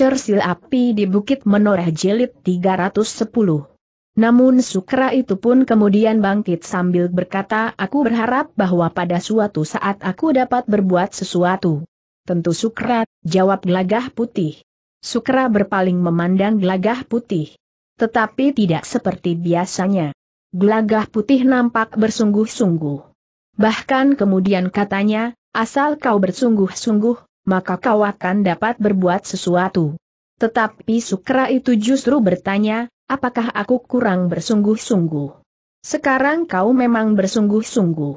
Cersil api di Bukit Menoreh Jilid 310. Namun Sukra itu pun kemudian bangkit sambil berkata aku berharap bahwa pada suatu saat aku dapat berbuat sesuatu. Tentu Sukra, jawab gelagah putih. Sukra berpaling memandang gelagah putih. Tetapi tidak seperti biasanya. Gelagah putih nampak bersungguh-sungguh. Bahkan kemudian katanya, asal kau bersungguh-sungguh, maka kau akan dapat berbuat sesuatu. Tetapi Sukra itu justru bertanya, apakah aku kurang bersungguh-sungguh? Sekarang kau memang bersungguh-sungguh.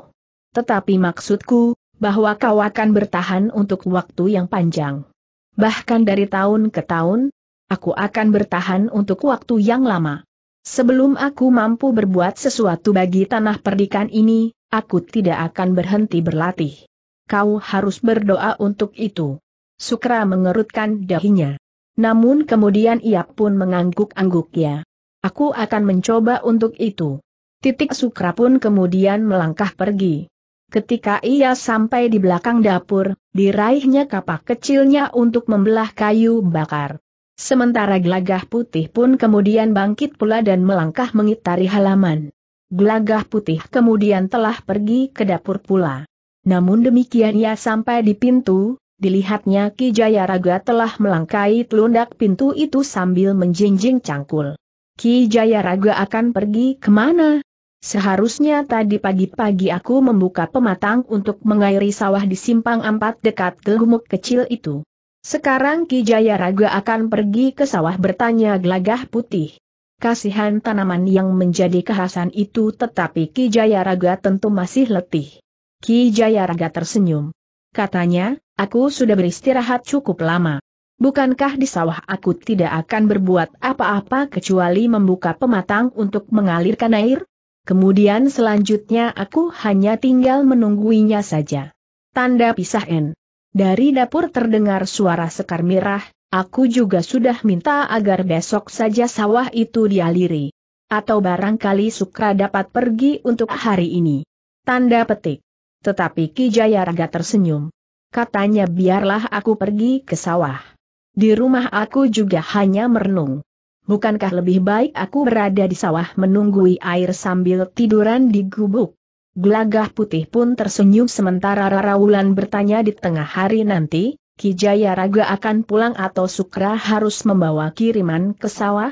Tetapi maksudku, bahwa kau akan bertahan untuk waktu yang panjang. Bahkan dari tahun ke tahun, aku akan bertahan untuk waktu yang lama. Sebelum aku mampu berbuat sesuatu bagi tanah perdikan ini, aku tidak akan berhenti berlatih. Kau harus berdoa untuk itu. Sukra mengerutkan dahinya. Namun kemudian ia pun mengangguk-angguk ya. Aku akan mencoba untuk itu. Titik Sukra pun kemudian melangkah pergi. Ketika ia sampai di belakang dapur, diraihnya kapak kecilnya untuk membelah kayu bakar. Sementara gelagah putih pun kemudian bangkit pula dan melangkah mengitari halaman. Gelagah putih kemudian telah pergi ke dapur pula. Namun demikian ia sampai di pintu, dilihatnya Ki Jayaraga telah melangkai telundak pintu itu sambil menjinjing cangkul. Ki Jayaraga akan pergi ke mana? Seharusnya tadi pagi-pagi aku membuka pematang untuk mengairi sawah di simpang empat dekat ke gumuk kecil itu. Sekarang Ki Jayaraga akan pergi ke sawah bertanya gelagah putih. Kasihan tanaman yang menjadi kekhasan itu tetapi Ki Jayaraga tentu masih letih. Ki Jayaraga tersenyum. Katanya, Aku sudah beristirahat cukup lama. Bukankah di sawah aku tidak akan berbuat apa-apa kecuali membuka pematang untuk mengalirkan air? Kemudian selanjutnya aku hanya tinggal menungguinya saja. Tanda pisah N. Dari dapur terdengar suara sekar mirah, aku juga sudah minta agar besok saja sawah itu dialiri. Atau barangkali Sukra dapat pergi untuk hari ini. Tanda petik. Tetapi Ki Jayaraga tersenyum. Katanya biarlah aku pergi ke sawah. Di rumah aku juga hanya merenung. Bukankah lebih baik aku berada di sawah menunggui air sambil tiduran di gubuk? Gelagah putih pun tersenyum sementara Rarawulan bertanya di tengah hari nanti, Ki Jaya Raga akan pulang atau Sukra harus membawa kiriman ke sawah?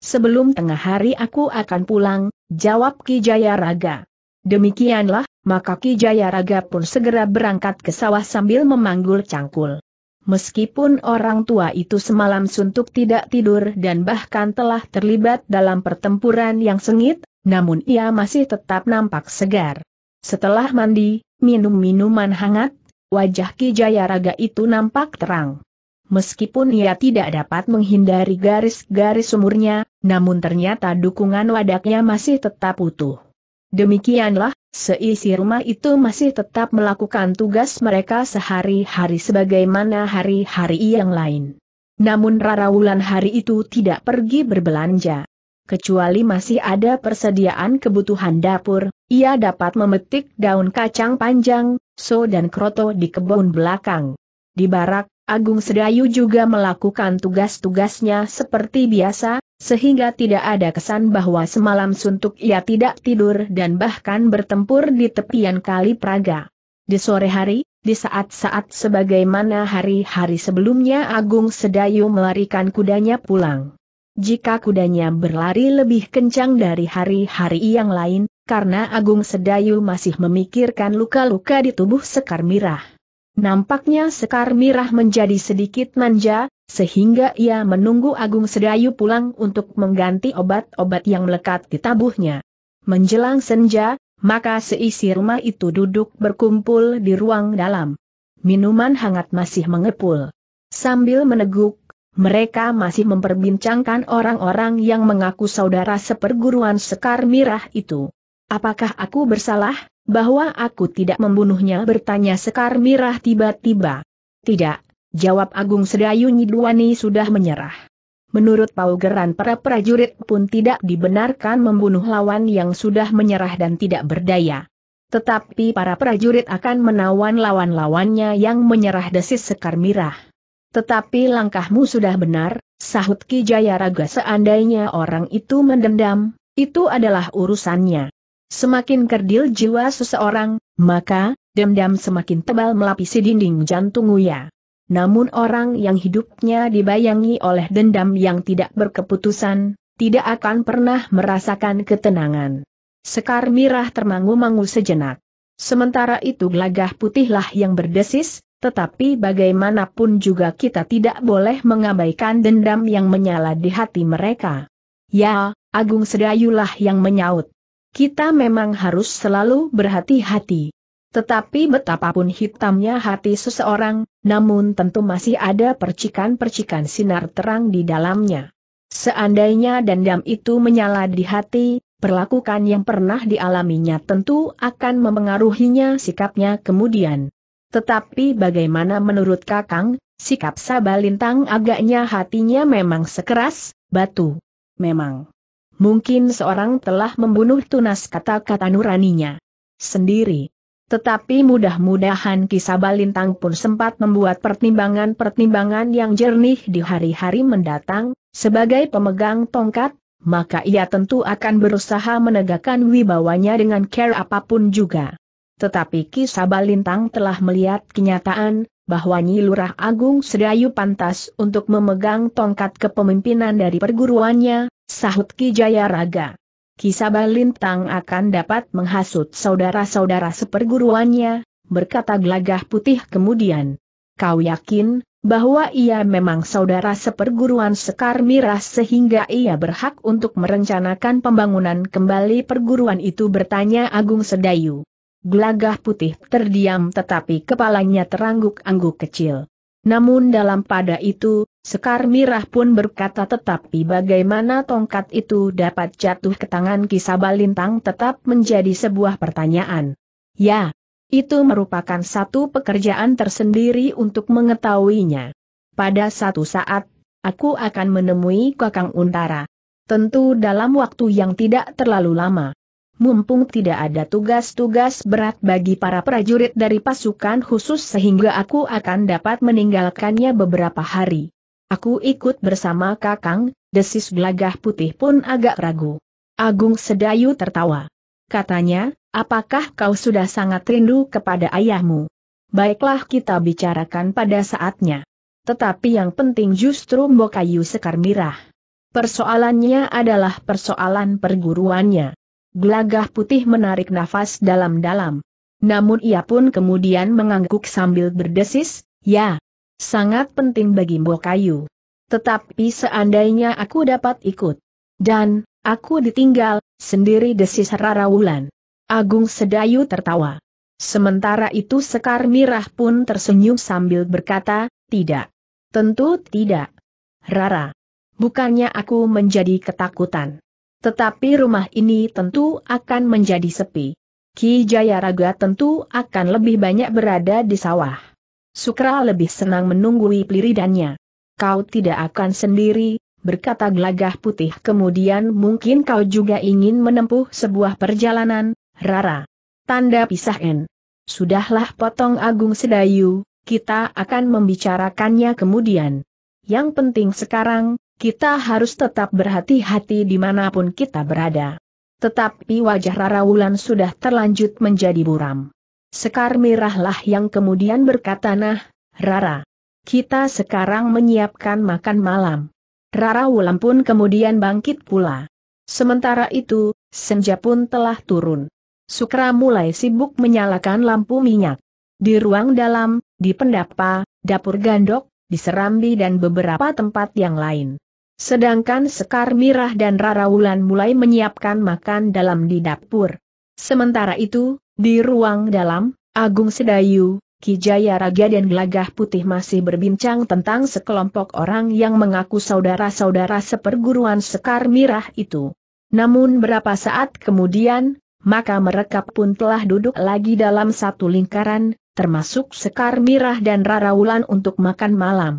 Sebelum tengah hari aku akan pulang, jawab Ki Jaya Raga. Demikianlah, maka Ki Jayaraga pun segera berangkat ke sawah sambil memanggul cangkul. Meskipun orang tua itu semalam suntuk tidak tidur dan bahkan telah terlibat dalam pertempuran yang sengit, namun ia masih tetap nampak segar. Setelah mandi, minum minuman hangat, wajah Ki Jayaraga itu nampak terang. Meskipun ia tidak dapat menghindari garis-garis umurnya, namun ternyata dukungan wadaknya masih tetap utuh. Demikianlah, seisi rumah itu masih tetap melakukan tugas mereka sehari-hari sebagaimana hari-hari yang lain. Namun Rara Wulan hari itu tidak pergi berbelanja. Kecuali masih ada persediaan kebutuhan dapur, ia dapat memetik daun kacang panjang, so dan kroto di kebun belakang. Di barak, Agung Sedayu juga melakukan tugas-tugasnya seperti biasa, sehingga tidak ada kesan bahwa semalam suntuk ia tidak tidur dan bahkan bertempur di tepian kali Praga. Di sore hari, di saat-saat sebagaimana hari-hari sebelumnya Agung Sedayu melarikan kudanya pulang. Jika kudanya berlari lebih kencang dari hari-hari yang lain, karena Agung Sedayu masih memikirkan luka-luka di tubuh Sekar Mirah. Nampaknya Sekar Mirah menjadi sedikit manja, sehingga ia menunggu Agung Sedayu pulang untuk mengganti obat-obat yang melekat di tabuhnya. Menjelang senja, maka seisi rumah itu duduk berkumpul di ruang dalam. Minuman hangat masih mengepul. Sambil meneguk, mereka masih memperbincangkan orang-orang yang mengaku saudara seperguruan Sekar Mirah itu. Apakah aku bersalah, bahwa aku tidak membunuhnya bertanya Sekar Mirah tiba-tiba. Tidak, Jawab Agung Sedayu Nyiduani sudah menyerah. Menurut paugeran para prajurit pun tidak dibenarkan membunuh lawan yang sudah menyerah dan tidak berdaya. Tetapi para prajurit akan menawan lawan-lawannya yang menyerah desis Sekar Mirah. Tetapi langkahmu sudah benar, sahut Ki Jaya Raga seandainya orang itu mendendam, itu adalah urusannya. Semakin kerdil jiwa seseorang, maka, dendam semakin tebal melapisi dinding jantung Uya. Namun orang yang hidupnya dibayangi oleh dendam yang tidak berkeputusan, tidak akan pernah merasakan ketenangan. Sekar Mirah termangu-mangu sejenak. Sementara itu gelagah putihlah yang berdesis, tetapi bagaimanapun juga kita tidak boleh mengabaikan dendam yang menyala di hati mereka. Ya, Agung Sedayulah yang menyaut. Kita memang harus selalu berhati-hati. Tetapi betapapun hitamnya hati seseorang, namun tentu masih ada percikan-percikan sinar terang di dalamnya. Seandainya dendam itu menyala di hati, perlakukan yang pernah dialaminya tentu akan mempengaruhinya sikapnya kemudian. Tetapi bagaimana menurut Kakang, sikap Sabalintang agaknya hatinya memang sekeras, batu. Memang. Mungkin seorang telah membunuh tunas kata-kata nuraninya. Sendiri. Tetapi mudah-mudahan kisah Balintang pun sempat membuat pertimbangan-pertimbangan yang jernih di hari-hari mendatang, sebagai pemegang tongkat, maka ia tentu akan berusaha menegakkan wibawanya dengan care apa pun juga. Tetapi kisah Balintang telah melihat kenyataan, bahwa Nyi Lurah Agung Sedayu pantas untuk memegang tongkat kepemimpinan dari perguruannya, sahut Ki Jaya Kisah Lintang akan dapat menghasut saudara-saudara seperguruannya, berkata gelagah putih kemudian. Kau yakin, bahwa ia memang saudara seperguruan Sekar Miras sehingga ia berhak untuk merencanakan pembangunan kembali perguruan itu bertanya Agung Sedayu. Gelagah putih terdiam tetapi kepalanya terangguk-angguk kecil. Namun dalam pada itu, Sekar Mirah pun berkata tetapi bagaimana tongkat itu dapat jatuh ke tangan Kisabalintang tetap menjadi sebuah pertanyaan. Ya, itu merupakan satu pekerjaan tersendiri untuk mengetahuinya. Pada satu saat, aku akan menemui Kakang Untara. Tentu dalam waktu yang tidak terlalu lama mumpung tidak ada tugas-tugas berat bagi para prajurit dari pasukan khusus sehingga aku akan dapat meninggalkannya beberapa hari. Aku ikut bersama Kakang, desis gelagah putih pun agak ragu. Agung Sedayu tertawa. Katanya, apakah kau sudah sangat rindu kepada ayahmu? Baiklah kita bicarakan pada saatnya. Tetapi yang penting justru Mbokayu Sekar Mirah. Persoalannya adalah persoalan perguruannya. Gelagah putih menarik nafas dalam-dalam. Namun ia pun kemudian mengangguk sambil berdesis, ya, sangat penting bagi Mbok Kayu. Tetapi seandainya aku dapat ikut, dan, aku ditinggal, sendiri desis Rara Wulan. Agung Sedayu tertawa. Sementara itu Sekar Mirah pun tersenyum sambil berkata, tidak. Tentu tidak. Rara. Bukannya aku menjadi ketakutan. Tetapi rumah ini tentu akan menjadi sepi. Ki Jayaraga tentu akan lebih banyak berada di sawah. Sukra lebih senang menunggui peliridannya. Kau tidak akan sendiri, berkata gelagah putih kemudian mungkin kau juga ingin menempuh sebuah perjalanan, Rara. Tanda pisah N. Sudahlah potong Agung Sedayu, kita akan membicarakannya kemudian. Yang penting sekarang, kita harus tetap berhati-hati di mana pun kita berada. Tetapi wajah Rara Wulan sudah terlanjut menjadi buram. Sekar Mirahlah yang kemudian berkata nah, Rara. Kita sekarang menyiapkan makan malam. Rara Wulan pun kemudian bangkit pula. Sementara itu, senja pun telah turun. Sukra mulai sibuk menyalakan lampu minyak. Di ruang dalam, di pendapa, dapur gandok, di serambi dan beberapa tempat yang lain. Sedangkan Sekar Mirah dan Rara Wulan mulai menyiapkan makan dalam di dapur. Sementara itu, di ruang dalam, Agung Sedayu, Kijaya Raga dan Gelagah Putih masih berbincang tentang sekelompok orang yang mengaku saudara-saudara seperguruan Sekar Mirah itu. Namun berapa saat kemudian, maka mereka pun telah duduk lagi dalam satu lingkaran, termasuk Sekar Mirah dan Rara Wulan untuk makan malam.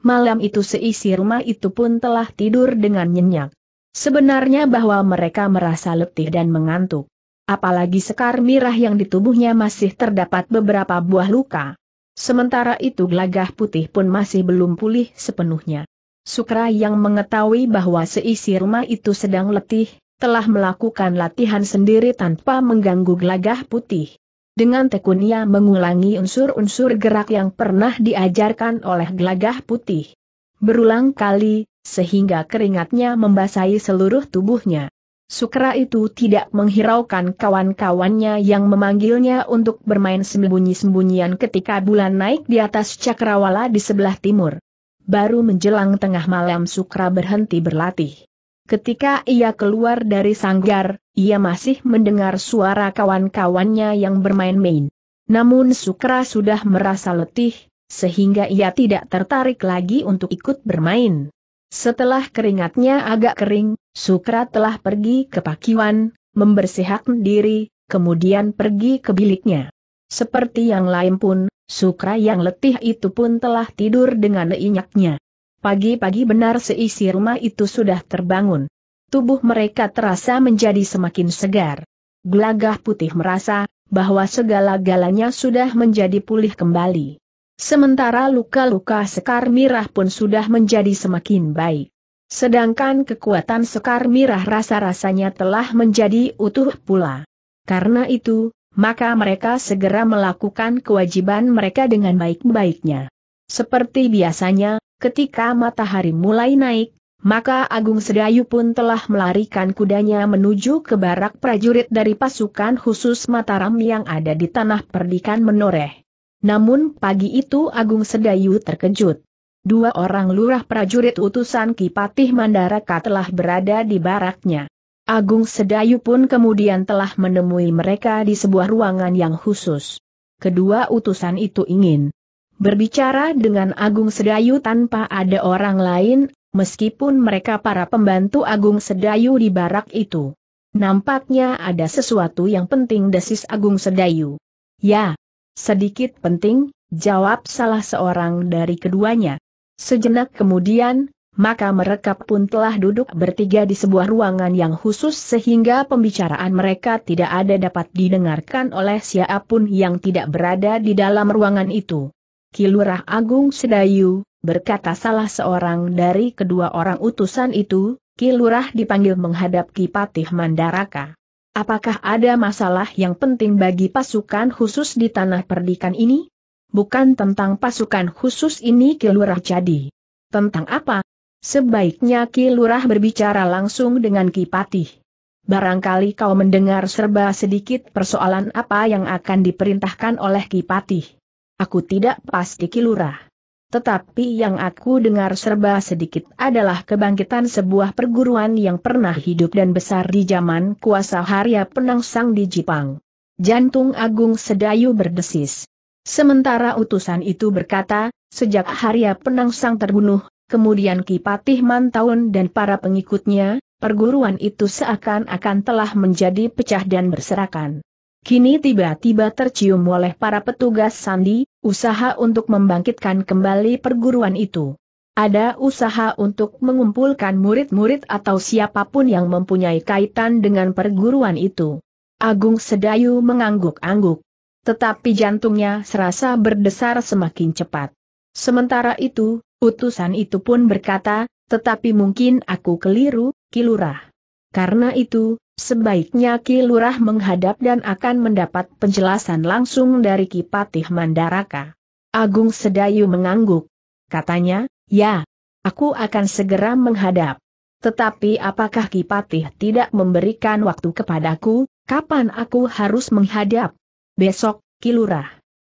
Malam itu seisi rumah itu pun telah tidur dengan nyenyak. Sebenarnya bahwa mereka merasa letih dan mengantuk. Apalagi sekar mirah yang di tubuhnya masih terdapat beberapa buah luka. Sementara itu gelagah putih pun masih belum pulih sepenuhnya. Sukra yang mengetahui bahwa seisi rumah itu sedang letih, telah melakukan latihan sendiri tanpa mengganggu gelagah putih. Dengan tekunnya mengulangi unsur-unsur gerak yang pernah diajarkan oleh gelagah putih. Berulang kali, sehingga keringatnya membasahi seluruh tubuhnya. Sukra itu tidak menghiraukan kawan-kawannya yang memanggilnya untuk bermain sembunyi-sembunyian ketika bulan naik di atas cakrawala di sebelah timur. Baru menjelang tengah malam Sukra berhenti berlatih. Ketika ia keluar dari sanggar, ia masih mendengar suara kawan-kawannya yang bermain-main. Namun Sukra sudah merasa letih, sehingga ia tidak tertarik lagi untuk ikut bermain. Setelah keringatnya agak kering, Sukra telah pergi ke pakiwan, membersihkan diri, kemudian pergi ke biliknya. Seperti yang lain pun, Sukra yang letih itu pun telah tidur dengan lenyaknya. Pagi-pagi benar seisi rumah itu sudah terbangun. Tubuh mereka terasa menjadi semakin segar. Gelagah putih merasa bahwa segala-galanya sudah menjadi pulih kembali. Sementara luka-luka Sekar Mirah pun sudah menjadi semakin baik. Sedangkan kekuatan Sekar Mirah rasa-rasanya telah menjadi utuh pula. Karena itu, maka mereka segera melakukan kewajiban mereka dengan baik-baiknya. Seperti biasanya, ketika matahari mulai naik, maka Agung Sedayu pun telah melarikan kudanya menuju ke barak prajurit dari pasukan khusus Mataram yang ada di tanah perdikan menoreh. Namun pagi itu Agung Sedayu terkejut. Dua orang lurah prajurit utusan Kipatih Mandaraka telah berada di baraknya. Agung Sedayu pun kemudian telah menemui mereka di sebuah ruangan yang khusus. Kedua utusan itu ingin berbicara dengan Agung Sedayu tanpa ada orang lain, meskipun mereka para pembantu Agung Sedayu di barak itu. Nampaknya ada sesuatu yang penting desis Agung Sedayu. Ya, Sedikit penting, jawab salah seorang dari keduanya. Sejenak kemudian, maka mereka pun telah duduk bertiga di sebuah ruangan yang khusus sehingga pembicaraan mereka tidak ada dapat didengarkan oleh siapa pun yang tidak berada di dalam ruangan itu. Kilurah Agung Sedayu, berkata salah seorang dari kedua orang utusan itu, Kilurah dipanggil menghadap Kipatih Mandaraka. Apakah ada masalah yang penting bagi pasukan khusus di tanah perdikan ini? Bukan tentang pasukan khusus ini Kilurah jadi. Tentang apa? Sebaiknya Kilurah berbicara langsung dengan Kipatih. Barangkali kau mendengar serba sedikit persoalan apa yang akan diperintahkan oleh Kipatih. Aku tidak pasti Kilurah. Tetapi yang aku dengar serba sedikit adalah kebangkitan sebuah perguruan yang pernah hidup dan besar di zaman kuasa Harya Penangsang di Jepang. Jantung Agung Sedayu berdesis. Sementara utusan itu berkata, sejak Harya Penangsang terbunuh, kemudian Kipatih Mantaun dan para pengikutnya, perguruan itu seakan-akan telah menjadi pecah dan berserakan. Kini tiba-tiba tercium oleh para petugas sandi, usaha untuk membangkitkan kembali perguruan itu. Ada usaha untuk mengumpulkan murid-murid atau siapa pun yang mempunyai kaitan dengan perguruan itu. Agung Sedayu mengangguk-angguk. Tetapi jantungnya serasa berdesar semakin cepat. Sementara itu, utusan itu pun berkata, tetapi mungkin aku keliru, Kilurah. Karena itu, Sebaiknya Ki Lurah menghadap dan akan mendapat penjelasan langsung dari Ki Patih Mandaraka. Agung Sedayu mengangguk. Katanya, ya, aku akan segera menghadap. Tetapi apakah Ki Patih tidak memberikan waktu kepadaku, kapan aku harus menghadap? Besok, Ki Lurah.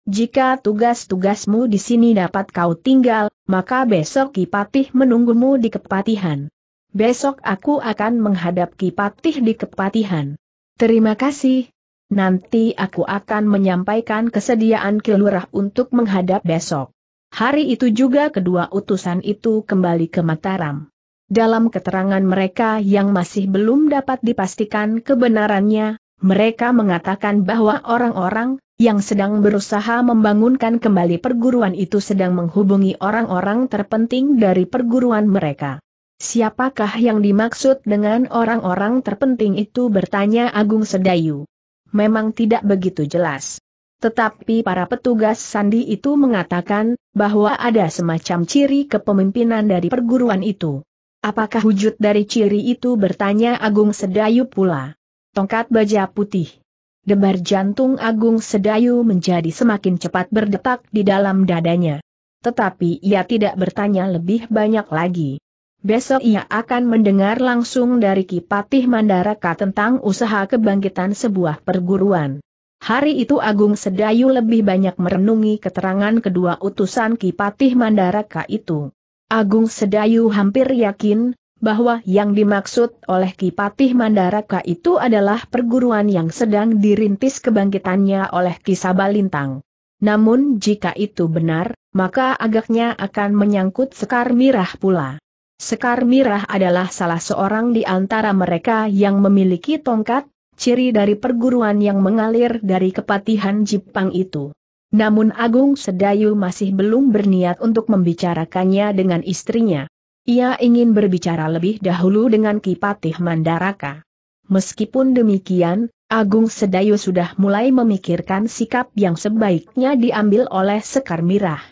Jika tugas-tugasmu di sini dapat kau tinggal, maka besok Ki Patih menunggumu di kepatihan. Besok aku akan menghadap Kipatih di Kepatihan. Terima kasih. Nanti aku akan menyampaikan kesediaan Kilurah untuk menghadap besok. Hari itu juga kedua utusan itu kembali ke Mataram. Dalam keterangan mereka yang masih belum dapat dipastikan kebenarannya, mereka mengatakan bahwa orang-orang yang sedang berusaha membangunkan kembali perguruan itu sedang menghubungi orang-orang terpenting dari perguruan mereka. Siapakah yang dimaksud dengan orang-orang terpenting itu bertanya Agung Sedayu. Memang tidak begitu jelas. Tetapi para petugas sandi itu mengatakan bahwa ada semacam ciri kepemimpinan dari perguruan itu. Apakah wujud dari ciri itu bertanya Agung Sedayu pula. Tongkat baja putih. Debar jantung Agung Sedayu menjadi semakin cepat berdetak di dalam dadanya. Tetapi ia tidak bertanya lebih banyak lagi. Besok ia akan mendengar langsung dari Kipatih Mandaraka tentang usaha kebangkitan sebuah perguruan. Hari itu Agung Sedayu lebih banyak merenungi keterangan kedua utusan Kipatih Mandaraka itu. Agung Sedayu hampir yakin bahwa yang dimaksud oleh Kipatih Mandaraka itu adalah perguruan yang sedang dirintis kebangkitannya oleh Kisabalintang. Namun jika itu benar, maka agaknya akan menyangkut Sekar Mirah pula. Sekar Mirah adalah salah seorang di antara mereka yang memiliki tongkat, ciri dari perguruan yang mengalir dari kepatihan Jepang itu. Namun Agung Sedayu masih belum berniat untuk membicarakannya dengan istrinya. Ia ingin berbicara lebih dahulu dengan Kipatih Mandaraka. Meskipun demikian, Agung Sedayu sudah mulai memikirkan sikap yang sebaiknya diambil oleh Sekar Mirah.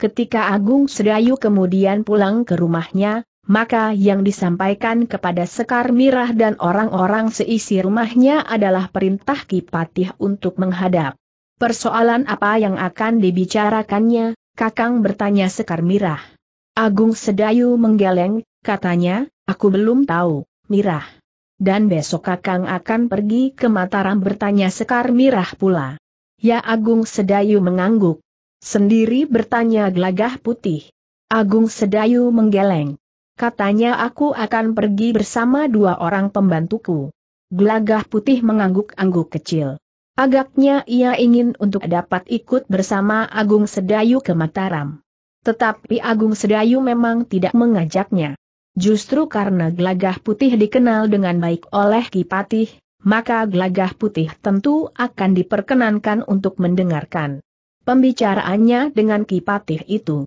Ketika Agung Sedayu kemudian pulang ke rumahnya, maka yang disampaikan kepada Sekar Mirah dan orang-orang seisi rumahnya adalah perintah Kipatih untuk menghadap. Persoalan apa yang akan dibicarakannya, Kakang bertanya Sekar Mirah. Agung Sedayu menggeleng, katanya, aku belum tahu, Mirah. Dan besok Kakang akan pergi ke Mataram bertanya Sekar Mirah pula. Ya Agung Sedayu mengangguk. Sendiri bertanya gelagah putih. Agung Sedayu menggeleng. Katanya aku akan pergi bersama dua orang pembantuku. Gelagah putih mengangguk-angguk kecil. Agaknya ia ingin untuk dapat ikut bersama Agung Sedayu ke Mataram. Tetapi Agung Sedayu memang tidak mengajaknya. Justru karena gelagah putih dikenal dengan baik oleh Kipatih, maka gelagah putih tentu akan diperkenankan untuk mendengarkan pembicaraannya dengan Kipatih itu.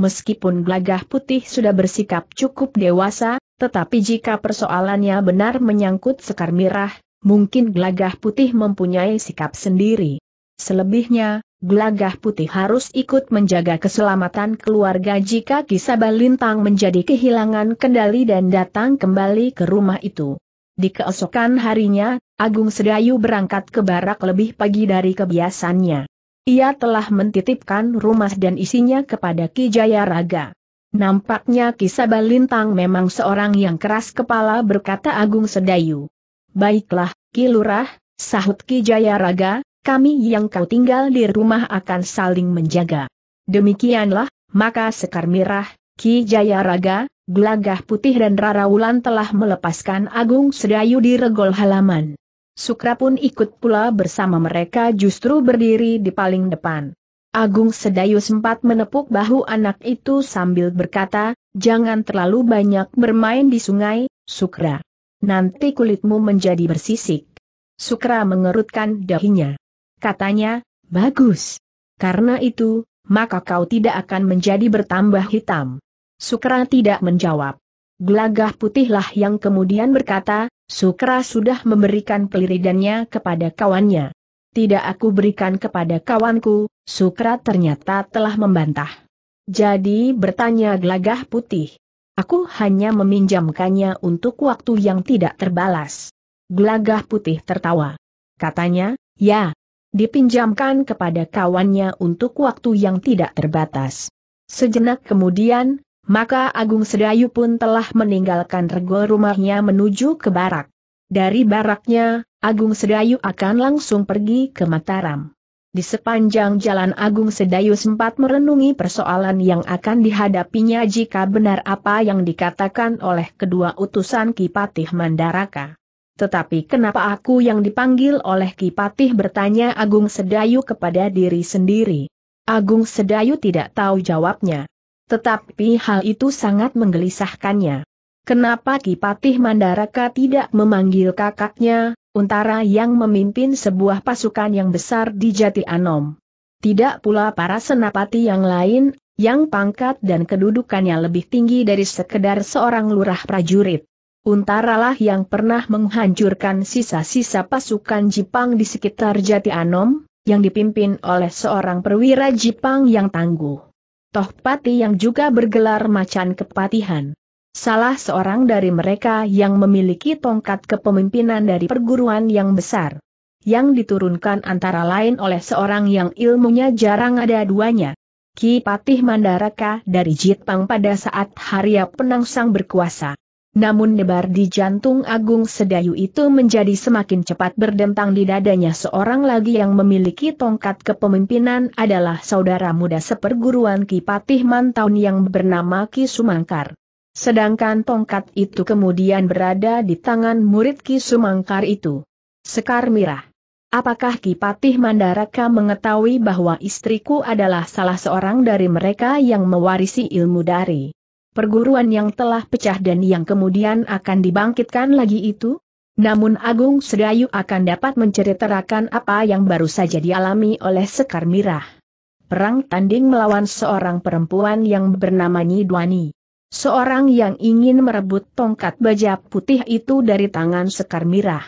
Meskipun gelagah putih sudah bersikap cukup dewasa, tetapi jika persoalannya benar menyangkut sekar mirah, mungkin gelagah putih mempunyai sikap sendiri. Selebihnya, gelagah putih harus ikut menjaga keselamatan keluarga jika kisah Balintang menjadi kehilangan kendali dan datang kembali ke rumah itu. Di keesokan harinya, Agung Sedayu berangkat ke barak lebih pagi dari kebiasaannya. Ia telah mentitipkan rumah dan isinya kepada Ki Jaya Raga. Nampaknya kisah Balintang memang seorang yang keras kepala berkata Agung Sedayu. Baiklah, Ki Lurah, sahut Ki Jaya Raga, kami yang kau tinggal di rumah akan saling menjaga. Demikianlah, maka Sekar Mirah, Ki Jaya Raga, Gelagah Putih dan Rara Wulan telah melepaskan Agung Sedayu di regol halaman. Sukra pun ikut pula bersama mereka justru berdiri di paling depan. Agung Sedayu sempat menepuk bahu anak itu sambil berkata, jangan terlalu banyak bermain di sungai, Sukra nanti kulitmu menjadi bersisik. Sukra mengerutkan dahinya. Katanya, bagus. Karena itu, maka kau tidak akan menjadi bertambah hitam. Sukra tidak menjawab. Gelagah putihlah yang kemudian berkata, Sukra sudah memberikan peliridannya kepada kawannya. Tidak aku berikan kepada kawanku, Sukra ternyata telah membantah. Jadi bertanya gelagah putih. Aku hanya meminjamkannya untuk waktu yang tidak terbalas. Gelagah putih tertawa. Katanya, ya, dipinjamkan kepada kawannya untuk waktu yang tidak terbatas. Sejenak kemudian, maka Agung Sedayu pun telah meninggalkan rego rumahnya menuju ke barak. Dari baraknya, Agung Sedayu akan langsung pergi ke Mataram. Di sepanjang jalan Agung Sedayu sempat merenungi persoalan yang akan dihadapinya jika benar apa yang dikatakan oleh kedua utusan Kipatih Mandaraka. Tetapi kenapa aku yang dipanggil oleh Kipatih bertanya Agung Sedayu kepada diri sendiri? Agung Sedayu tidak tahu jawabnya. Tetapi hal itu sangat menggelisahkannya. Kenapa Kipatih Mandaraka tidak memanggil kakaknya, Untara yang memimpin sebuah pasukan yang besar di Jati Anom. Tidak pula para senapati yang lain, yang pangkat dan kedudukannya lebih tinggi dari sekedar seorang lurah prajurit. Untaralah yang pernah menghancurkan sisa-sisa pasukan Jepang di sekitar Jati Anom, yang dipimpin oleh seorang perwira Jepang yang tangguh. Toh Pati yang juga bergelar macan kepatihan. Salah seorang dari mereka yang memiliki tongkat kepemimpinan dari perguruan yang besar. Yang diturunkan antara lain oleh seorang yang ilmunya jarang ada duanya. Ki Patih Mandaraka dari Jepang pada saat Harya Penangsang berkuasa. Namun nebar di jantung Agung Sedayu itu menjadi semakin cepat berdentang di dadanya seorang lagi yang memiliki tongkat kepemimpinan adalah saudara muda seperguruan Ki Patih Mantaun yang bernama Ki Sumangkar. Sedangkan tongkat itu kemudian berada di tangan murid Ki Sumangkar itu. Sekar Mirah. Apakah Ki Patih Mandaraka mengetahui bahwa istriku adalah salah seorang dari mereka yang mewarisi ilmu dari perguruan yang telah pecah dan yang kemudian akan dibangkitkan lagi itu? Namun Agung Sedayu akan dapat menceritakan apa yang baru saja dialami oleh Sekar Mirah. Perang tanding melawan seorang perempuan yang bernama Nyidwani. Seorang yang ingin merebut tongkat baja putih itu dari tangan Sekar Mirah.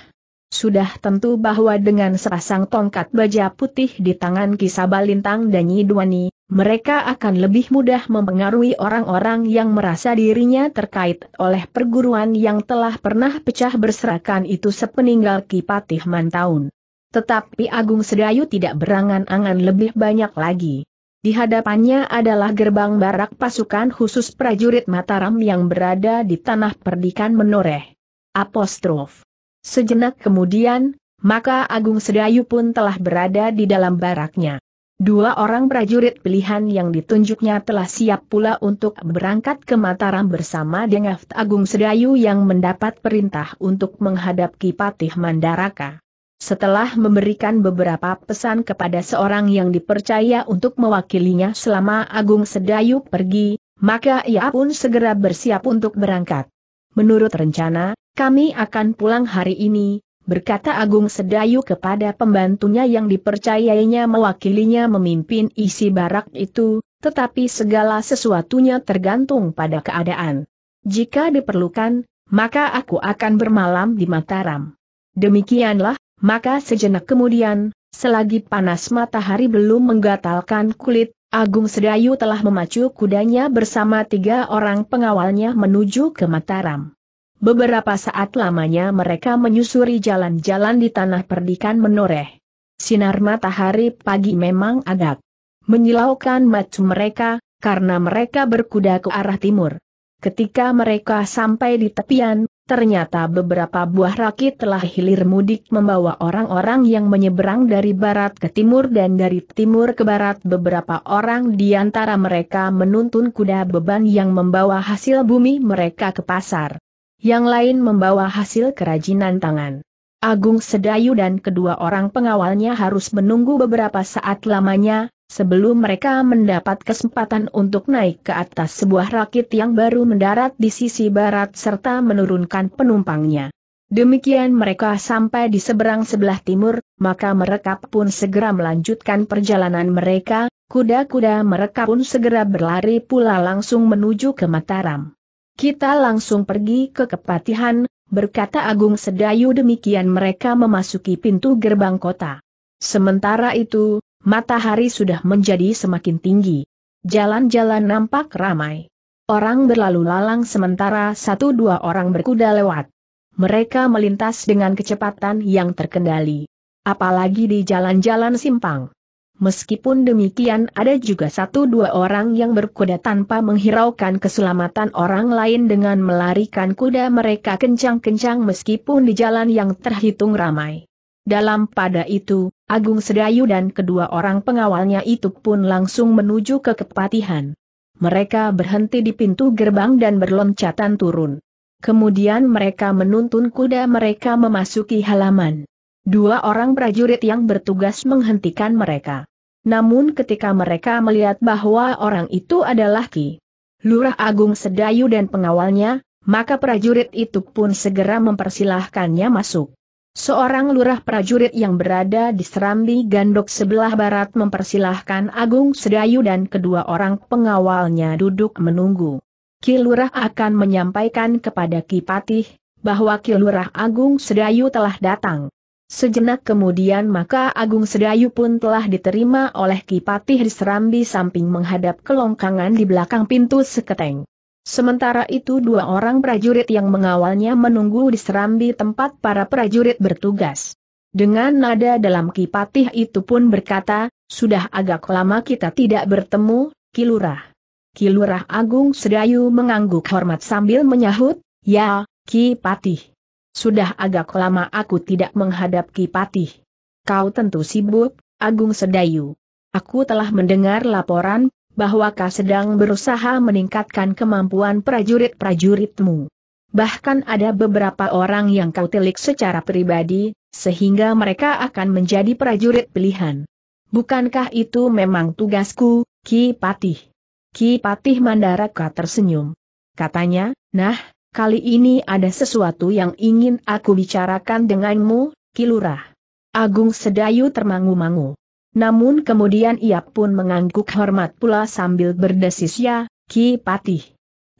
Sudah tentu bahwa dengan sepasang tongkat baja putih di tangan Kisabalintang dan Nyidwani, mereka akan lebih mudah mempengaruhi orang-orang yang merasa dirinya terkait oleh perguruan yang telah pernah pecah berserakan itu sepeninggal Ki Patih Mantaun. Tetapi Agung Sedayu tidak berangan-angan lebih banyak lagi. Di hadapannya adalah gerbang barak pasukan khusus prajurit Mataram yang berada di tanah perdikan menoreh. Apostrof. Sejenak kemudian, maka Agung Sedayu pun telah berada di dalam baraknya. Dua orang prajurit pilihan yang ditunjuknya telah siap pula untuk berangkat ke Mataram bersama dengan Agung Sedayu yang mendapat perintah untuk menghadap Kipatih Mandaraka. Setelah memberikan beberapa pesan kepada seorang yang dipercaya untuk mewakilinya selama Agung Sedayu pergi, maka ia pun segera bersiap untuk berangkat. Menurut rencana, kami akan pulang hari ini, berkata Agung Sedayu kepada pembantunya yang dipercayainya mewakilinya memimpin isi barak itu, tetapi segala sesuatunya tergantung pada keadaan. Jika diperlukan, maka aku akan bermalam di Mataram. Demikianlah, maka sejenak kemudian, selagi panas matahari belum menggatalkan kulit, Agung Sedayu telah memacu kudanya bersama tiga orang pengawalnya menuju ke Mataram. Beberapa saat lamanya mereka menyusuri jalan-jalan di tanah perdikan menoreh. Sinar matahari pagi memang agak menyilaukan mata mereka, karena mereka berkuda ke arah timur. Ketika mereka sampai di tepian, ternyata beberapa buah rakit telah hilir mudik membawa orang-orang yang menyeberang dari barat ke timur dan dari timur ke barat beberapa orang di antara mereka menuntun kuda beban yang membawa hasil bumi mereka ke pasar yang lain membawa hasil kerajinan tangan. Agung Sedayu dan kedua orang pengawalnya harus menunggu beberapa saat lamanya, sebelum mereka mendapat kesempatan untuk naik ke atas sebuah rakit yang baru mendarat di sisi barat serta menurunkan penumpangnya. Demikian mereka sampai di seberang sebelah timur, maka mereka pun segera melanjutkan perjalanan mereka, kuda-kuda mereka pun segera berlari pula langsung menuju ke Mataram. Kita langsung pergi ke Kepatihan, berkata Agung Sedayu demikian mereka memasuki pintu gerbang kota. Sementara itu, matahari sudah menjadi semakin tinggi. Jalan-jalan nampak ramai. Orang berlalu lalang sementara satu dua orang berkuda lewat. Mereka melintas dengan kecepatan yang terkendali. Apalagi di jalan-jalan simpang. Meskipun demikian ada juga satu dua orang yang berkuda tanpa menghiraukan keselamatan orang lain dengan melarikan kuda mereka kencang-kencang meskipun di jalan yang terhitung ramai. Dalam pada itu, Agung Sedayu dan kedua orang pengawalnya itu pun langsung menuju ke kepatihan. Mereka berhenti di pintu gerbang dan berloncatan turun. Kemudian mereka menuntun kuda mereka memasuki halaman. Dua orang prajurit yang bertugas menghentikan mereka. Namun ketika mereka melihat bahwa orang itu adalah Ki Lurah Agung Sedayu dan pengawalnya, maka prajurit itu pun segera mempersilahkannya masuk. Seorang lurah prajurit yang berada di serambi gandok sebelah barat mempersilahkan Agung Sedayu dan kedua orang pengawalnya duduk menunggu. Ki Lurah akan menyampaikan kepada Ki Patih, bahwa Ki Lurah Agung Sedayu telah datang. Sejenak kemudian maka Agung Sedayu pun telah diterima oleh Kipatih di serambi samping menghadap kelongkangan di belakang pintu seketeng. Sementara itu dua orang prajurit yang mengawalnya menunggu di serambi tempat para prajurit bertugas. Dengan nada dalam kipatih itu pun berkata, sudah agak lama kita tidak bertemu, Kilurah. Kilurah Agung Sedayu mengangguk hormat sambil menyahut, ya, Kipatih. Sudah agak lama aku tidak menghadap Kipatih. Kau tentu sibuk, Agung Sedayu. Aku telah mendengar laporan, bahwa kau sedang berusaha meningkatkan kemampuan prajurit-prajuritmu. Bahkan ada beberapa orang yang kau telik secara pribadi, sehingga mereka akan menjadi prajurit pilihan. Bukankah itu memang tugasku, Ki Patih? Ki Patih Mandaraka tersenyum. Katanya, nah, kali ini ada sesuatu yang ingin aku bicarakan denganmu, Ki Lurah. Agung Sedayu termangu-mangu. Namun kemudian ia pun mengangguk hormat pula sambil berdesis ya, Ki Patih.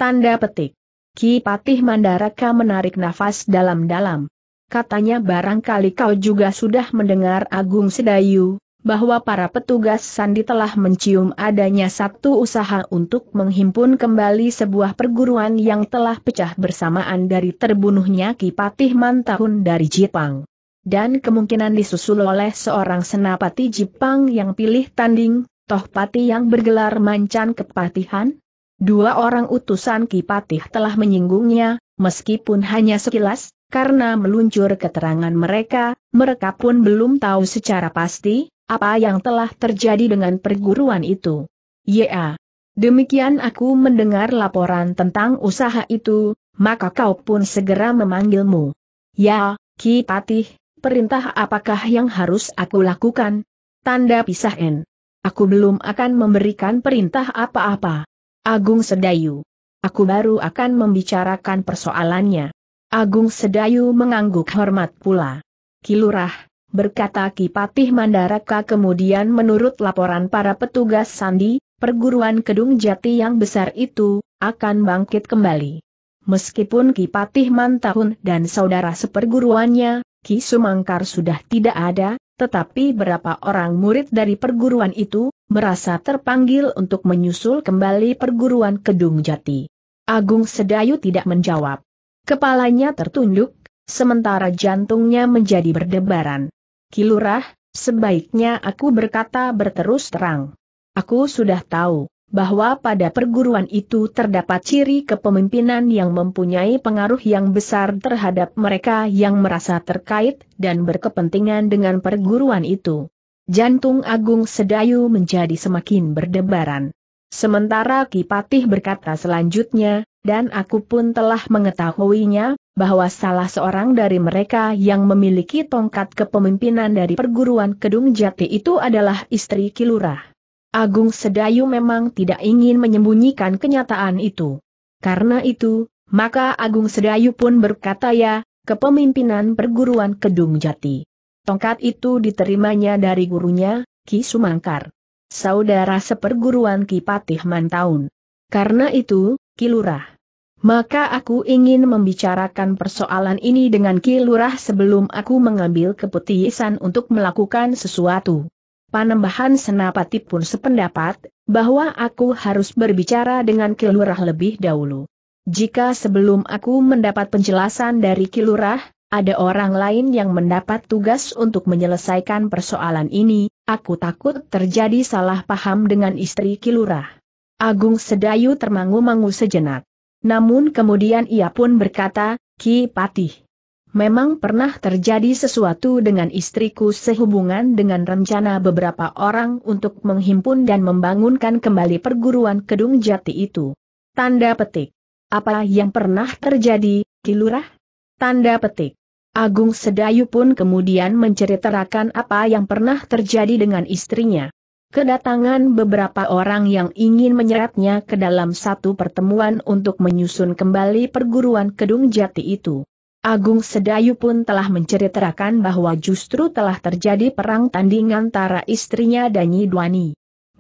Tanda petik. Ki Patih Mandaraka menarik nafas dalam-dalam. Katanya barangkali kau juga sudah mendengar Agung Sedayu, bahwa para petugas sandi telah mencium adanya satu usaha untuk menghimpun kembali sebuah perguruan yang telah pecah bersamaan dari terbunuhnya Ki Patih Mantahun dari Jepang dan kemungkinan disusul oleh seorang senapati Jepang yang pilih tanding, toh pati yang bergelar mancan kepatihan? Dua orang utusan Kipatih telah menyinggungnya, meskipun hanya sekilas, karena meluncur keterangan mereka, mereka pun belum tahu secara pasti, apa yang telah terjadi dengan perguruan itu. Ya, demikian aku mendengar laporan tentang usaha itu, maka kau pun segera memanggilmu. Ya, Ki Patih, perintah apakah yang harus aku lakukan? Tanda pisah N. Aku belum akan memberikan perintah apa-apa. Agung Sedayu. Aku baru akan membicarakan persoalannya. Agung Sedayu mengangguk hormat pula. Kilurah, berkata Kipatih Mandaraka kemudian menurut laporan para petugas sandi, perguruan Kedung Jati yang besar itu, akan bangkit kembali. Meskipun Kipatih Mantahun dan saudara seperguruannya, Ki Sumangkar sudah tidak ada, tetapi berapa orang murid dari perguruan itu, merasa terpanggil untuk menyusul kembali perguruan Kedung Jati. Agung Sedayu tidak menjawab. Kepalanya tertunduk, sementara jantungnya menjadi berdebaran. Kilurah, sebaiknya aku berkata berterus terang. Aku sudah tahu, bahwa pada perguruan itu terdapat ciri kepemimpinan yang mempunyai pengaruh yang besar terhadap mereka yang merasa terkait dan berkepentingan dengan perguruan itu. Jantung Agung Sedayu menjadi semakin berdebaran. Sementara Kipatih berkata selanjutnya, dan aku pun telah mengetahuinya, bahwa salah seorang dari mereka yang memiliki tongkat kepemimpinan dari perguruan Kedung Jati itu adalah istri Kilurah. Agung Sedayu memang tidak ingin menyembunyikan kenyataan itu. Karena itu, maka Agung Sedayu pun berkata ya, kepemimpinan perguruan Kedung Jati. Tongkat itu diterimanya dari gurunya, Ki Sumangkar. Saudara seperguruan Ki Patih Mantaun. Karena itu, Ki Lurah. Maka aku ingin membicarakan persoalan ini dengan Ki Lurah sebelum aku mengambil keputusan untuk melakukan sesuatu. Panembahan Senapati pun sependapat, bahwa aku harus berbicara dengan Kilurah lebih dahulu. Jika sebelum aku mendapat penjelasan dari Kilurah, ada orang lain yang mendapat tugas untuk menyelesaikan persoalan ini, aku takut terjadi salah paham dengan istri Kilurah. Agung Sedayu termangu-mangu sejenak. Namun kemudian ia pun berkata, Ki Patih. Memang pernah terjadi sesuatu dengan istriku sehubungan dengan rencana beberapa orang untuk menghimpun dan membangunkan kembali perguruan Kedung Jati itu. Tanda petik. Apa yang pernah terjadi, Kilurah? Tanda petik. Agung Sedayu pun kemudian menceritakan apa yang pernah terjadi dengan istrinya. Kedatangan beberapa orang yang ingin menyeretnya ke dalam satu pertemuan untuk menyusun kembali perguruan Kedung Jati itu. Agung Sedayu pun telah menceritakan bahwa justru telah terjadi perang tanding antara istrinya dan Nyi Dwani.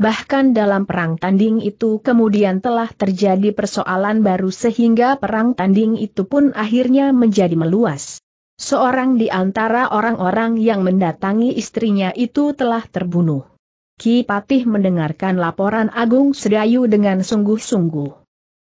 Bahkan dalam perang tanding itu kemudian telah terjadi persoalan baru sehingga perang tanding itu pun akhirnya menjadi meluas. Seorang di antara orang-orang yang mendatangi istrinya itu telah terbunuh. Ki Patih mendengarkan laporan Agung Sedayu dengan sungguh-sungguh.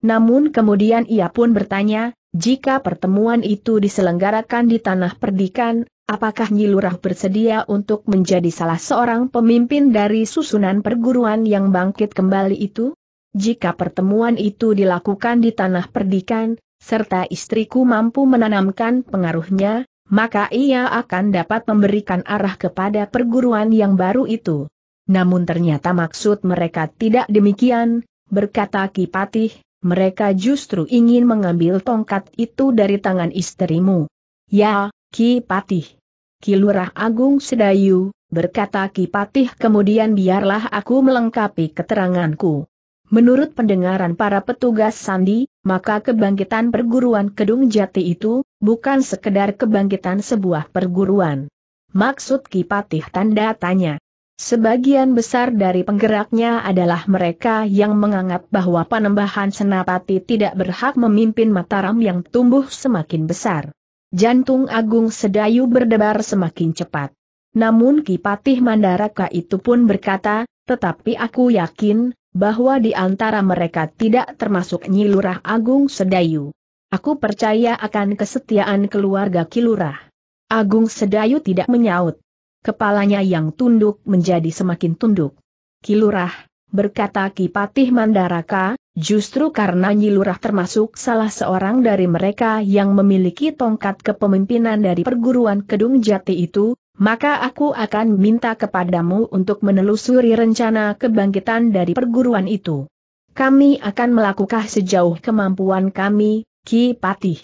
Namun kemudian ia pun bertanya, jika pertemuan itu diselenggarakan di tanah perdikan, apakah Nyi Lurah bersedia untuk menjadi salah seorang pemimpin dari susunan perguruan yang bangkit kembali itu? Jika pertemuan itu dilakukan di tanah perdikan, serta istriku mampu menanamkan pengaruhnya, maka ia akan dapat memberikan arah kepada perguruan yang baru itu. Namun ternyata maksud mereka tidak demikian, berkata Ki Patih, mereka justru ingin mengambil tongkat itu dari tangan istrimu. Ya, Ki Patih. Ki Lurah Agung Sedayu, berkata Ki Patih kemudian biarlah aku melengkapi keteranganku. Menurut pendengaran para petugas sandi, maka kebangkitan perguruan Kedung Jati itu, bukan sekedar kebangkitan sebuah perguruan. Maksud Ki Patih tanda tanya. Sebagian besar dari penggeraknya adalah mereka yang menganggap bahwa Panembahan Senapati tidak berhak memimpin Mataram yang tumbuh semakin besar. Jantung Agung Sedayu berdebar semakin cepat. Namun Kipatih Mandaraka itu pun berkata, tetapi aku yakin, bahwa di antara mereka tidak termasuk Nyilurah Agung Sedayu. Aku percaya akan kesetiaan keluarga Kilurah. Agung Sedayu tidak menyaut kepalanya yang tunduk menjadi semakin tunduk. Kilurah, berkata Kipatih Mandaraka, justru karena Nyilurah termasuk salah seorang dari mereka yang memiliki tongkat kepemimpinan dari perguruan Kedung Jati itu, maka aku akan minta kepadamu untuk menelusuri rencana kebangkitan dari perguruan itu. Kami akan melakukan sejauh kemampuan kami, Ki Patih.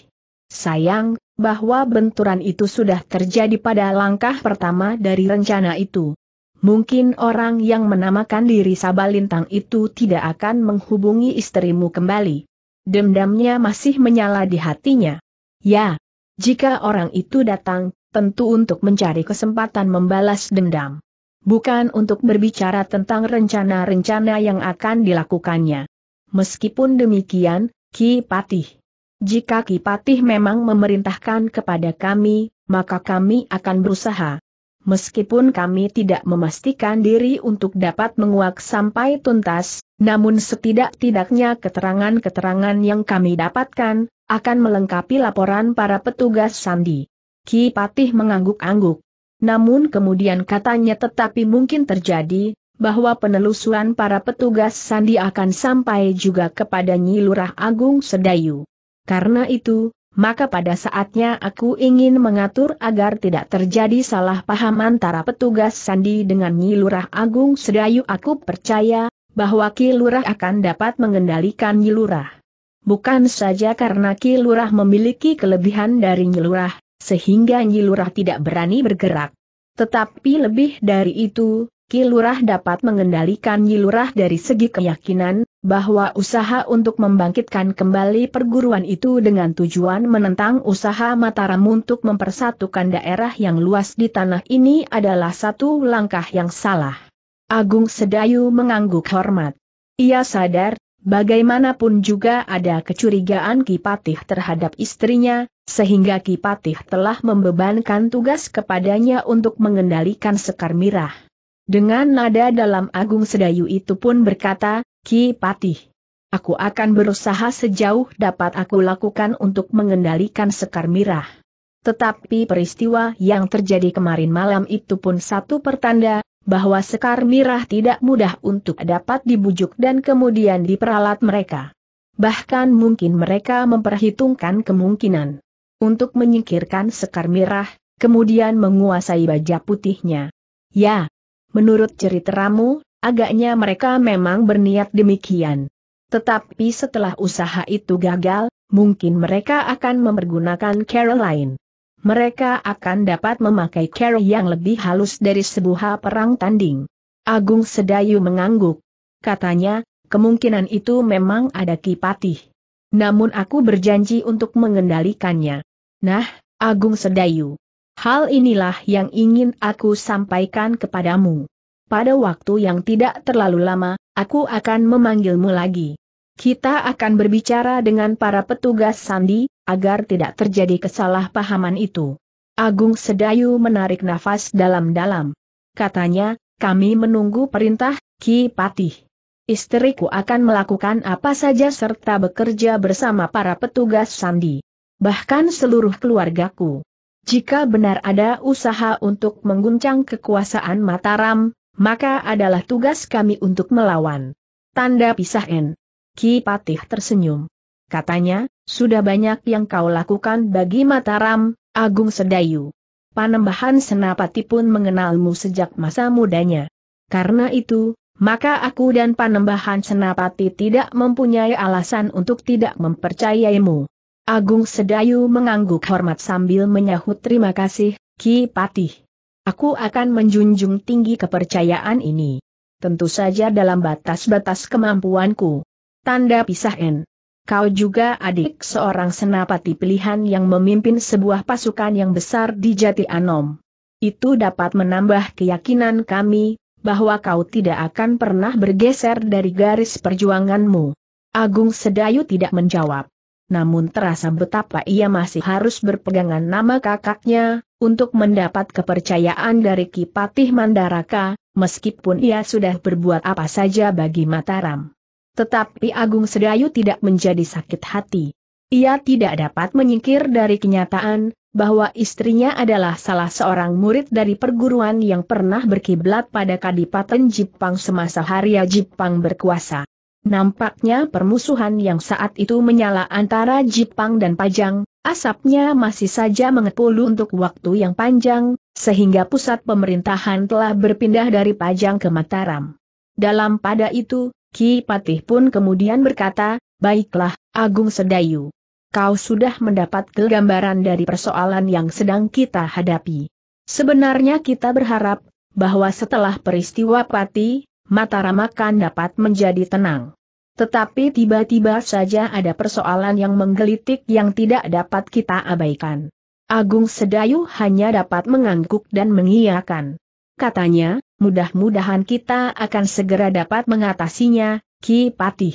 Sayang, bahwa benturan itu sudah terjadi pada langkah pertama dari rencana itu. Mungkin orang yang menamakan diri Sabalintang itu tidak akan menghubungi istrimu kembali. Dendamnya masih menyala di hatinya. Ya, jika orang itu datang, tentu untuk mencari kesempatan membalas dendam. Bukan untuk berbicara tentang rencana-rencana yang akan dilakukannya. Meskipun demikian, Ki Patih jika Kipatih memang memerintahkan kepada kami, maka kami akan berusaha. Meskipun kami tidak memastikan diri untuk dapat menguak sampai tuntas, namun setidak-tidaknya keterangan-keterangan yang kami dapatkan, akan melengkapi laporan para petugas sandi. Ki Patih mengangguk-angguk. Namun kemudian katanya tetapi mungkin terjadi, bahwa penelusuran para petugas sandi akan sampai juga kepada Nyi Lurah Agung Sedayu. Karena itu, maka pada saatnya aku ingin mengatur agar tidak terjadi salah paham antara petugas sandi dengan Nyi Lurah Agung Sedayu. Aku percaya bahwa Ki Lurah akan dapat mengendalikan Nyi Lurah. Bukan saja karena Ki Lurah memiliki kelebihan dari Nyi Lurah, sehingga Nyi Lurah tidak berani bergerak. Tetapi lebih dari itu, Ki Lurah dapat mengendalikan Nyi Lurah dari segi keyakinan, bahwa usaha untuk membangkitkan kembali perguruan itu dengan tujuan menentang usaha Mataram untuk mempersatukan daerah yang luas di tanah ini adalah satu langkah yang salah. Agung Sedayu mengangguk hormat. Ia sadar, bagaimanapun juga ada kecurigaan Kipatih terhadap istrinya, sehingga Kipatih telah membebankan tugas kepadanya untuk mengendalikan Sekar Mirah. Dengan nada dalam Agung Sedayu itu pun berkata, Ki Patih. Aku akan berusaha sejauh dapat aku lakukan untuk mengendalikan Sekar Mirah. Tetapi peristiwa yang terjadi kemarin malam itu pun satu pertanda, bahwa Sekar Mirah tidak mudah untuk dapat dibujuk dan kemudian diperalat mereka. Bahkan mungkin mereka memperhitungkan kemungkinan untuk menyingkirkan Sekar Mirah, kemudian menguasai baja putihnya. Ya, Menurut ceritamu, agaknya mereka memang berniat demikian. Tetapi setelah usaha itu gagal, mungkin mereka akan mempergunakan lain. Mereka akan dapat memakai cara yang lebih halus dari sebuah perang tanding. Agung Sedayu mengangguk. Katanya, kemungkinan itu memang ada kipatih. Namun aku berjanji untuk mengendalikannya. Nah, Agung Sedayu, Hal inilah yang ingin aku sampaikan kepadamu. Pada waktu yang tidak terlalu lama, aku akan memanggilmu lagi. Kita akan berbicara dengan para petugas sandi, agar tidak terjadi kesalahpahaman itu. Agung Sedayu menarik nafas dalam-dalam. Katanya, kami menunggu perintah, Ki Patih. Istriku akan melakukan apa saja serta bekerja bersama para petugas sandi. Bahkan seluruh keluargaku. Jika benar ada usaha untuk mengguncang kekuasaan Mataram, maka adalah tugas kami untuk melawan. Tanda pisah N. Ki Patih tersenyum. Katanya, sudah banyak yang kau lakukan bagi Mataram, Agung Sedayu. Panembahan Senapati pun mengenalmu sejak masa mudanya. Karena itu, maka aku dan Panembahan Senapati tidak mempunyai alasan untuk tidak mempercayaimu. Agung Sedayu mengangguk hormat sambil menyahut terima kasih, Ki Patih. Aku akan menjunjung tinggi kepercayaan ini. Tentu saja dalam batas-batas kemampuanku. Tanda pisah N. Kau juga adik seorang senapati pilihan yang memimpin sebuah pasukan yang besar di Jati Anom. Itu dapat menambah keyakinan kami, bahwa kau tidak akan pernah bergeser dari garis perjuanganmu. Agung Sedayu tidak menjawab. Namun terasa betapa ia masih harus berpegangan nama kakaknya, untuk mendapat kepercayaan dari Kipatih Mandaraka, meskipun ia sudah berbuat apa saja bagi Mataram. Tetapi Agung Sedayu tidak menjadi sakit hati. Ia tidak dapat menyingkir dari kenyataan, bahwa istrinya adalah salah seorang murid dari perguruan yang pernah berkiblat pada Kadipaten Jepang semasa Haria Jepang berkuasa. Nampaknya permusuhan yang saat itu menyala antara Jepang dan Pajang, asapnya masih saja mengepul untuk waktu yang panjang, sehingga pusat pemerintahan telah berpindah dari Pajang ke Mataram. Dalam pada itu, Ki Patih pun kemudian berkata, Baiklah, Agung Sedayu kau sudah mendapat gambaran dari persoalan yang sedang kita hadapi. Sebenarnya kita berharap, bahwa setelah peristiwa Pati, Mataram akan dapat menjadi tenang. Tetapi tiba-tiba saja ada persoalan yang menggelitik yang tidak dapat kita abaikan. Agung Sedayu hanya dapat mengangguk dan mengiyakan. Katanya, mudah-mudahan kita akan segera dapat mengatasinya, Ki Patih.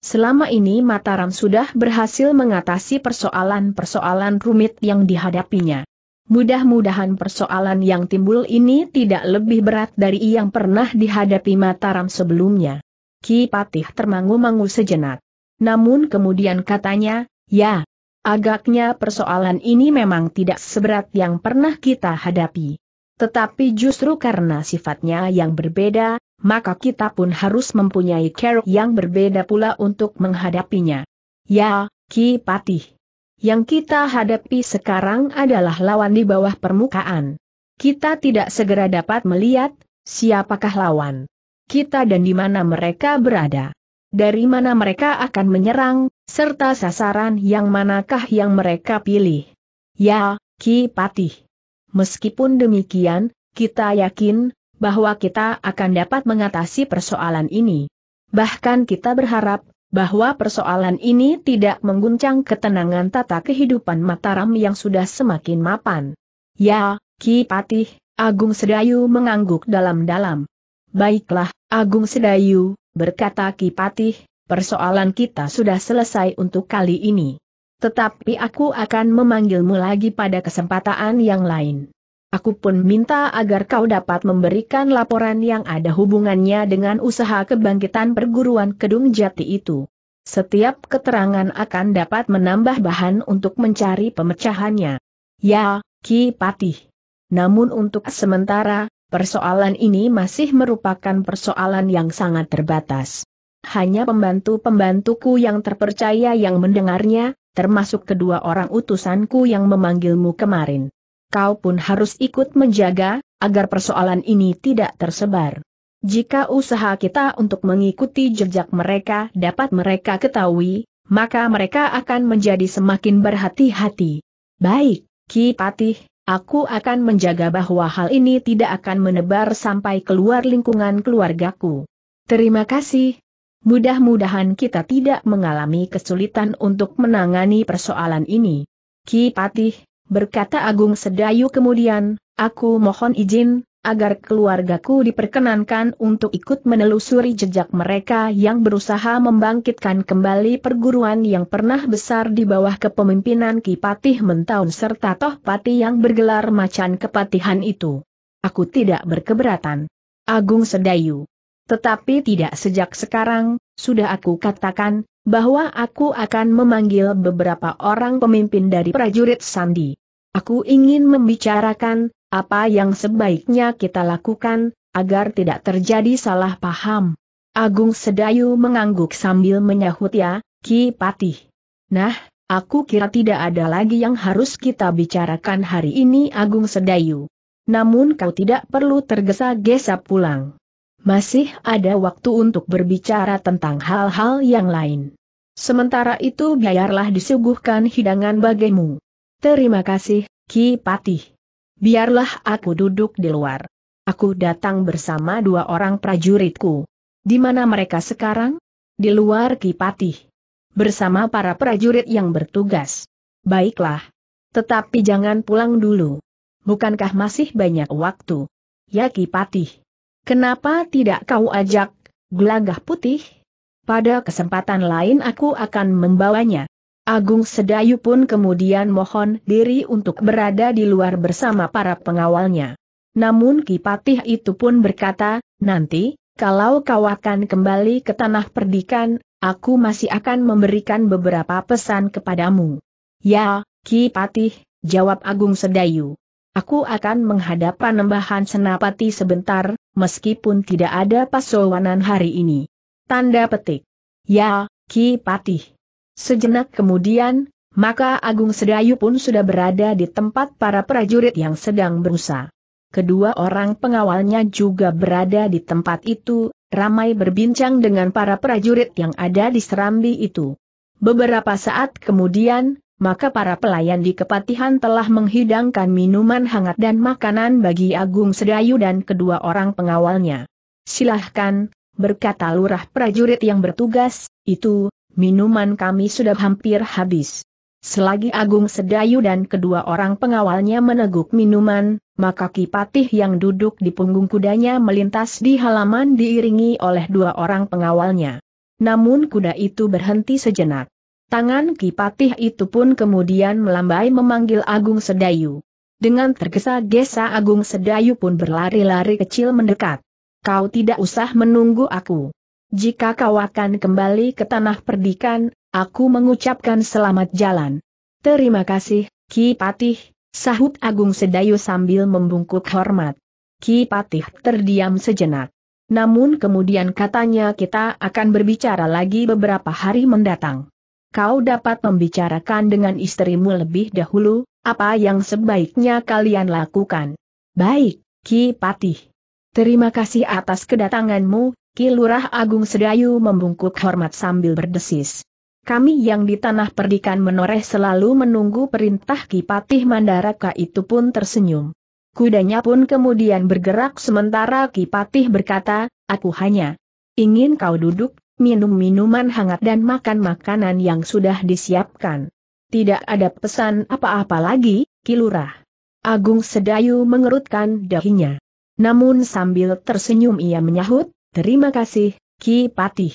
Selama ini Mataram sudah berhasil mengatasi persoalan-persoalan rumit yang dihadapinya. Mudah-mudahan persoalan yang timbul ini tidak lebih berat dari yang pernah dihadapi Mataram sebelumnya. Ki Patih termangu-mangu sejenak. Namun kemudian katanya, ya, agaknya persoalan ini memang tidak seberat yang pernah kita hadapi. Tetapi justru karena sifatnya yang berbeda, maka kita pun harus mempunyai cara yang berbeda pula untuk menghadapinya. Ya, Ki Patih. Yang kita hadapi sekarang adalah lawan di bawah permukaan. Kita tidak segera dapat melihat, siapakah lawan. Kita dan di mana mereka berada. Dari mana mereka akan menyerang, serta sasaran yang manakah yang mereka pilih. Ya, Ki Patih. Meskipun demikian, kita yakin, bahwa kita akan dapat mengatasi persoalan ini. Bahkan kita berharap, bahwa persoalan ini tidak mengguncang ketenangan tata kehidupan Mataram yang sudah semakin mapan. Ya, Ki Patih, Agung Sedayu mengangguk dalam-dalam. Baiklah, Agung Sedayu, berkata Ki Patih, persoalan kita sudah selesai untuk kali ini. Tetapi aku akan memanggilmu lagi pada kesempatan yang lain. Aku pun minta agar kau dapat memberikan laporan yang ada hubungannya dengan usaha kebangkitan perguruan Kedung Jati itu. Setiap keterangan akan dapat menambah bahan untuk mencari pemecahannya. Ya, Ki Patih. Namun untuk sementara, persoalan ini masih merupakan persoalan yang sangat terbatas. Hanya pembantu-pembantuku yang terpercaya yang mendengarnya, termasuk kedua orang utusanku yang memanggilmu kemarin. Kau pun harus ikut menjaga, agar persoalan ini tidak tersebar. Jika usaha kita untuk mengikuti jejak mereka dapat mereka ketahui, maka mereka akan menjadi semakin berhati-hati. Baik, Ki Patih, aku akan menjaga bahwa hal ini tidak akan menebar sampai keluar lingkungan keluargaku. Terima kasih, Mudah-mudahan kita tidak mengalami kesulitan untuk menangani persoalan ini. Ki Patih, berkata Agung Sedayu kemudian, aku mohon izin, agar keluargaku diperkenankan untuk ikut menelusuri jejak mereka yang berusaha membangkitkan kembali perguruan yang pernah besar di bawah kepemimpinan Ki Patih Mentaun serta Toh Pati yang bergelar macan kepatihan itu. Aku tidak berkeberatan. Agung Sedayu. Tetapi tidak sejak sekarang, sudah aku katakan, bahwa aku akan memanggil beberapa orang pemimpin dari prajurit Sandi. Aku ingin membicarakan, apa yang sebaiknya kita lakukan, agar tidak terjadi salah paham. Agung Sedayu mengangguk sambil menyahut ya, Ki Patih. Nah, aku kira tidak ada lagi yang harus kita bicarakan hari ini Agung Sedayu. Namun kau tidak perlu tergesa-gesa pulang. Masih ada waktu untuk berbicara tentang hal-hal yang lain. Sementara itu biarlah disuguhkan hidangan bagimu. Terima kasih, Ki Patih. Biarlah aku duduk di luar. Aku datang bersama dua orang prajuritku. Di mana mereka sekarang? Di luar Kipatih. Bersama para prajurit yang bertugas. Baiklah. Tetapi jangan pulang dulu. Bukankah masih banyak waktu? Ya Kipatih. Kenapa tidak kau ajak, gelagah putih? Pada kesempatan lain aku akan membawanya. Agung Sedayu pun kemudian mohon diri untuk berada di luar bersama para pengawalnya. Namun Kipatih itu pun berkata, nanti, kalau kau akan kembali ke tanah perdikan, aku masih akan memberikan beberapa pesan kepadamu. Ya, Kipatih, jawab Agung Sedayu. Aku akan menghadap Panembahan Senapati sebentar, meskipun tidak ada pasowanan hari ini. Tanda petik. Ya, Kipatih. Sejenak kemudian, maka Agung Sedayu pun sudah berada di tempat para prajurit yang sedang berusaha. Kedua orang pengawalnya juga berada di tempat itu, ramai berbincang dengan para prajurit yang ada di serambi itu. Beberapa saat kemudian, maka para pelayan di kepatihan telah menghidangkan minuman hangat dan makanan bagi Agung Sedayu dan kedua orang pengawalnya. Silahkan, berkata lurah prajurit yang bertugas, itu, minuman kami sudah hampir habis. Selagi Agung Sedayu dan kedua orang pengawalnya meneguk minuman, maka Kipatih yang duduk di punggung kudanya melintas di halaman diiringi oleh dua orang pengawalnya. Namun kuda itu berhenti sejenak. Tangan Kipatih itu pun kemudian melambai memanggil Agung Sedayu. Dengan tergesa-gesa Agung Sedayu pun berlari-lari kecil mendekat. Kau tidak usah menunggu aku. Jika kau akan kembali ke tanah perdikan, aku mengucapkan selamat jalan. Terima kasih, Ki Patih, sahut Agung Sedayu sambil membungkuk hormat. Ki Patih terdiam sejenak. Namun kemudian katanya kita akan berbicara lagi beberapa hari mendatang. Kau dapat membicarakan dengan istrimu lebih dahulu, apa yang sebaiknya kalian lakukan. Baik, Ki Patih. Terima kasih atas kedatanganmu, Ki Lurah Agung Sedayu membungkuk hormat sambil berdesis. Kami yang di tanah perdikan menoreh selalu menunggu perintah Ki Patih Mandaraka itu pun tersenyum. Kudanya pun kemudian bergerak sementara Ki Patih berkata, aku hanya ingin kau duduk, minum minuman hangat dan makan makanan yang sudah disiapkan. Tidak ada pesan apa-apa lagi, Ki Lurah. Agung Sedayu mengerutkan dahinya. Namun sambil tersenyum ia menyahut, Terima kasih, Ki Patih.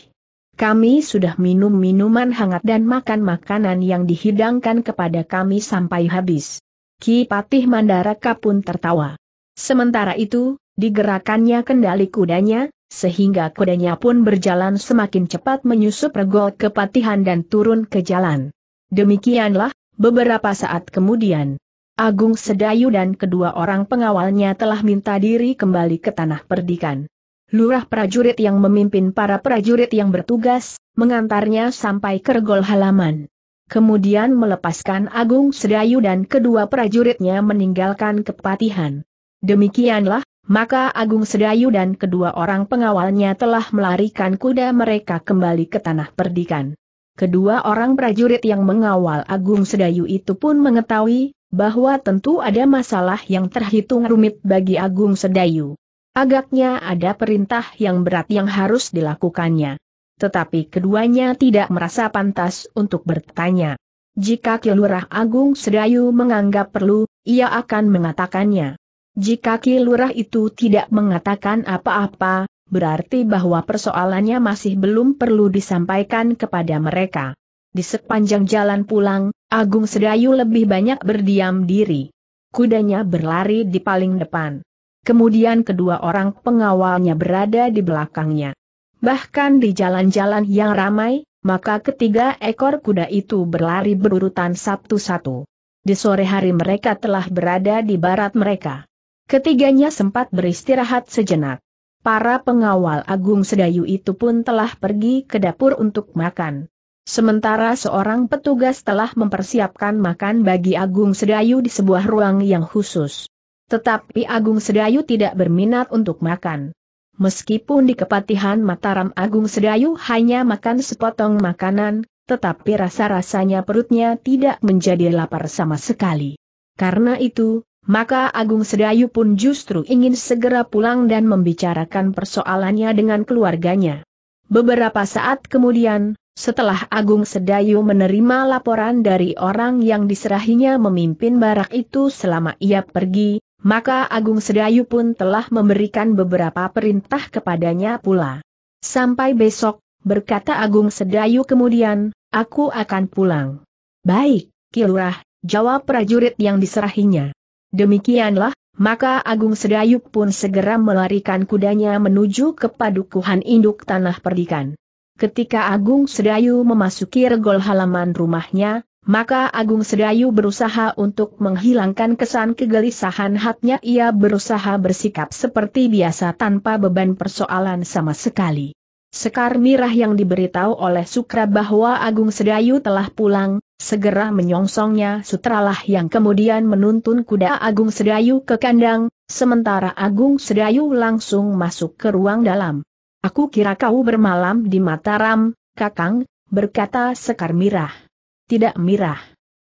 Kami sudah minum minuman hangat dan makan makanan yang dihidangkan kepada kami sampai habis. Ki Patih Mandaraka pun tertawa. Sementara itu, digerakannya kendali kudanya, sehingga kudanya pun berjalan semakin cepat menyusup regol kepatihan dan turun ke jalan. Demikianlah, beberapa saat kemudian, Agung Sedayu dan kedua orang pengawalnya telah minta diri kembali ke tanah perdikan. Lurah prajurit yang memimpin para prajurit yang bertugas, mengantarnya sampai ke regol halaman. Kemudian melepaskan Agung Sedayu dan kedua prajuritnya meninggalkan kepatihan. Demikianlah, maka Agung Sedayu dan kedua orang pengawalnya telah melarikan kuda mereka kembali ke tanah perdikan. Kedua orang prajurit yang mengawal Agung Sedayu itu pun mengetahui, bahwa tentu ada masalah yang terhitung rumit bagi Agung Sedayu. Agaknya ada perintah yang berat yang harus dilakukannya. Tetapi keduanya tidak merasa pantas untuk bertanya. Jika Kilurah Agung Sedayu menganggap perlu, ia akan mengatakannya. Jika Ki Lurah itu tidak mengatakan apa-apa, berarti bahwa persoalannya masih belum perlu disampaikan kepada mereka. Di sepanjang jalan pulang, Agung Sedayu lebih banyak berdiam diri. Kudanya berlari di paling depan. Kemudian kedua orang pengawalnya berada di belakangnya. Bahkan di jalan-jalan yang ramai, maka ketiga ekor kuda itu berlari berurutan satu-satu. Di sore hari mereka telah berada di barat mereka. Ketiganya sempat beristirahat sejenak. Para pengawal Agung Sedayu itu pun telah pergi ke dapur untuk makan. Sementara seorang petugas telah mempersiapkan makan bagi Agung Sedayu di sebuah ruang yang khusus. Tetapi Agung Sedayu tidak berminat untuk makan. Meskipun di kepatihan Mataram Agung Sedayu hanya makan sepotong makanan, tetapi rasa-rasanya perutnya tidak menjadi lapar sama sekali. Karena itu, maka Agung Sedayu pun justru ingin segera pulang dan membicarakan persoalannya dengan keluarganya. Beberapa saat kemudian, setelah Agung Sedayu menerima laporan dari orang yang diserahinya memimpin barak itu selama ia pergi, maka Agung Sedayu pun telah memberikan beberapa perintah kepadanya pula. Sampai besok, berkata Agung Sedayu kemudian, aku akan pulang. Baik, Kilurah, jawab prajurit yang diserahinya. Demikianlah, maka Agung Sedayuk pun segera melarikan kudanya menuju ke padukuhan induk tanah perdikan. Ketika Agung Sedayu memasuki regol halaman rumahnya, maka Agung Sedayu berusaha untuk menghilangkan kesan kegelisahan hatnya ia berusaha bersikap seperti biasa tanpa beban persoalan sama sekali. Sekar Mirah yang diberitahu oleh Sukra bahwa Agung Sedayu telah pulang, segera menyongsongnya sutralah yang kemudian menuntun kuda Agung Sedayu ke kandang, sementara Agung Sedayu langsung masuk ke ruang dalam. Aku kira kau bermalam di Mataram, Kakang, berkata Sekar Mirah. Tidak Mirah.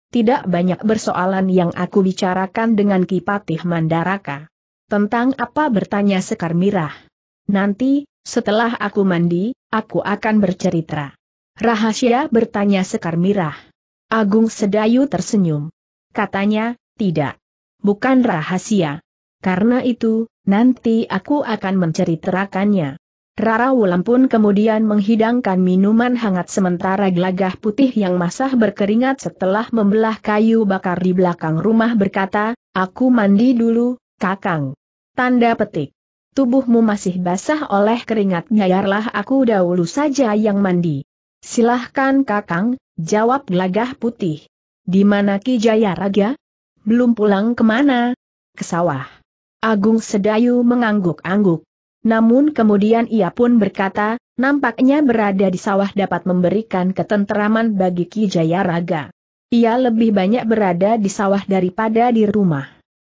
Tidak banyak bersoalan yang aku bicarakan dengan Kipatih Mandaraka. Tentang apa bertanya Sekar Mirah. Nanti, setelah aku mandi, aku akan bercerita. Rahasia bertanya Sekar Mirah. Agung Sedayu tersenyum. Katanya, tidak. Bukan rahasia. Karena itu, nanti aku akan menceritakannya. Rara Wulan pun kemudian menghidangkan minuman hangat sementara gelagah putih yang masah berkeringat setelah membelah kayu bakar di belakang rumah berkata, aku mandi dulu, kakang. Tanda petik. Tubuhmu masih basah oleh keringat biarlah aku dahulu saja yang mandi. Silahkan kakang, Jawab gelagah putih. Di mana Ki Jaya Raga? Belum pulang ke mana? Ke sawah. Agung Sedayu mengangguk-angguk. Namun kemudian ia pun berkata, nampaknya berada di sawah dapat memberikan ketenteraman bagi Ki Jaya Raga. Ia lebih banyak berada di sawah daripada di rumah.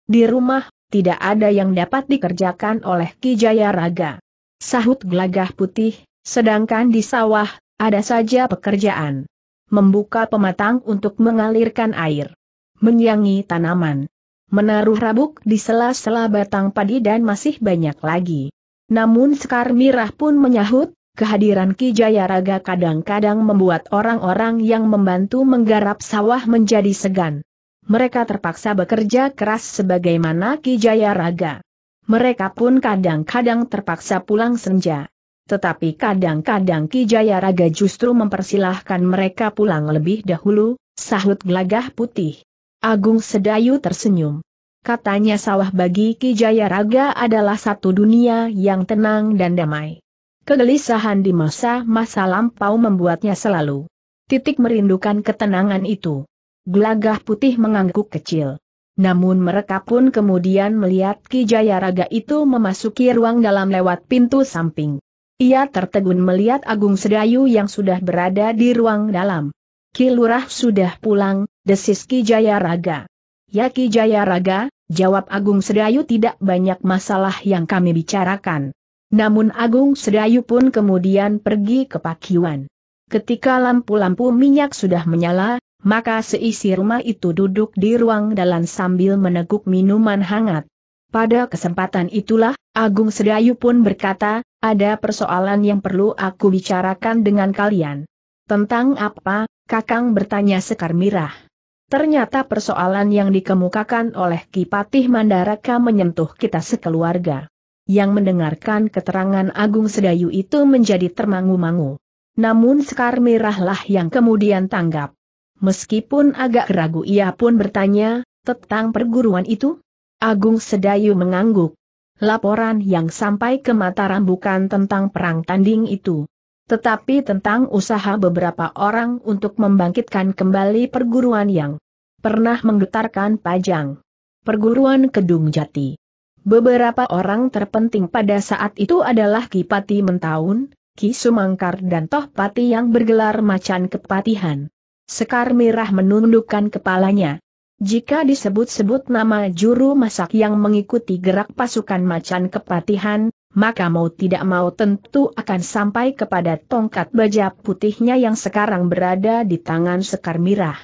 Di rumah, tidak ada yang dapat dikerjakan oleh Ki Jaya Raga. Sahut gelagah putih, sedangkan di sawah, ada saja pekerjaan membuka pematang untuk mengalirkan air, menyangi tanaman, menaruh rabuk di sela-sela batang padi dan masih banyak lagi. Namun Sekar Mirah pun menyahut, kehadiran Ki Jaya Raga kadang-kadang membuat orang-orang yang membantu menggarap sawah menjadi segan. Mereka terpaksa bekerja keras sebagaimana Ki Jaya Raga. Mereka pun kadang-kadang terpaksa pulang senja tetapi kadang-kadang Ki Jaya Raga justru mempersilahkan mereka pulang lebih dahulu, sahut gelagah putih. Agung Sedayu tersenyum. Katanya sawah bagi Ki Jaya Raga adalah satu dunia yang tenang dan damai. Kegelisahan di masa-masa lampau membuatnya selalu titik merindukan ketenangan itu. Gelagah putih mengangguk kecil. Namun mereka pun kemudian melihat Ki Jaya Raga itu memasuki ruang dalam lewat pintu samping. Ia tertegun melihat Agung Sedayu yang sudah berada di ruang dalam. Ki Lurah sudah pulang, desis Ki Jaya Raga. Ya Ki Jaya Raga, jawab Agung Sedayu tidak banyak masalah yang kami bicarakan. Namun Agung Sedayu pun kemudian pergi ke Pakiwan. Ketika lampu-lampu minyak sudah menyala, maka seisi rumah itu duduk di ruang dalam sambil meneguk minuman hangat. Pada kesempatan itulah, Agung Sedayu pun berkata, ada persoalan yang perlu aku bicarakan dengan kalian. Tentang apa, Kakang bertanya Sekar Mirah. Ternyata persoalan yang dikemukakan oleh Ki Patih Mandaraka menyentuh kita sekeluarga. Yang mendengarkan keterangan Agung Sedayu itu menjadi termangu-mangu. Namun Sekar Mirahlah yang kemudian tanggap. Meskipun agak ragu ia pun bertanya, tentang perguruan itu? Agung Sedayu mengangguk. Laporan yang sampai ke Mataram bukan tentang perang tanding itu tetapi tentang usaha beberapa orang untuk membangkitkan kembali perguruan yang pernah menggetarkan Pajang. Perguruan Kedung Jati. Beberapa orang terpenting pada saat itu adalah Ki Pati Mentaun, Ki Sumangkar dan Toh Pati yang bergelar macan kepatihan. Sekar Mirah menundukkan kepalanya. Jika disebut-sebut nama juru masak yang mengikuti gerak pasukan macan kepatihan, maka mau tidak mau tentu akan sampai kepada tongkat baja putihnya yang sekarang berada di tangan Sekar Mirah.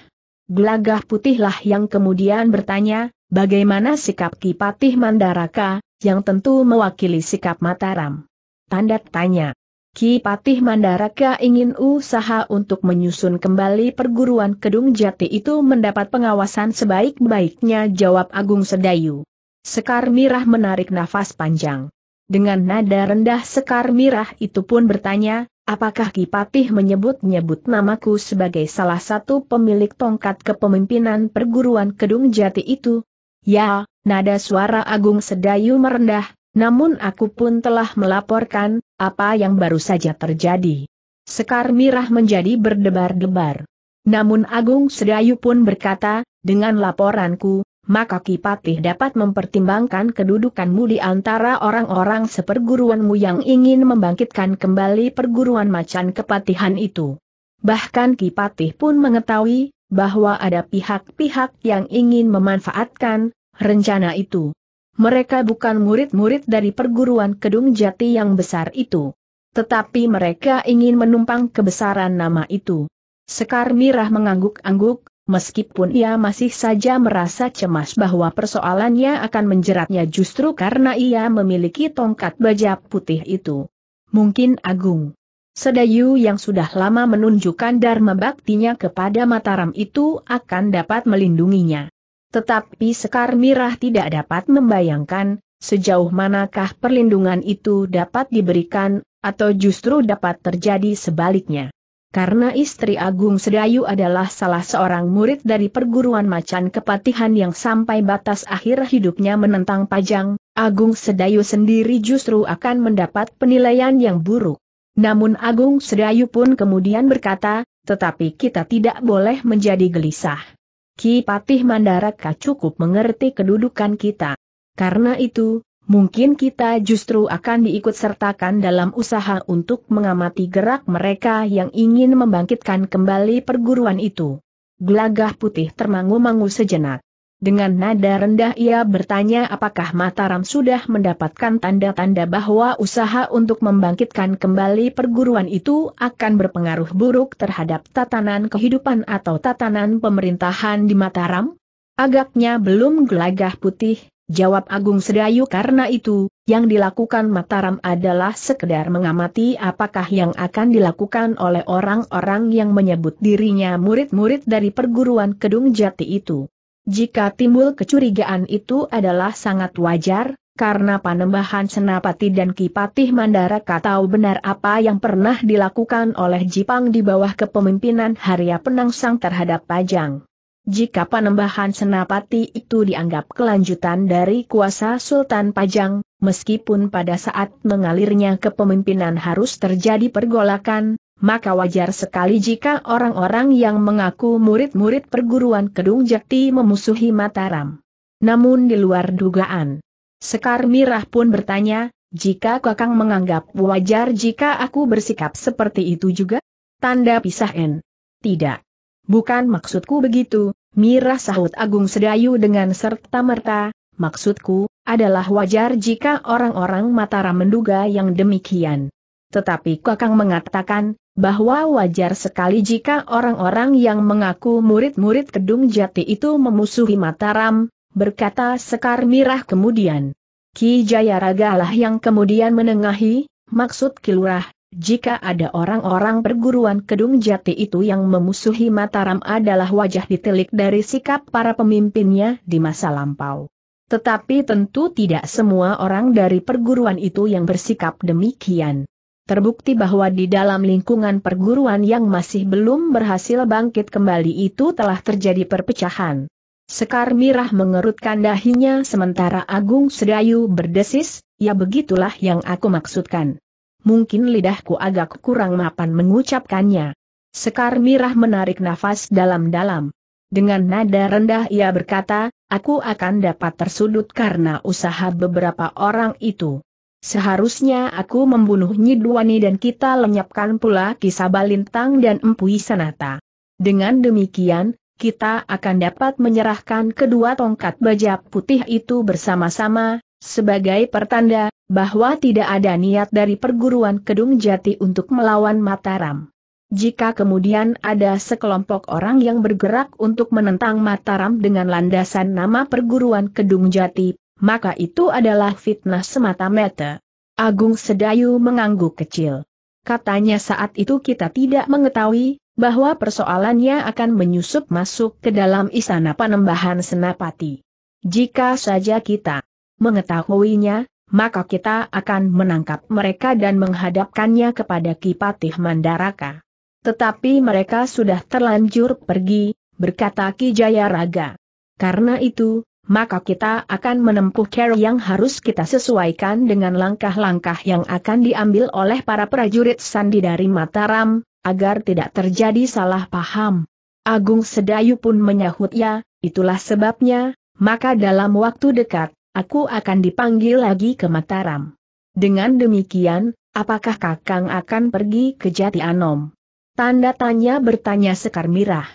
Gelagah putihlah yang kemudian bertanya, bagaimana sikap Ki Patih Mandaraka, yang tentu mewakili sikap Mataram. Tanda tanya. Ki Patih Mandaraka ingin usaha untuk menyusun kembali perguruan Kedung Jati itu mendapat pengawasan sebaik-baiknya jawab Agung Sedayu. Sekar Mirah menarik nafas panjang. Dengan nada rendah Sekar Mirah itu pun bertanya, apakah Ki Patih menyebut-nyebut namaku sebagai salah satu pemilik tongkat kepemimpinan perguruan Kedung Jati itu? Ya, nada suara Agung Sedayu merendah, namun aku pun telah melaporkan, apa yang baru saja terjadi. Sekar Mirah menjadi berdebar-debar. Namun Agung Sedayu pun berkata, dengan laporanku, maka Ki Patih dapat mempertimbangkan kedudukanmu di antara orang-orang seperguruanmu yang ingin membangkitkan kembali perguruan macan kepatihan itu. Bahkan Ki Patih pun mengetahui, bahwa ada pihak-pihak yang ingin memanfaatkan rencana itu. Mereka bukan murid-murid dari perguruan Kedung Jati yang besar itu. Tetapi mereka ingin menumpang kebesaran nama itu. Sekar Mirah mengangguk-angguk, meskipun ia masih saja merasa cemas bahwa persoalannya akan menjeratnya justru karena ia memiliki tongkat baja putih itu. Mungkin Agung Sedayu yang sudah lama menunjukkan dharma baktinya kepada Mataram itu akan dapat melindunginya. Tetapi Sekar Mirah tidak dapat membayangkan, sejauh manakah perlindungan itu dapat diberikan, atau justru dapat terjadi sebaliknya. Karena istri Agung Sedayu adalah salah seorang murid dari perguruan macan kepatihan yang sampai batas akhir hidupnya menentang pajang, Agung Sedayu sendiri justru akan mendapat penilaian yang buruk. Namun Agung Sedayu pun kemudian berkata, tetapi kita tidak boleh menjadi gelisah. Ki Patih Mandaraka cukup mengerti kedudukan kita. Karena itu, mungkin kita justru akan diikut sertakan dalam usaha untuk mengamati gerak mereka yang ingin membangkitkan kembali perguruan itu. Gelagah putih termangu-mangu sejenak. Dengan nada rendah ia bertanya apakah Mataram sudah mendapatkan tanda-tanda bahwa usaha untuk membangkitkan kembali perguruan itu akan berpengaruh buruk terhadap tatanan kehidupan atau tatanan pemerintahan di Mataram? Agaknya belum gelagah putih, Jawab Agung Sedayu karena itu, yang dilakukan Mataram adalah sekedar mengamati apakah yang akan dilakukan oleh orang-orang yang menyebut dirinya murid-murid dari perguruan Kedung Jati itu. Jika timbul kecurigaan itu adalah sangat wajar, karena Panembahan Senapati dan Kipatih Mandaraka tahu benar apa yang pernah dilakukan oleh Jipang di bawah kepemimpinan Harya Penangsang terhadap Pajang. Jika panembahan Senapati itu dianggap kelanjutan dari kuasa Sultan Pajang, meskipun pada saat mengalirnya kepemimpinan harus terjadi pergolakan, maka wajar sekali jika orang-orang yang mengaku murid-murid perguruan Kedung Jakti memusuhi Mataram. Namun di luar dugaan. Sekar Mirah pun bertanya, jika Kakang menganggap wajar jika aku bersikap seperti itu juga? Tanda pisah N. Tidak. Bukan maksudku begitu, Mira sahut Agung Sedayu dengan serta-merta, maksudku, adalah wajar jika orang-orang Mataram menduga yang demikian. Tetapi Kakang mengatakan, bahwa wajar sekali jika orang-orang yang mengaku murid-murid Kedung Jati itu memusuhi Mataram, berkata Sekar Mirah kemudian. Ki Jayaraga lah yang kemudian menengahi, maksud Kilurah, jika ada orang-orang perguruan Kedung Jati itu yang memusuhi Mataram adalah wajah ditelik dari sikap para pemimpinnya di masa lampau. Tetapi tentu tidak semua orang dari perguruan itu yang bersikap demikian. Terbukti bahwa di dalam lingkungan perguruan yang masih belum berhasil bangkit kembali itu telah terjadi perpecahan. Sekar Mirah mengerutkan dahinya sementara Agung Sedayu berdesis, ya begitulah yang aku maksudkan. Mungkin lidahku agak kurang mapan mengucapkannya. Sekar Mirah menarik nafas dalam-dalam. Dengan nada rendah ia berkata, aku akan dapat tersudut karena usaha beberapa orang itu. Seharusnya aku membunuh Nyidwani dan kita lenyapkan pula kisah Balintang dan Empu Sanata. Dengan demikian, kita akan dapat menyerahkan kedua tongkat baja putih itu bersama-sama, sebagai pertanda, bahwa tidak ada niat dari perguruan Kedung Jati untuk melawan Mataram. Jika kemudian ada sekelompok orang yang bergerak untuk menentang Mataram dengan landasan nama perguruan Kedung Jati, maka itu adalah fitnah semata-mata. Agung Sedayu mengangguk kecil. Katanya saat itu kita tidak mengetahui, bahwa persoalannya akan menyusup masuk ke dalam istana Panembahan Senapati. Jika saja kita mengetahuinya, maka kita akan menangkap mereka dan menghadapkannya kepada Kipatih Mandaraka. Tetapi mereka sudah terlanjur pergi, berkata Ki Jaya Raga. Karena itu, maka kita akan menempuh cara yang harus kita sesuaikan dengan langkah-langkah yang akan diambil oleh para prajurit sandi dari Mataram, agar tidak terjadi salah paham. Agung Sedayu pun menyahut ya, itulah sebabnya, maka dalam waktu dekat, aku akan dipanggil lagi ke Mataram. Dengan demikian, apakah Kakang akan pergi ke Jati Anom? Tanda tanya bertanya Sekar Mirah.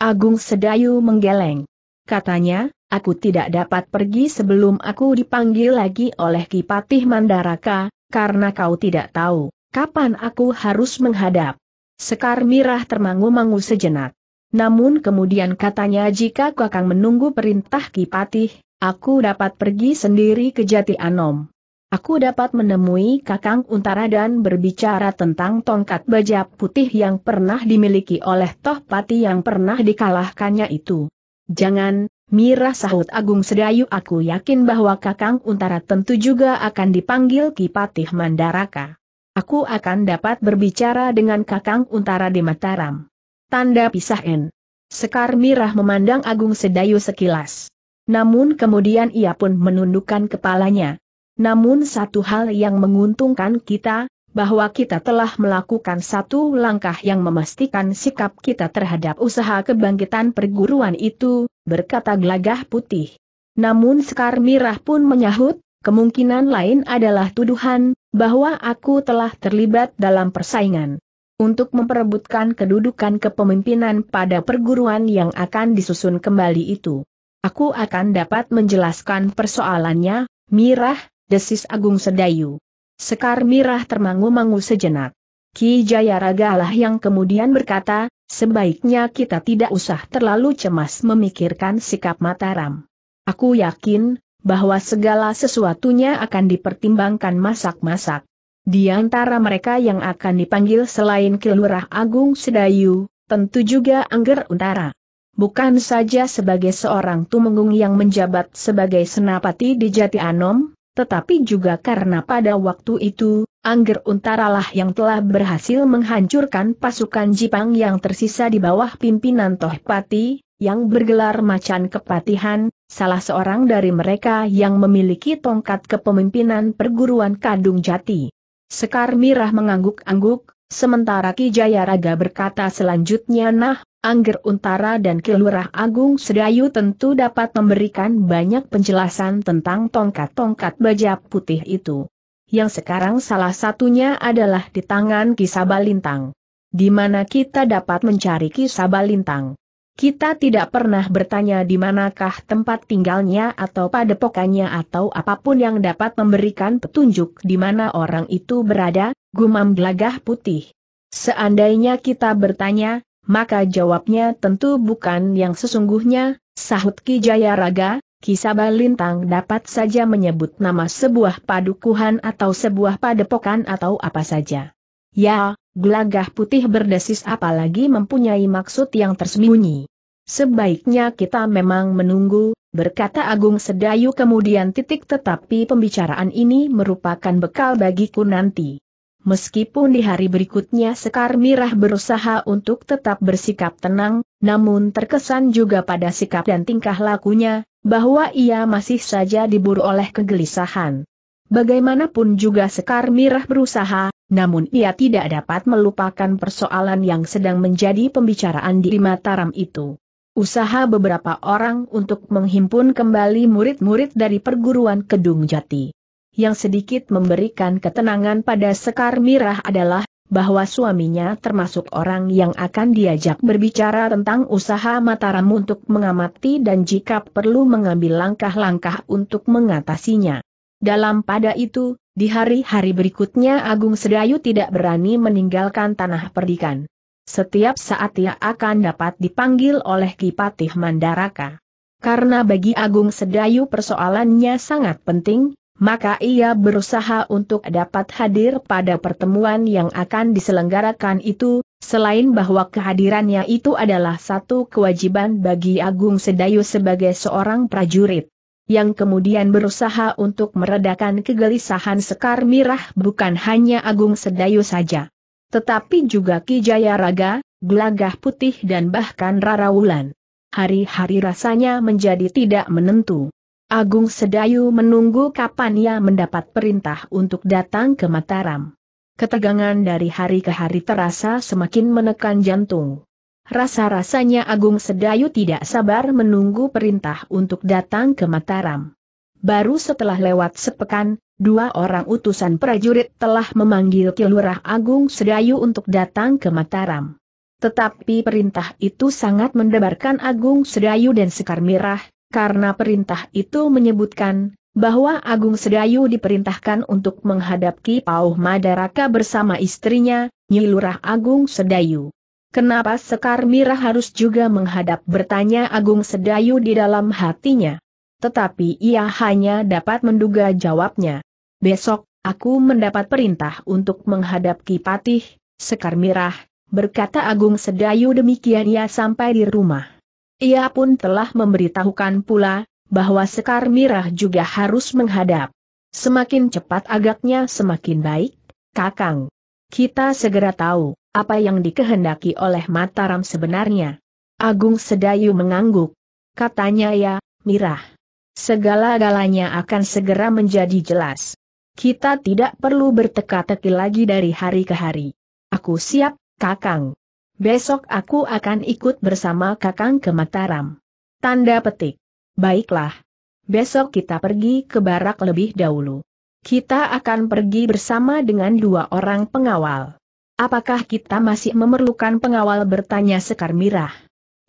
Agung Sedayu menggeleng. Katanya, aku tidak dapat pergi sebelum aku dipanggil lagi oleh Kipatih Mandaraka, karena kau tidak tahu, kapan aku harus menghadap. Sekar Mirah termangu-mangu sejenak. Namun kemudian katanya jika Kakang menunggu perintah Kipatih, aku dapat pergi sendiri ke Jati Anom. Aku dapat menemui Kakang Untara dan berbicara tentang tongkat baja putih yang pernah dimiliki oleh Toh Pati yang pernah dikalahkannya itu. Jangan, Mirah sahut Agung Sedayu aku yakin bahwa Kakang Untara tentu juga akan dipanggil Kipatih Mandaraka aku akan dapat berbicara dengan Kakang Untara di Mataram. Tanda pisah N. Sekar Mirah memandang Agung Sedayu sekilas. Namun kemudian ia pun menundukkan kepalanya. Namun satu hal yang menguntungkan kita, bahwa kita telah melakukan satu langkah yang memastikan sikap kita terhadap usaha kebangkitan perguruan itu, berkata gelagah putih. Namun Sekar Mirah pun menyahut, kemungkinan lain adalah tuduhan, bahwa aku telah terlibat dalam persaingan untuk memperebutkan kedudukan kepemimpinan pada perguruan yang akan disusun kembali itu. Aku akan dapat menjelaskan persoalannya, Mirah, desis Agung Sedayu. Sekar Mirah termangu-mangu sejenak. Ki Jayaraga lah yang kemudian berkata, sebaiknya kita tidak usah terlalu cemas memikirkan sikap Mataram. Aku yakin, bahwa segala sesuatunya akan dipertimbangkan masak-masak. Di antara mereka yang akan dipanggil selain Kilurah Agung Sedayu, tentu juga Angger Untara. Bukan saja sebagai seorang tumenggung yang menjabat sebagai senapati di Jati Anom, tetapi juga karena pada waktu itu, Angger Untara lah yang telah berhasil menghancurkan pasukan Jepang yang tersisa di bawah pimpinan Tohpati, yang bergelar macan kepatihan, salah seorang dari mereka yang memiliki tongkat kepemimpinan perguruan Kadung Jati. Sekar Mirah mengangguk-angguk, sementara Ki Jayaraga berkata selanjutnya nah, Angger Untara dan Kilurah Agung Sedayu tentu dapat memberikan banyak penjelasan tentang tongkat-tongkat baja putih itu. Yang sekarang salah satunya adalah di tangan Kisabalintang. Di mana kita dapat mencari Kisabalintang? Kita tidak pernah bertanya di manakah tempat tinggalnya atau padepokannya atau apa pun yang dapat memberikan petunjuk di mana orang itu berada, gumam gelagah putih. Seandainya kita bertanya, maka jawabnya tentu bukan yang sesungguhnya, sahut Ki Jaya Raga, Ki Sabalintang dapat saja menyebut nama sebuah padukuhan atau sebuah padepokan atau apa saja. Ya, gelagah putih berdesis apalagi mempunyai maksud yang tersembunyi. Sebaiknya kita memang menunggu, berkata Agung Sedayu kemudian titik tetapi pembicaraan ini merupakan bekal bagiku nanti. Meskipun di hari berikutnya Sekar Mirah berusaha untuk tetap bersikap tenang, namun terkesan juga pada sikap dan tingkah lakunya, bahwa ia masih saja diburu oleh kegelisahan. Bagaimanapun juga Sekar Mirah berusaha, namun ia tidak dapat melupakan persoalan yang sedang menjadi pembicaraan di Mataram itu. Usaha beberapa orang untuk menghimpun kembali murid-murid dari perguruan Kedung Jati. Yang sedikit memberikan ketenangan pada Sekar Mirah adalah, bahwa suaminya termasuk orang yang akan diajak berbicara tentang usaha Mataram untuk mengamati dan jika perlu mengambil langkah-langkah untuk mengatasinya. Dalam pada itu, di hari-hari berikutnya Agung Sedayu tidak berani meninggalkan tanah perdikan. Setiap saat ia akan dapat dipanggil oleh Kipatih Mandaraka. Karena bagi Agung Sedayu persoalannya sangat penting, maka ia berusaha untuk dapat hadir pada pertemuan yang akan diselenggarakan itu, selain bahwa kehadirannya itu adalah satu kewajiban bagi Agung Sedayu sebagai seorang prajurit. Yang kemudian berusaha untuk meredakan kegelisahan Sekar Mirah bukan hanya Agung Sedayu saja tetapi juga Ki Jaya Raga, Gelagah Putih dan bahkan Rara Wulan. Hari-hari rasanya menjadi tidak menentu. Agung Sedayu menunggu kapan ia mendapat perintah untuk datang ke Mataram. Ketegangan dari hari ke hari terasa semakin menekan jantung. Rasa-rasanya Agung Sedayu tidak sabar menunggu perintah untuk datang ke Mataram. Baru setelah lewat sepekan, dua orang utusan prajurit telah memanggil Kilurah Agung Sedayu untuk datang ke Mataram. Tetapi perintah itu sangat mendebarkan Agung Sedayu dan Sekar Mirah, karena perintah itu menyebutkan, bahwa Agung Sedayu diperintahkan untuk menghadap Ki Pauh Madaraka bersama istrinya, Nyilurah Agung Sedayu. Kenapa Sekar Mirah harus juga menghadap bertanya Agung Sedayu di dalam hatinya? Tetapi ia hanya dapat menduga jawabnya. Besok, aku mendapat perintah untuk menghadap Kipatih, Sekar Mirah, berkata Agung Sedayu demikian ia sampai di rumah. Ia pun telah memberitahukan pula, bahwa Sekar Mirah juga harus menghadap. Semakin cepat agaknya semakin baik, Kakang. Kita segera tahu, apa yang dikehendaki oleh Mataram sebenarnya. Agung Sedayu mengangguk. Katanya ya, Mirah. Segala-galanya akan segera menjadi jelas. Kita tidak perlu berteka-teki lagi dari hari ke hari. Aku siap, Kakang. Besok aku akan ikut bersama Kakang ke Mataram. Tanda petik. Baiklah. Besok kita pergi ke barak lebih dahulu. Kita akan pergi bersama dengan dua orang pengawal. Apakah kita masih memerlukan pengawal bertanya Sekar Mirah?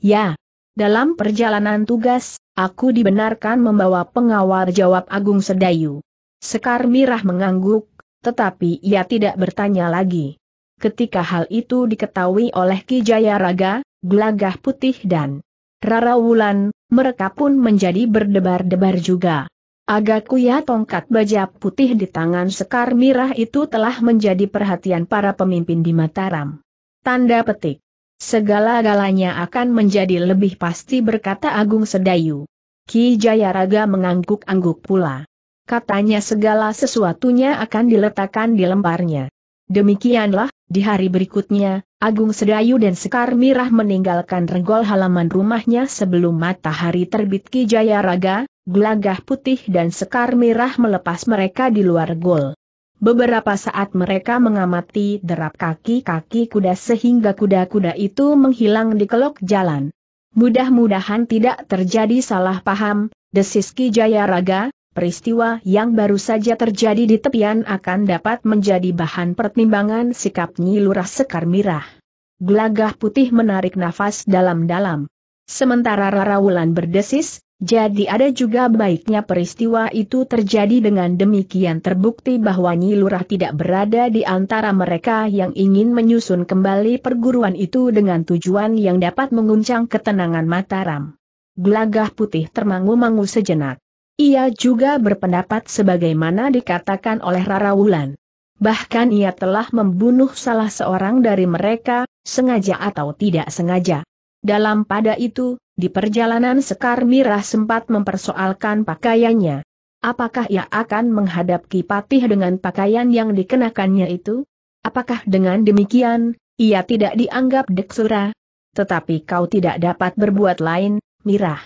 Ya. Dalam perjalanan tugas, aku dibenarkan membawa pengawal jawab Agung Sedayu. Sekar Mirah mengangguk, tetapi ia tidak bertanya lagi. Ketika hal itu diketahui oleh Ki Jaya Raga, Gelagah Putih dan Rara Wulan, mereka pun menjadi berdebar-debar juga. Agak kuya tongkat baja putih di tangan Sekar Mirah itu telah menjadi perhatian para pemimpin di Mataram. Tanda petik. Segala-galanya akan menjadi lebih pasti berkata Agung Sedayu. Ki Jaya Raga mengangguk-angguk pula katanya segala sesuatunya akan diletakkan di lemparnya. Demikianlah, di hari berikutnya, Agung Sedayu dan Sekar Mirah meninggalkan regol halaman rumahnya sebelum matahari terbit Ki Jaya Raga, Gelagah Putih dan Sekar Mirah melepas mereka di luar gol. Beberapa saat mereka mengamati derap kaki-kaki kuda sehingga kuda-kuda itu menghilang di kelok jalan. Mudah-mudahan tidak terjadi salah paham, desis Ki Jaya Raga, peristiwa yang baru saja terjadi di tepian akan dapat menjadi bahan pertimbangan sikap Nyi Lurah Sekar Mirah. Gelagah putih menarik nafas dalam-dalam. Sementara Rara Wulan berdesis, jadi ada juga baiknya peristiwa itu terjadi dengan demikian terbukti bahwa Nyi Lurah tidak berada di antara mereka yang ingin menyusun kembali perguruan itu dengan tujuan yang dapat menguncang ketenangan Mataram. Gelagah putih termangu-mangu sejenak. Ia juga berpendapat sebagaimana dikatakan oleh Rara Wulan. Bahkan ia telah membunuh salah seorang dari mereka, sengaja atau tidak sengaja. Dalam pada itu, di perjalanan Sekar Mirah sempat mempersoalkan pakaiannya. Apakah ia akan menghadap Kipatih dengan pakaian yang dikenakannya itu? Apakah dengan demikian, ia tidak dianggap deksura? Tetapi kau tidak dapat berbuat lain, Mirah.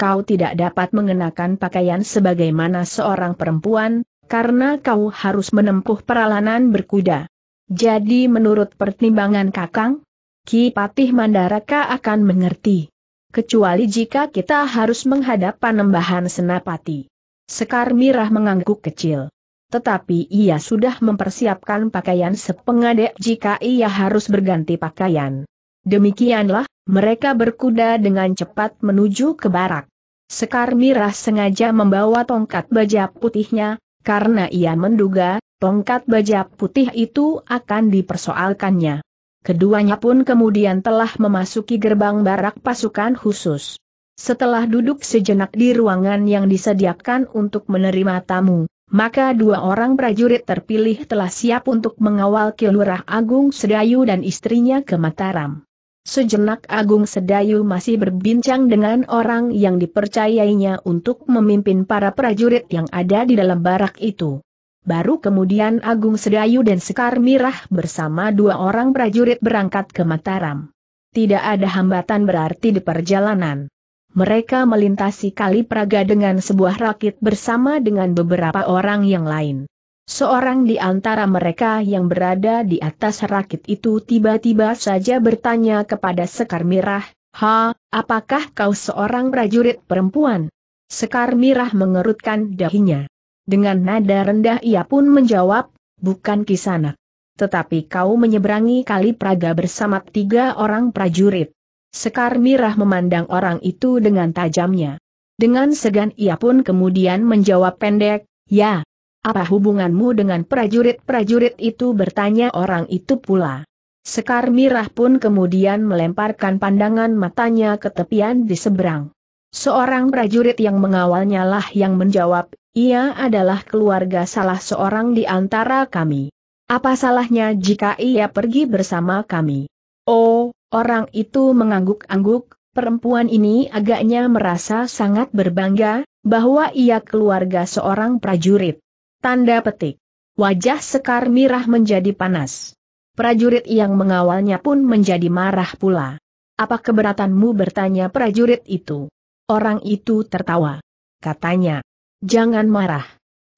Kau tidak dapat mengenakan pakaian sebagaimana seorang perempuan, karena kau harus menempuh peralanan berkuda. Jadi menurut pertimbangan Kakang, Ki Patih Mandaraka akan mengerti. Kecuali jika kita harus menghadap Panembahan Senapati. Sekar Mirah mengangguk kecil. Tetapi ia sudah mempersiapkan pakaian sepengadek jika ia harus berganti pakaian. Demikianlah, mereka berkuda dengan cepat menuju ke barak. Sekar Mirah sengaja membawa tongkat baja putihnya, karena ia menduga, tongkat baja putih itu akan dipersoalkannya. Keduanya pun kemudian telah memasuki gerbang barak pasukan khusus. Setelah duduk sejenak di ruangan yang disediakan untuk menerima tamu, maka dua orang prajurit terpilih telah siap untuk mengawal Kilurah Agung Sedayu dan istrinya ke Mataram. Sejenak Agung Sedayu masih berbincang dengan orang yang dipercayainya untuk memimpin para prajurit yang ada di dalam barak itu. Baru kemudian Agung Sedayu dan Sekar Mirah bersama dua orang prajurit berangkat ke Mataram. Tidak ada hambatan berarti di perjalanan. Mereka melintasi Kali Praga dengan sebuah rakit bersama dengan beberapa orang yang lain. Seorang di antara mereka yang berada di atas rakit itu tiba-tiba saja bertanya kepada Sekar Mirah, Ha, apakah kau seorang prajurit perempuan? Sekar Mirah mengerutkan dahinya. Dengan nada rendah ia pun menjawab, bukan kisana. Tetapi kau menyeberangi kali Praga bersama tiga orang prajurit. Sekar Mirah memandang orang itu dengan tajamnya. Dengan segan ia pun kemudian menjawab pendek, ya, apa hubunganmu dengan prajurit-prajurit itu bertanya orang itu pula. Sekar Mirah pun kemudian melemparkan pandangan matanya ke tepian di seberang. Seorang prajurit yang mengawalnya lah yang menjawab, ia adalah keluarga salah seorang di antara kami. Apa salahnya jika ia pergi bersama kami? Oh, orang itu mengangguk-angguk, perempuan ini agaknya merasa sangat berbangga, bahwa ia keluarga seorang prajurit. Tanda petik. Wajah Sekar Mirah menjadi panas. Prajurit yang mengawalnya pun menjadi marah pula. Apa keberatanmu bertanya prajurit itu? Orang itu tertawa. Katanya, jangan marah.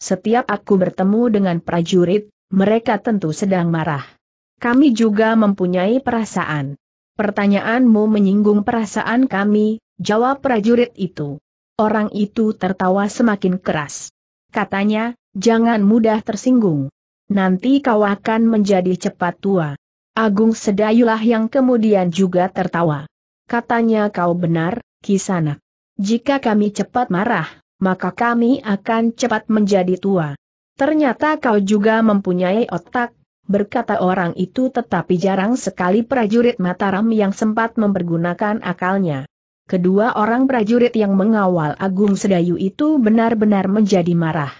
Setiap aku bertemu dengan prajurit, mereka tentu sedang marah. Kami juga mempunyai perasaan. Pertanyaanmu menyinggung perasaan kami, jawab prajurit itu. Orang itu tertawa semakin keras. Katanya, Jangan mudah tersinggung. Nanti kau akan menjadi cepat tua. Agung Sedayulah yang kemudian juga tertawa. Katanya kau benar, Kisana. Jika kami cepat marah, maka kami akan cepat menjadi tua. Ternyata kau juga mempunyai otak, berkata orang itu tetapi jarang sekali prajurit Mataram yang sempat mempergunakan akalnya. Kedua orang prajurit yang mengawal Agung Sedayu itu benar-benar menjadi marah.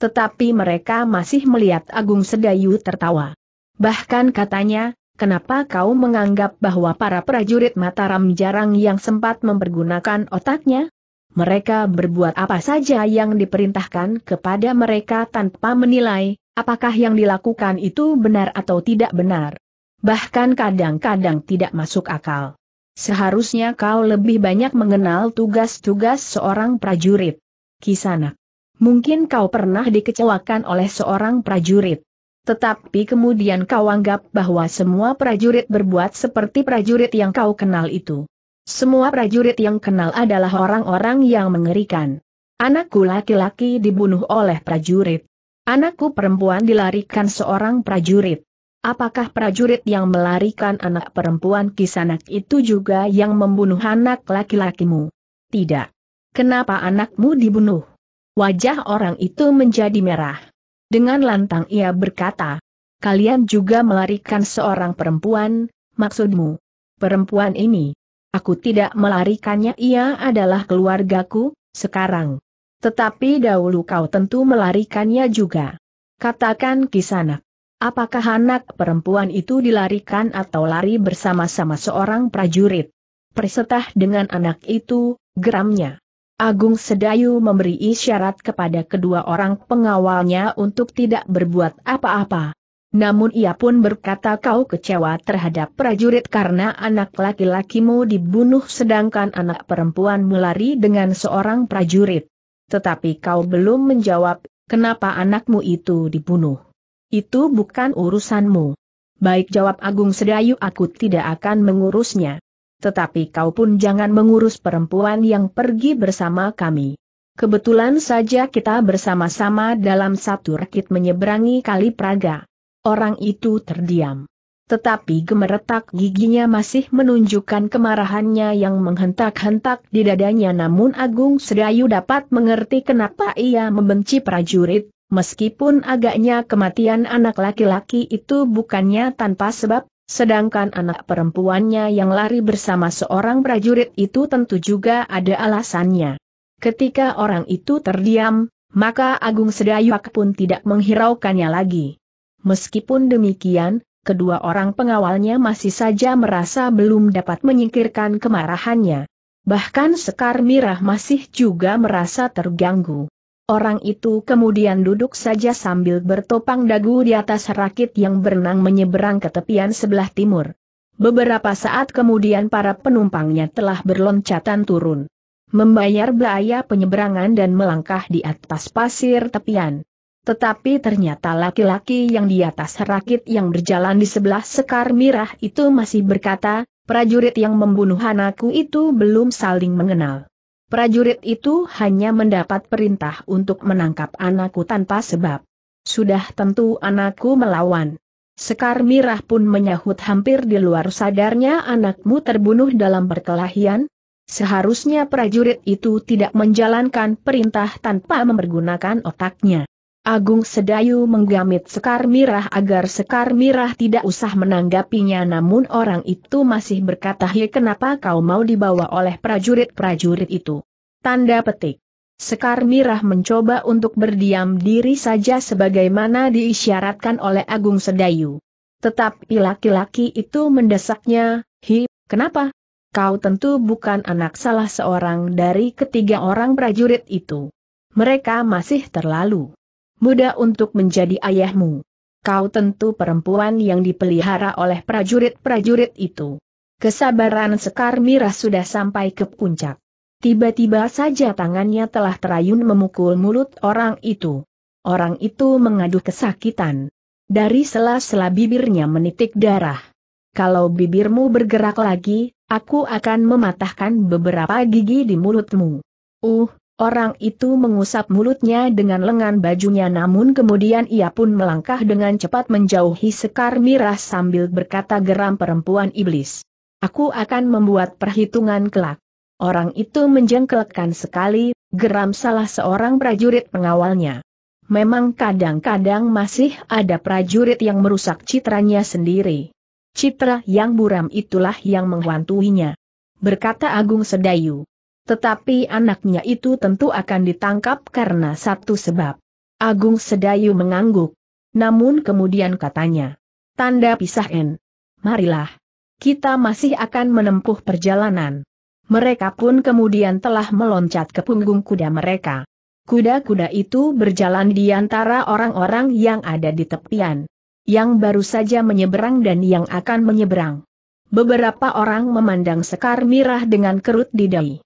Tetapi mereka masih melihat Agung Sedayu tertawa. Bahkan katanya, kenapa kau menganggap bahwa para prajurit Mataram jarang yang sempat mempergunakan otaknya? Mereka berbuat apa saja yang diperintahkan kepada mereka tanpa menilai, apakah yang dilakukan itu benar atau tidak benar. Bahkan kadang-kadang tidak masuk akal. Seharusnya kau lebih banyak mengenal tugas-tugas seorang prajurit. Kisanak. Mungkin kau pernah dikecewakan oleh seorang prajurit. Tetapi kemudian kau anggap bahwa semua prajurit berbuat seperti prajurit yang kau kenal itu. Semua prajurit yang kenal adalah orang-orang yang mengerikan. Anakku laki-laki dibunuh oleh prajurit. Anakku perempuan dilarikan seorang prajurit. Apakah prajurit yang melarikan anak perempuan kisanak itu juga yang membunuh anak laki-lakimu? Tidak. Kenapa anakmu dibunuh? Wajah orang itu menjadi merah. Dengan lantang ia berkata, Kalian juga melarikan seorang perempuan, maksudmu? Perempuan ini. Aku tidak melarikannya ia adalah keluargaku, sekarang. Tetapi dahulu kau tentu melarikannya juga. Katakan kisanak. Apakah anak perempuan itu dilarikan atau lari bersama-sama seorang prajurit? Persetah dengan anak itu, geramnya. Agung Sedayu memberi isyarat kepada kedua orang pengawalnya untuk tidak berbuat apa-apa. Namun ia pun berkata kau kecewa terhadap prajurit karena anak laki-lakimu dibunuh sedangkan anak perempuan melari dengan seorang prajurit. Tetapi kau belum menjawab, kenapa anakmu itu dibunuh. Itu bukan urusanmu. Baik jawab Agung Sedayu aku tidak akan mengurusnya. Tetapi kau pun jangan mengurus perempuan yang pergi bersama kami. Kebetulan saja kita bersama-sama dalam satu rekit menyeberangi kali Praga. Orang itu terdiam. Tetapi gemeretak giginya masih menunjukkan kemarahannya yang menghentak-hentak di dadanya namun Agung Sedayu dapat mengerti kenapa ia membenci prajurit, Meskipun agaknya kematian anak laki-laki itu bukannya tanpa sebab, sedangkan anak perempuannya yang lari bersama seorang prajurit itu tentu juga ada alasannya. Ketika orang itu terdiam, maka Agung Sedayak pun tidak menghiraukannya lagi. Meskipun demikian, kedua orang pengawalnya masih saja merasa belum dapat menyingkirkan kemarahannya. Bahkan Sekar Mirah masih juga merasa terganggu. Orang itu kemudian duduk saja sambil bertopang dagu di atas rakit yang berenang menyeberang ke tepian sebelah timur. Beberapa saat kemudian para penumpangnya telah berloncatan turun. Membayar biaya penyeberangan dan melangkah di atas pasir tepian. Tetapi ternyata laki-laki yang di atas rakit yang berjalan di sebelah sekar mirah itu masih berkata, prajurit yang membunuh anakku itu belum saling mengenal. Prajurit itu hanya mendapat perintah untuk menangkap anakku tanpa sebab. Sudah tentu anakku melawan. Sekar Mirah pun menyahut hampir di luar sadarnya anakmu terbunuh dalam perkelahian. Seharusnya prajurit itu tidak menjalankan perintah tanpa mempergunakan otaknya. Agung Sedayu menggamit Sekar Mirah agar Sekar Mirah tidak usah menanggapinya namun orang itu masih berkata Hei kenapa kau mau dibawa oleh prajurit-prajurit itu. Tanda petik. Sekar Mirah mencoba untuk berdiam diri saja sebagaimana diisyaratkan oleh Agung Sedayu. Tetapi laki-laki itu mendesaknya, Hi, kenapa? Kau tentu bukan anak salah seorang dari ketiga orang prajurit itu. Mereka masih terlalu muda untuk menjadi ayahmu. Kau tentu perempuan yang dipelihara oleh prajurit-prajurit itu. Kesabaran Sekar Mirah sudah sampai ke puncak. Tiba-tiba saja tangannya telah terayun memukul mulut orang itu. Orang itu mengaduh kesakitan. Dari sela-sela bibirnya menitik darah. Kalau bibirmu bergerak lagi, aku akan mematahkan beberapa gigi di mulutmu. Uh, Orang itu mengusap mulutnya dengan lengan bajunya namun kemudian ia pun melangkah dengan cepat menjauhi Sekar Mirah sambil berkata geram perempuan iblis. Aku akan membuat perhitungan kelak. Orang itu menjengkelkan sekali, geram salah seorang prajurit pengawalnya. Memang kadang-kadang masih ada prajurit yang merusak citranya sendiri. Citra yang buram itulah yang menghantuinya. Berkata Agung Sedayu. Tetapi anaknya itu tentu akan ditangkap karena satu sebab. Agung Sedayu mengangguk. Namun kemudian katanya. Tanda pisah en. Marilah. Kita masih akan menempuh perjalanan. Mereka pun kemudian telah meloncat ke punggung kuda mereka. Kuda-kuda itu berjalan di antara orang-orang yang ada di tepian. Yang baru saja menyeberang dan yang akan menyeberang. Beberapa orang memandang Sekar Mirah dengan kerut di dahi.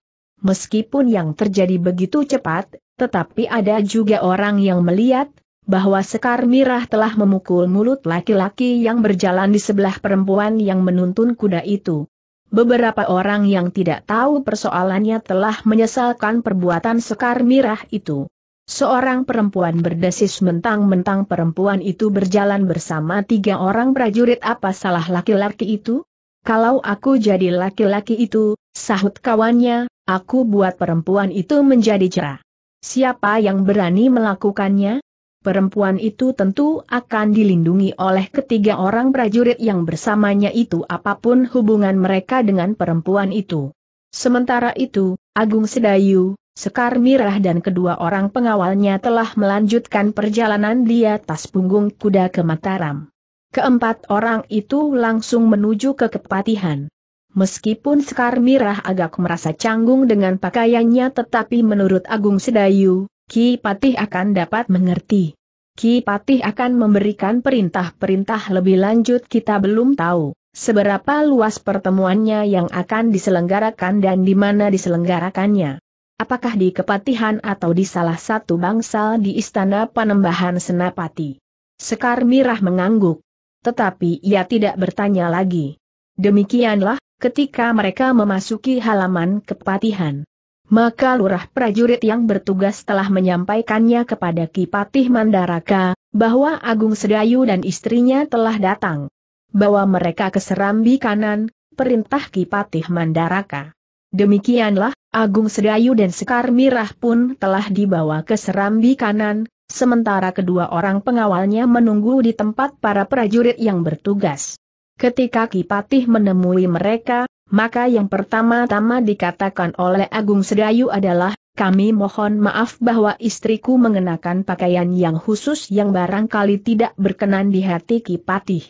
Meskipun yang terjadi begitu cepat, tetapi ada juga orang yang melihat, bahwa Sekar Mirah telah memukul mulut laki-laki yang berjalan di sebelah perempuan yang menuntun kuda itu. Beberapa orang yang tidak tahu persoalannya telah menyesalkan perbuatan Sekar Mirah itu. Seorang perempuan berdesis mentang-mentang perempuan itu berjalan bersama tiga orang prajurit apa salah laki-laki itu? Kalau aku jadi laki-laki itu, sahut kawannya, Aku buat perempuan itu menjadi cerah. Siapa yang berani melakukannya? Perempuan itu tentu akan dilindungi oleh ketiga orang prajurit yang bersamanya itu apa pun hubungan mereka dengan perempuan itu. Sementara itu, Agung Sedayu, Sekar Mirah dan kedua orang pengawalnya telah melanjutkan perjalanan di atas punggung kuda ke Mataram. Keempat orang itu langsung menuju ke Kepatihan. Meskipun Sekar Mirah agak merasa canggung dengan pakaiannya tetapi menurut Agung Sedayu, Ki Patih akan dapat mengerti. Ki Patih akan memberikan perintah-perintah lebih lanjut kita belum tahu seberapa luas pertemuannya yang akan diselenggarakan dan di mana diselenggarakannya. Apakah di Kepatihan atau di salah satu bangsa di Istana Panembahan Senapati? Sekar Mirah mengangguk. Tetapi ia tidak bertanya lagi. Demikianlah, ketika mereka memasuki halaman Kepatihan. Maka lurah prajurit yang bertugas telah menyampaikannya kepada Kipatih Mandaraka, bahwa Agung Sedayu dan istrinya telah datang. Bawa mereka ke Serambi kanan, perintah Kipatih Mandaraka. Demikianlah, Agung Sedayu dan Sekar Mirah pun telah dibawa ke Serambi kanan, sementara kedua orang pengawalnya menunggu di tempat para prajurit yang bertugas. Ketika Kipatih menemui mereka, maka yang pertama-tama dikatakan oleh Agung Sedayu adalah, kami mohon maaf bahwa istriku mengenakan pakaian yang khusus yang barangkali tidak berkenan di hati Ki Patih.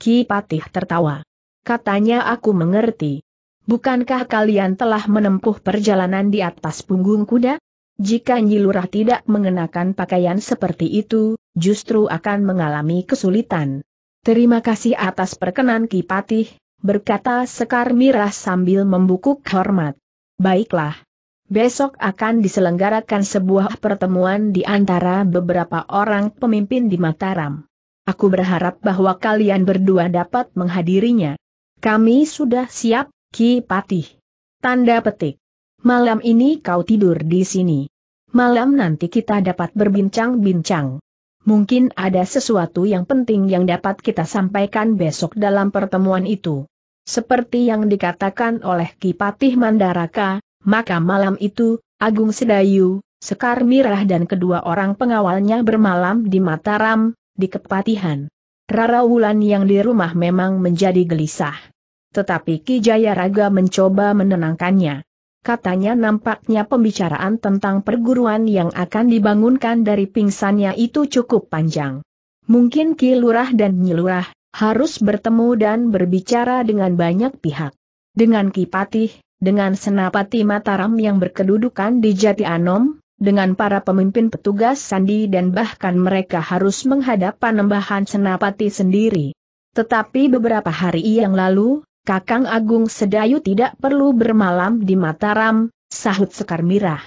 Ki Patih tertawa. Katanya aku mengerti. Bukankah kalian telah menempuh perjalanan di atas punggung kuda? Jika Nyilurah tidak mengenakan pakaian seperti itu, justru akan mengalami kesulitan. Terima kasih atas perkenan Ki Patih, berkata Sekar Mirah sambil membukuk hormat. Baiklah. Besok akan diselenggarakan sebuah pertemuan di antara beberapa orang pemimpin di Mataram. Aku berharap bahwa kalian berdua dapat menghadirinya. Kami sudah siap, Ki Patih. Tanda petik. Malam ini kau tidur di sini. Malam nanti kita dapat berbincang-bincang. Mungkin ada sesuatu yang penting yang dapat kita sampaikan besok dalam pertemuan itu. Seperti yang dikatakan oleh Kipatih Mandaraka, maka malam itu, Agung Sedayu, Sekar Mirah dan kedua orang pengawalnya bermalam di Mataram, di Kepatihan. Rara Wulan yang di rumah memang menjadi gelisah. Tetapi Ki Jaya Raga mencoba menenangkannya. Katanya nampaknya pembicaraan tentang perguruan yang akan dibangunkan dari pingsannya itu cukup panjang. Mungkin Ki Lurah dan Nyilurah harus bertemu dan berbicara dengan banyak pihak. Dengan Kipatih, dengan Senapati Mataram yang berkedudukan di Jati Anom, dengan para pemimpin petugas sandi dan bahkan mereka harus menghadap Panembahan Senapati sendiri. Tetapi beberapa hari yang lalu, Kakang Agung Sedayu tidak perlu bermalam di Mataram, sahut Sekar Mirah.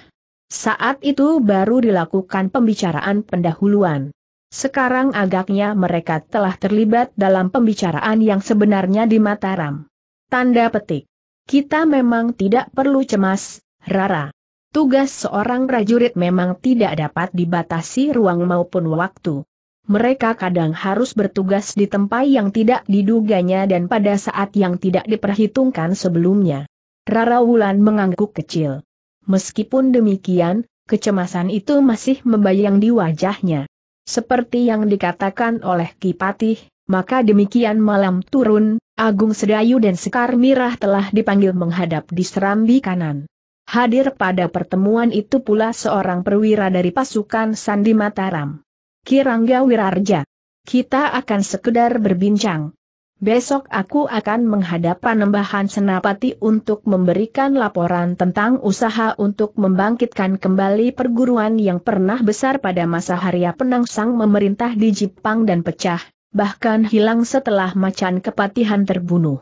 Saat itu baru dilakukan pembicaraan pendahuluan. Sekarang agaknya mereka telah terlibat dalam pembicaraan yang sebenarnya di Mataram. Tanda petik. Kita memang tidak perlu cemas, Rara. Tugas seorang prajurit memang tidak dapat dibatasi ruang maupun waktu. Mereka kadang harus bertugas di tempat yang tidak diduganya dan pada saat yang tidak diperhitungkan sebelumnya. Rara Wulan mengangguk kecil. Meskipun demikian, kecemasan itu masih membayang di wajahnya. Seperti yang dikatakan oleh Kipatih, maka demikian malam turun, Agung Sedayu dan Sekar Mirah telah dipanggil menghadap di Serambi kanan. Hadir pada pertemuan itu pula seorang perwira dari pasukan Sandi Mataram. Kirangga Wirarja. Kita akan sekedar berbincang. Besok aku akan menghadap Panembahan Senapati untuk memberikan laporan tentang usaha untuk membangkitkan kembali perguruan yang pernah besar pada masa Harya Penangsang memerintah di Jepang dan pecah, bahkan hilang setelah macan kepatihan terbunuh.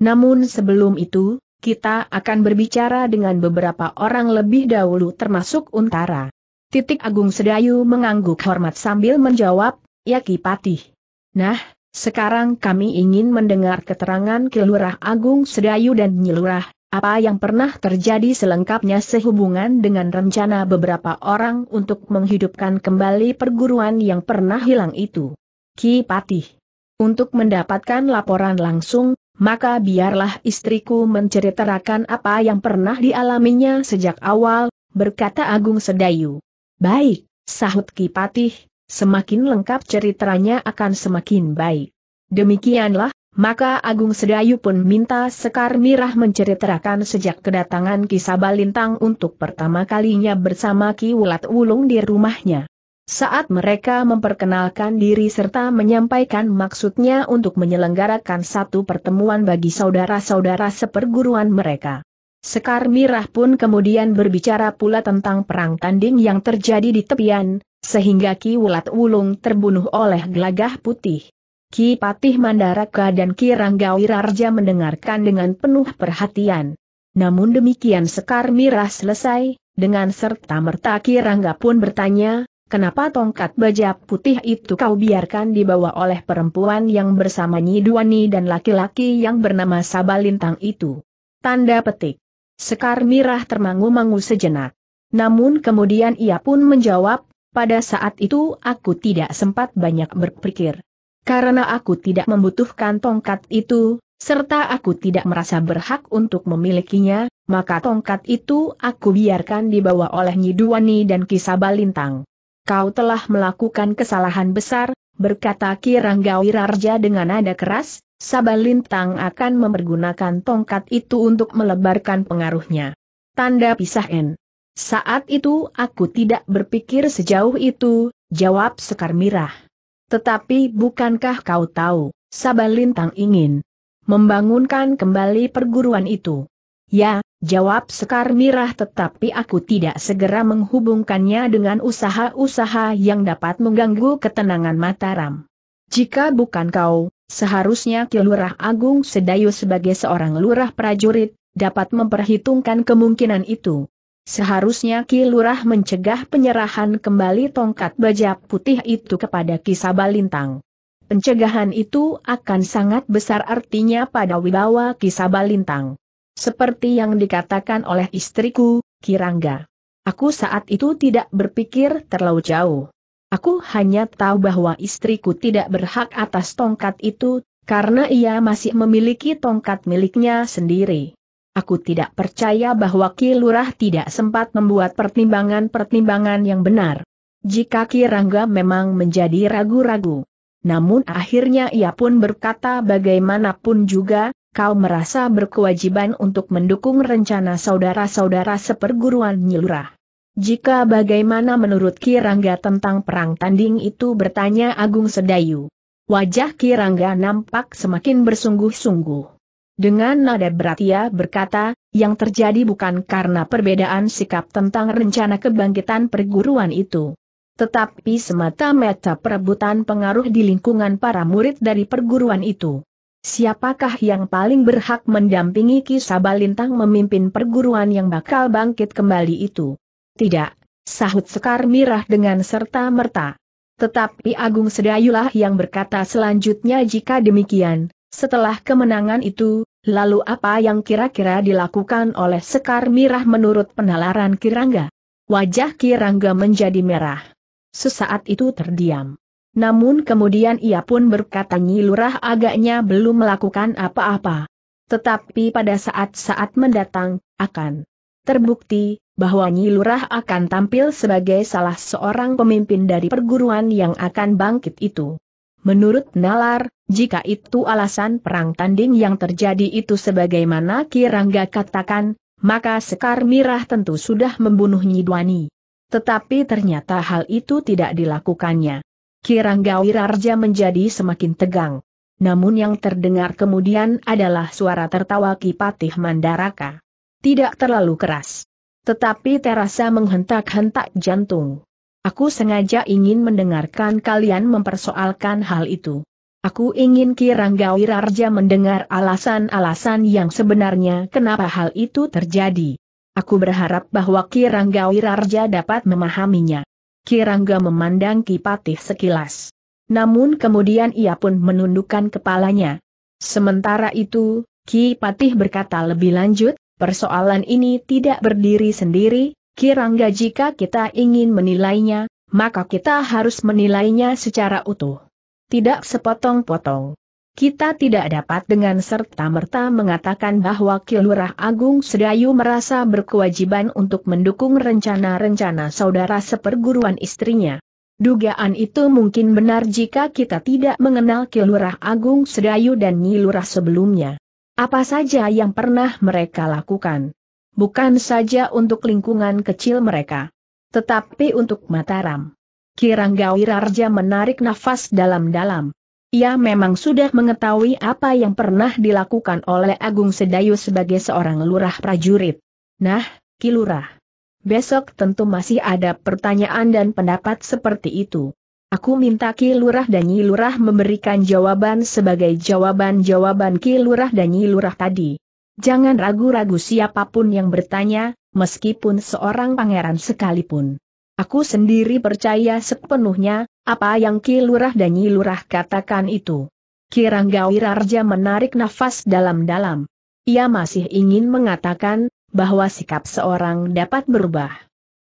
Namun sebelum itu, kita akan berbicara dengan beberapa orang lebih dahulu termasuk Untara. Titik Agung Sedayu mengangguk hormat sambil menjawab, ya Kipatih. Nah, sekarang kami ingin mendengar keterangan Kilurah Agung Sedayu dan Nyilurah, apa yang pernah terjadi selengkapnya sehubungan dengan rencana beberapa orang untuk menghidupkan kembali perguruan yang pernah hilang itu. Ki Patih. Untuk mendapatkan laporan langsung, maka biarlah istriku menceritakan apa yang pernah dialaminya sejak awal, berkata Agung Sedayu. Baik, sahut Ki Patih, semakin lengkap ceritanya akan semakin baik. Demikianlah, maka Agung Sedayu pun minta Sekar Mirah menceritakan sejak kedatangan Kisah Balintang untuk pertama kalinya bersama Ki Wulat Wulung di rumahnya. Saat mereka memperkenalkan diri serta menyampaikan maksudnya untuk menyelenggarakan satu pertemuan bagi saudara-saudara seperguruan mereka. Sekar Mirah pun kemudian berbicara pula tentang perang tanding yang terjadi di tepian, sehingga Ki Wulat Wulung terbunuh oleh gelagah putih. Ki Patih Mandaraka dan Ki Rangga Wirarja mendengarkan dengan penuh perhatian. Namun demikian Sekar Mirah selesai, dengan serta-merta Ki Rangga pun bertanya, kenapa tongkat baja putih itu kau biarkan dibawa oleh perempuan yang bersama Nyiduani dan laki-laki yang bernama Sabalintang itu? Tanda petik. Sekar Mirah termangu-mangu sejenak. Namun kemudian ia pun menjawab, pada saat itu aku tidak sempat banyak berpikir. Karena aku tidak membutuhkan tongkat itu, serta aku tidak merasa berhak untuk memilikinya, maka tongkat itu aku biarkan dibawa oleh Nyiduani dan Kisabalintang. Kau telah melakukan kesalahan besar, berkata Kirangga Wirarja dengan nada keras, Sabalintang akan mempergunakan tongkat itu untuk melebarkan pengaruhnya. Tanda pisah N. Saat itu aku tidak berpikir sejauh itu, jawab Sekar Mirah. Tetapi bukankah kau tahu, Sabalintang ingin membangunkan kembali perguruan itu? Ya, jawab Sekar Mirah tetapi aku tidak segera menghubungkannya dengan usaha-usaha yang dapat mengganggu ketenangan Mataram. Jika bukan kau, seharusnya Ki Lurah Agung Sedayu sebagai seorang lurah prajurit, dapat memperhitungkan kemungkinan itu. Seharusnya Ki Lurah mencegah penyerahan kembali tongkat baja putih itu kepada Ki Sabalintang. Pencegahan itu akan sangat besar artinya pada wibawa Ki Sabalintang. Seperti yang dikatakan oleh istriku, Kirangga. Aku saat itu tidak berpikir terlalu jauh. Aku hanya tahu bahwa istriku tidak berhak atas tongkat itu, karena ia masih memiliki tongkat miliknya sendiri. Aku tidak percaya bahwa Ki Lurah tidak sempat membuat pertimbangan-pertimbangan yang benar. Jika Ki Rangga memang menjadi ragu-ragu. Namun akhirnya ia pun berkata bagaimanapun juga, kau merasa berkewajiban untuk mendukung rencana saudara-saudara seperguruan Nyilurah. Jika bagaimana menurut Ki Rangga tentang perang tanding itu bertanya Agung Sedayu. Wajah Ki Rangga nampak semakin bersungguh-sungguh. Dengan nada berat ia berkata, yang terjadi bukan karena perbedaan sikap tentang rencana kebangkitan perguruan itu. Tetapi semata-mata perebutan pengaruh di lingkungan para murid dari perguruan itu. Siapakah yang paling berhak mendampingi Ki Sabalintang memimpin perguruan yang bakal bangkit kembali itu? Tidak, sahut Sekar Mirah dengan serta-merta. Tetapi Agung Sedayulah yang berkata selanjutnya jika demikian, setelah kemenangan itu, lalu apa yang kira-kira dilakukan oleh Sekar Mirah menurut penalaran Kirangga? Wajah Kirangga menjadi merah. Sesaat itu terdiam. Namun kemudian ia pun berkata Nyi Lurah agaknya belum melakukan apa-apa. Tetapi pada saat-saat mendatang, akan terbukti, bahwa Nyi Lurah akan tampil sebagai salah seorang pemimpin dari perguruan yang akan bangkit itu. Menurut Nalar, jika itu alasan perang tanding yang terjadi itu sebagaimana Kirangga katakan, maka Sekar Mirah tentu sudah membunuh Nyidwani. Tetapi ternyata hal itu tidak dilakukannya. Kirangga Wirarja menjadi semakin tegang. Namun yang terdengar kemudian adalah suara tertawa Kipatih Mandaraka. Tidak terlalu keras. Tetapi terasa menghentak-hentak jantung. Aku sengaja ingin mendengarkan kalian mempersoalkan hal itu. Aku ingin Kirangga Wirarja mendengar alasan-alasan yang sebenarnya kenapa hal itu terjadi. Aku berharap bahwa Kirangga Wirarja dapat memahaminya. Kirangga memandang Kipatih sekilas. Namun kemudian ia pun menundukkan kepalanya. Sementara itu, Ki Patih berkata lebih lanjut, persoalan ini tidak berdiri sendiri, Kirangga jika kita ingin menilainya, maka kita harus menilainya secara utuh. Tidak sepotong-potong. Kita tidak dapat dengan serta-merta mengatakan bahwa Kilurah Agung Sedayu merasa berkewajiban untuk mendukung rencana-rencana saudara seperguruan istrinya. Dugaan itu mungkin benar jika kita tidak mengenal Kilurah Agung Sedayu dan Nyi Lurah sebelumnya. Apa saja yang pernah mereka lakukan? Bukan saja untuk lingkungan kecil mereka. Tetapi untuk Mataram. Kirangga Wirarja menarik nafas dalam-dalam. Ia memang sudah mengetahui apa yang pernah dilakukan oleh Agung Sedayu sebagai seorang lurah prajurit. Nah, Kilurah. Besok tentu masih ada pertanyaan dan pendapat seperti itu. Aku minta Ki Lurah dan Nyi Lurah memberikan jawaban sebagai jawaban-jawaban Ki Lurah dan Nyi Lurah tadi. Jangan ragu-ragu siapa pun yang bertanya, meskipun seorang pangeran sekalipun. Aku sendiri percaya sepenuhnya, apa yang Ki Lurah dan Nyi Lurah katakan itu. Kirangga Wirarja menarik nafas dalam-dalam. Ia masih ingin mengatakan, bahwa sikap seorang dapat berubah.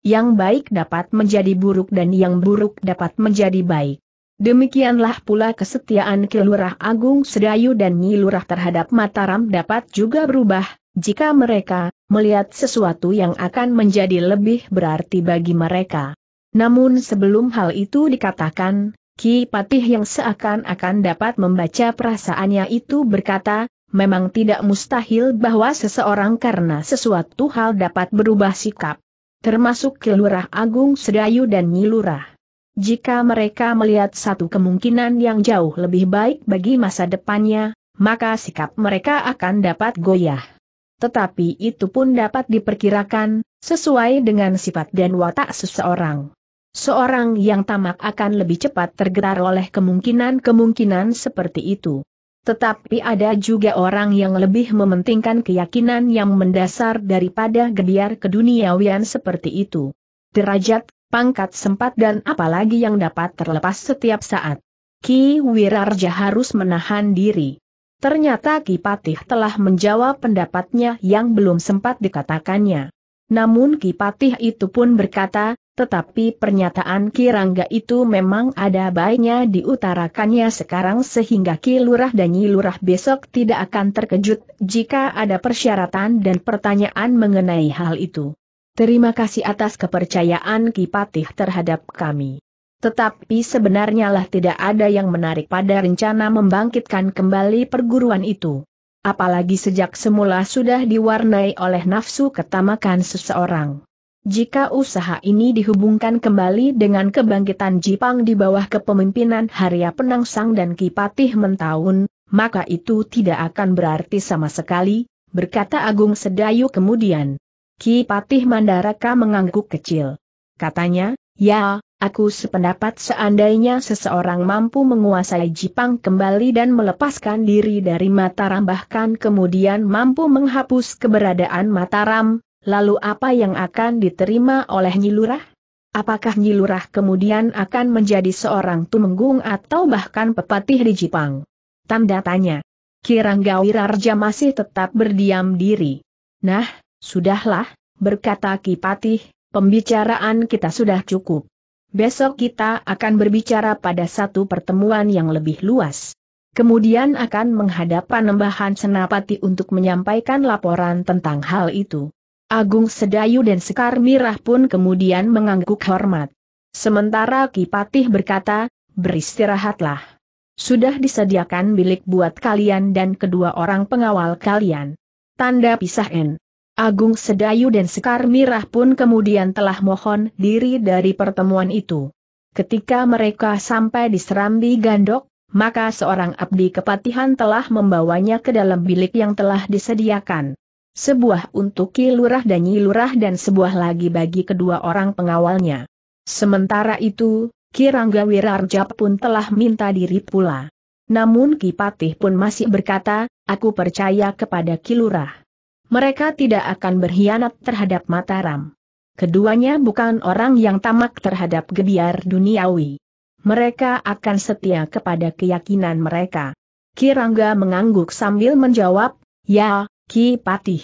Yang baik dapat menjadi buruk dan yang buruk dapat menjadi baik. Demikianlah pula kesetiaan Kilurah Agung Sedayu dan Nyi Lurah terhadap Mataram dapat juga berubah, jika mereka melihat sesuatu yang akan menjadi lebih berarti bagi mereka. Namun sebelum hal itu dikatakan, Ki Patih yang seakan-akan dapat membaca perasaannya itu berkata, memang tidak mustahil bahwa seseorang karena sesuatu hal dapat berubah sikap. Termasuk Kilurah Agung Sedayu dan Nyi Lurah. Jika mereka melihat satu kemungkinan yang jauh lebih baik bagi masa depannya, maka sikap mereka akan dapat goyah. Tetapi itu pun dapat diperkirakan, sesuai dengan sifat dan watak seseorang. Seorang yang tamak akan lebih cepat tergetar oleh kemungkinan-kemungkinan seperti itu. Tetapi ada juga orang yang lebih mementingkan keyakinan yang mendasar daripada gebiar keduniawian seperti itu. Derajat pangkat sempat dan apalagi yang dapat terlepas setiap saat. Ki Wirarja harus menahan diri. Ternyata Ki Patih telah menjawab pendapatnya yang belum sempat dikatakannya. Namun Ki Patih itu pun berkata, tetapi pernyataan Ki Rangga itu memang ada baiknya diutarakannya sekarang sehingga Ki Lurah dan Nyi Lurah besok tidak akan terkejut jika ada persyaratan dan pertanyaan mengenai hal itu. Terima kasih atas kepercayaan Ki Patih terhadap kami. Tetapi sebenarnya lah tidak ada yang menarik pada rencana membangkitkan kembali perguruan itu. Apalagi sejak semula sudah diwarnai oleh nafsu ketamakan seseorang. Jika usaha ini dihubungkan kembali dengan kebangkitan Jipang di bawah kepemimpinan Harya Penangsang dan Ki Patih Mentaun, maka itu tidak akan berarti sama sekali, berkata Agung Sedayu kemudian. Ki Patih Mandaraka mengangguk kecil. Katanya, ya, aku sependapat seandainya seseorang mampu menguasai Jipang kembali dan melepaskan diri dari Mataram bahkan kemudian mampu menghapus keberadaan Mataram, lalu apa yang akan diterima oleh Nyilurah? Apakah Nyilurah kemudian akan menjadi seorang tumenggung atau bahkan pepatih di Jipang? Tanda tanya. Kirangga Wirarja masih tetap berdiam diri. Nah, Sudahlah, berkata Kipatih, pembicaraan kita sudah cukup. Besok kita akan berbicara pada satu pertemuan yang lebih luas. Kemudian akan menghadap Panembahan Senapati untuk menyampaikan laporan tentang hal itu. Agung Sedayu dan Sekar Mirah pun kemudian mengangguk hormat. Sementara Kipatih berkata, beristirahatlah. Sudah disediakan bilik buat kalian dan kedua orang pengawal kalian. Tanda pisah N. Agung Sedayu dan Sekar Mirah pun kemudian telah mohon diri dari pertemuan itu. Ketika mereka sampai di Serambi Gandok, maka seorang abdi kepatihan telah membawanya ke dalam bilik yang telah disediakan. Sebuah untuk Ki Lurah dan Nyi Lurah dan sebuah lagi bagi kedua orang pengawalnya. Sementara itu, Ki Rangga Wirarja pun telah minta diri pula. Namun Ki Patih pun masih berkata, aku percaya kepada Ki Lurah mereka tidak akan berkhianat terhadap Mataram. Keduanya bukan orang yang tamak terhadap gebiar duniawi. Mereka akan setia kepada keyakinan mereka. Kirangga mengangguk sambil menjawab, Ya, Ki Patih.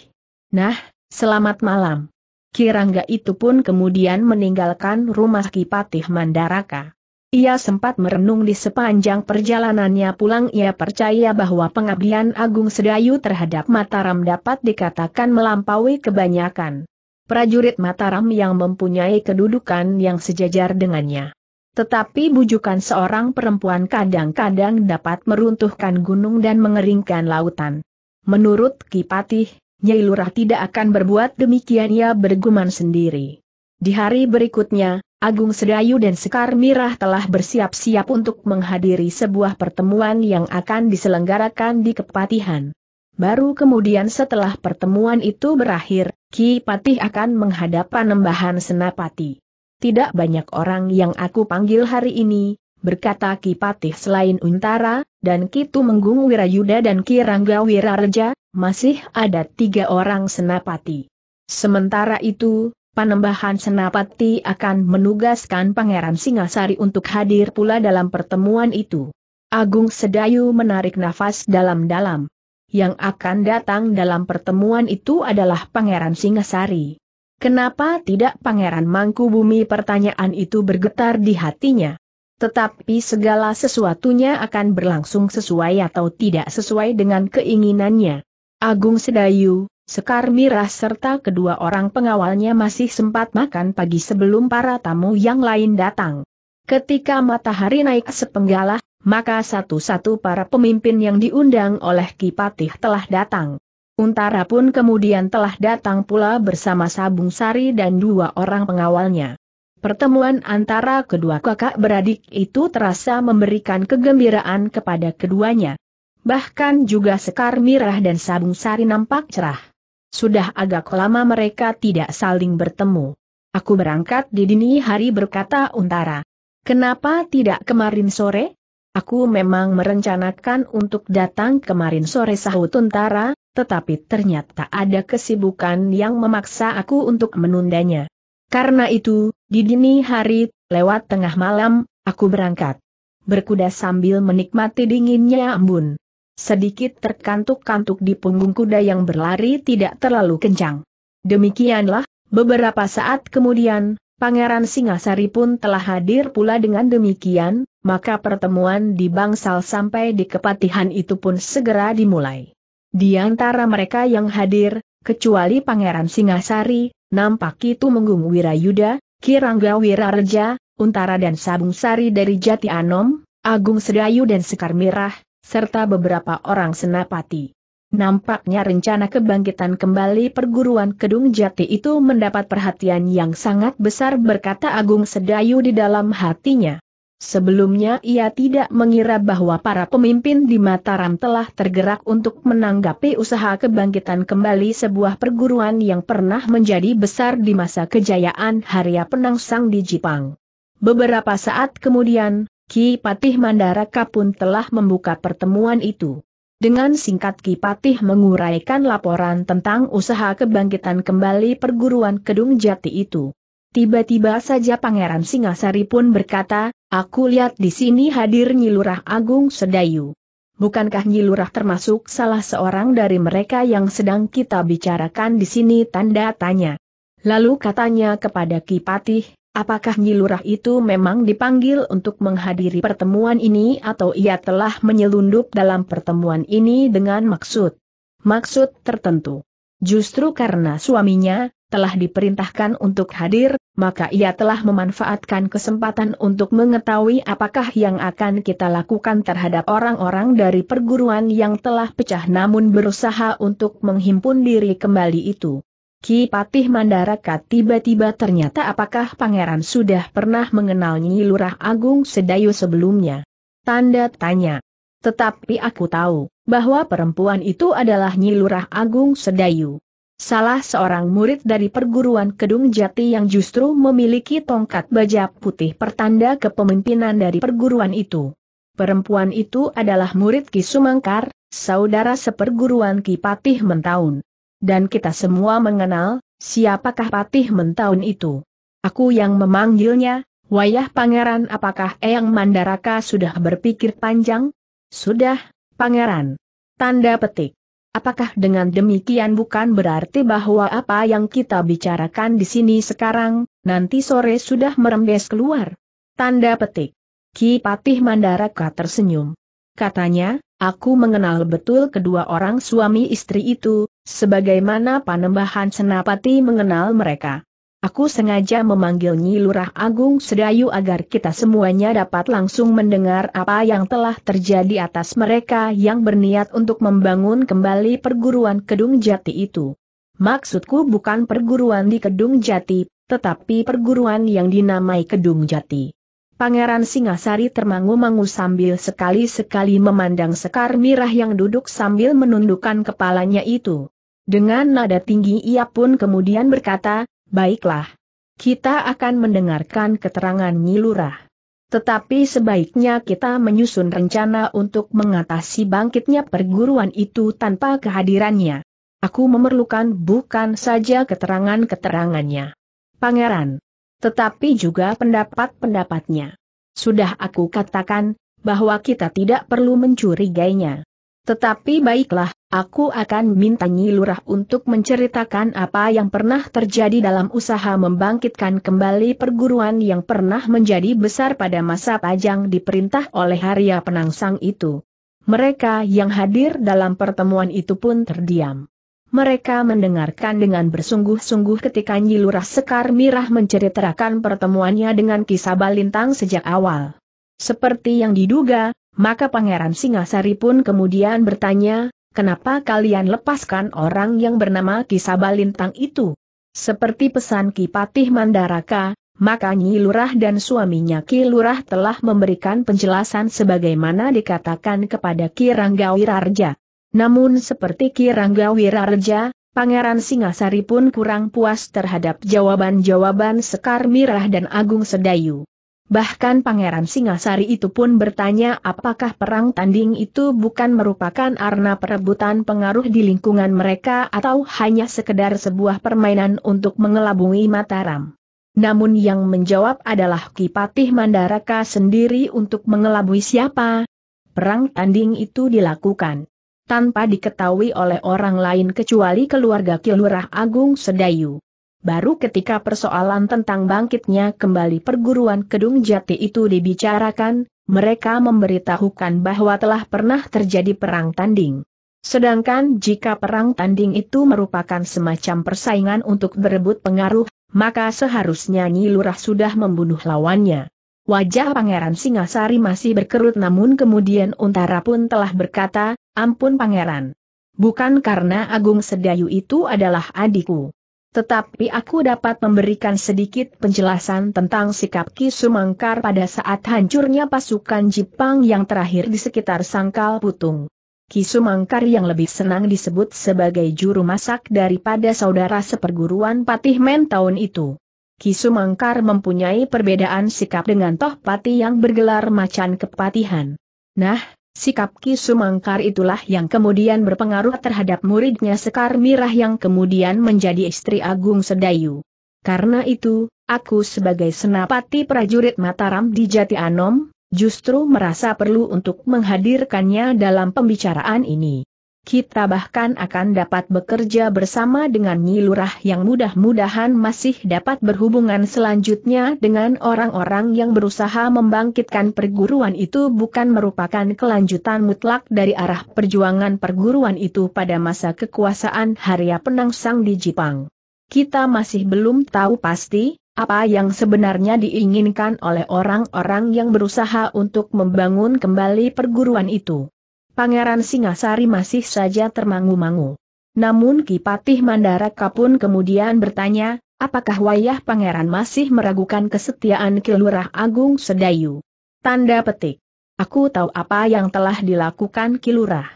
Nah, selamat malam. Kirangga itu pun kemudian meninggalkan rumah Ki Patih Mandaraka. Ia sempat merenung di sepanjang perjalanannya pulang ia percaya bahwa pengabdian Agung Sedayu terhadap Mataram dapat dikatakan melampaui kebanyakan prajurit Mataram yang mempunyai kedudukan yang sejajar dengannya. Tetapi bujukan seorang perempuan kadang-kadang dapat meruntuhkan gunung dan mengeringkan lautan. Menurut Kipatih, Nyai Lurah tidak akan berbuat demikian ia berguman sendiri. Di hari berikutnya, Agung Sedayu dan Sekar Mirah telah bersiap-siap untuk menghadiri sebuah pertemuan yang akan diselenggarakan di Kepatihan. Baru kemudian setelah pertemuan itu berakhir, Ki Patih akan menghadap Panembahan Senapati. Tidak banyak orang yang aku panggil hari ini, berkata Ki Patih selain Untara, dan Ki Tumenggung Wirayuda dan Ki Rangga Wirarja, masih ada tiga orang senapati. Sementara itu, Panembahan Senapati akan menugaskan Pangeran Singasari untuk hadir pula dalam pertemuan itu. Agung Sedayu menarik nafas dalam-dalam. Yang akan datang dalam pertemuan itu adalah Pangeran Singasari. Kenapa tidak Pangeran Mangkubumi pertanyaan itu bergetar di hatinya. Tetapi segala sesuatunya akan berlangsung sesuai atau tidak sesuai dengan keinginannya. Agung Sedayu, Sekar Mirah serta kedua orang pengawalnya masih sempat makan pagi sebelum para tamu yang lain datang. Ketika matahari naik sepenggalah, maka satu-satu para pemimpin yang diundang oleh Kipatih telah datang. Untara pun kemudian telah datang pula bersama Sabung Sari dan dua orang pengawalnya. Pertemuan antara kedua kakak beradik itu terasa memberikan kegembiraan kepada keduanya. Bahkan juga Sekar Mirah dan Sabung Sari nampak cerah. Sudah agak lama mereka tidak saling bertemu. Aku berangkat di dini hari berkata Untara. Kenapa tidak kemarin sore? Aku memang merencanakan untuk datang kemarin sore sahut Untara, tetapi ternyata ada kesibukan yang memaksa aku untuk menundanya. Karena itu, di dini hari, lewat tengah malam, aku berangkat. Berkuda sambil menikmati dinginnya embun. Sedikit terkantuk-kantuk di punggung kuda yang berlari tidak terlalu kencang. Demikianlah, beberapa saat kemudian, Pangeran Singasari pun telah hadir pula dengan demikian, maka pertemuan di Bangsal sampai di kepatihan itu pun segera dimulai. Di antara mereka yang hadir, kecuali Pangeran Singasari, nampak itu menggung Wirayuda, Kirangga Wirarja, Untara dan Sabung Sari dari Jati Anom, Agung Sedayu dan Sekar Mirah, serta beberapa orang senapati. Nampaknya rencana kebangkitan kembali perguruan Kedung Jati itu mendapat perhatian yang sangat besar berkata Agung Sedayu di dalam hatinya. Sebelumnya ia tidak mengira bahwa para pemimpin di Mataram telah tergerak untuk menanggapi usaha kebangkitan kembali sebuah perguruan yang pernah menjadi besar di masa kejayaan Harya Penangsang di Jepang. Beberapa saat kemudian, Ki Patih Mandaraka pun telah membuka pertemuan itu. Dengan singkat Ki Patih menguraikan laporan tentang usaha kebangkitan kembali perguruan Kedung Jati itu. Tiba-tiba saja Pangeran Singasari pun berkata, aku lihat di sini hadir Nyilurah Agung Sedayu. Bukankah Nyilurah termasuk salah seorang dari mereka yang sedang kita bicarakan di sini tanda tanya. Lalu katanya kepada Kipatih, apakah Nyilurah itu memang dipanggil untuk menghadiri pertemuan ini atau ia telah menyelundup dalam pertemuan ini dengan maksud? Maksud tertentu. Justru karena suaminya, telah diperintahkan untuk hadir, maka ia telah memanfaatkan kesempatan untuk mengetahui apakah yang akan kita lakukan terhadap orang-orang dari perguruan yang telah pecah namun berusaha untuk menghimpun diri kembali itu. Ki Patih Mandaraka tiba-tiba ternyata apakah pangeran sudah pernah mengenal Nyi Lurah Agung Sedayu sebelumnya? Tanda tanya. Tetapi aku tahu, bahwa perempuan itu adalah Nyi Lurah Agung Sedayu salah seorang murid dari perguruan Kedung Jati yang justru memiliki tongkat baja putih pertanda kepemimpinan dari perguruan itu. Perempuan itu adalah murid Ki Sumangkar, saudara seperguruan Ki Patih Mentaun. Dan kita semua mengenal, siapakah Patih Mentaun itu. Aku yang memanggilnya, Wayah Pangeran apakah Eyang Mandaraka sudah berpikir panjang? Sudah, Pangeran. Tanda petik. Apakah dengan demikian bukan berarti bahwa apa yang kita bicarakan di sini sekarang, nanti sore sudah merembes keluar? Tanda petik. Ki Patih Mandaraka tersenyum. Katanya, aku mengenal betul kedua orang suami istri itu, sebagaimana Panembahan Senapati mengenal mereka. Aku sengaja memanggil Nyi Lurah Agung Sedayu agar kita semuanya dapat langsung mendengar apa yang telah terjadi atas mereka yang berniat untuk membangun kembali perguruan Kedung Jati itu. Maksudku bukan perguruan di Kedung Jati, tetapi perguruan yang dinamai Kedung Jati. Pangeran Singasari termangu-mangu sambil sekali-sekali memandang Sekar Mirah yang duduk sambil menundukkan kepalanya itu. Dengan nada tinggi ia pun kemudian berkata, Baiklah. Kita akan mendengarkan keterangan Nyilurah. Tetapi sebaiknya kita menyusun rencana untuk mengatasi bangkitnya perguruan itu tanpa kehadirannya. Aku memerlukan bukan saja keterangan-keterangannya. Pangeran. Tetapi juga pendapat-pendapatnya. Sudah aku katakan, bahwa kita tidak perlu mencurigainya. Tetapi baiklah, aku akan minta Nyi Lurah untuk menceritakan apa yang pernah terjadi dalam usaha membangkitkan kembali perguruan yang pernah menjadi besar pada masa Pajang diperintah oleh Harya Penangsang itu. Mereka yang hadir dalam pertemuan itu pun terdiam. Mereka mendengarkan dengan bersungguh-sungguh ketika Nyi Lurah Sekar Mirah menceritakan pertemuannya dengan kisah Balintang sejak awal. Seperti yang diduga, maka Pangeran Singasari pun kemudian bertanya, kenapa kalian lepaskan orang yang bernama Kisabalintang itu? Seperti pesan Kipatih Mandaraka, maka Nyi Lurah dan suaminya Ki Lurah telah memberikan penjelasan sebagaimana dikatakan kepada Ki Ranggawirarja. Namun seperti Ki Ranggawirarja, Pangeran Singasari pun kurang puas terhadap jawaban-jawaban Sekar Mirah dan Agung Sedayu. Bahkan Pangeran Singasari itu pun bertanya apakah perang tanding itu bukan merupakan arna perebutan pengaruh di lingkungan mereka atau hanya sekedar sebuah permainan untuk mengelabungi Mataram. Namun yang menjawab adalah Kipatih Mandaraka sendiri untuk mengelabui siapa? Perang tanding itu dilakukan tanpa diketahui oleh orang lain kecuali keluarga Kilurah Agung Sedayu. Baru ketika persoalan tentang bangkitnya kembali perguruan Kedung Jati itu dibicarakan, mereka memberitahukan bahwa telah pernah terjadi perang tanding. Sedangkan jika perang tanding itu merupakan semacam persaingan untuk berebut pengaruh, maka seharusnya Nyi Lurah sudah membunuh lawannya. Wajah Pangeran Singasari masih berkerut namun kemudian Untara pun telah berkata, ampun Pangeran. Bukan karena Agung Sedayu itu adalah adikku. Tetapi aku dapat memberikan sedikit penjelasan tentang sikap Ki Sumangkar pada saat hancurnya pasukan Jepang yang terakhir di sekitar Sangkal Putung. Ki Sumangkar yang lebih senang disebut sebagai juru masak daripada saudara seperguruan Patih Men tahun itu. Ki Sumangkar mempunyai perbedaan sikap dengan Toh Pati yang bergelar macan kepatihan. Nah, Sikap Ki Sumangkar itulah yang kemudian berpengaruh terhadap muridnya Sekar Mirah yang kemudian menjadi istri Agung Sedayu. Karena itu, aku sebagai senapati prajurit Mataram di Jati Anom, justru merasa perlu untuk menghadirkannya dalam pembicaraan ini kita bahkan akan dapat bekerja bersama dengan Nyi Lurah yang mudah-mudahan masih dapat berhubungan selanjutnya dengan orang-orang yang berusaha membangkitkan perguruan itu bukan merupakan kelanjutan mutlak dari arah perjuangan perguruan itu pada masa kekuasaan Harya Penangsang di Jepang. Kita masih belum tahu pasti, apa yang sebenarnya diinginkan oleh orang-orang yang berusaha untuk membangun kembali perguruan itu. Pangeran Singasari masih saja termangu-mangu. Namun Kipatih Mandaraka pun kemudian bertanya, apakah wayah pangeran masih meragukan kesetiaan Kilurah Agung Sedayu? Tanda petik. Aku tahu apa yang telah dilakukan Kilurah.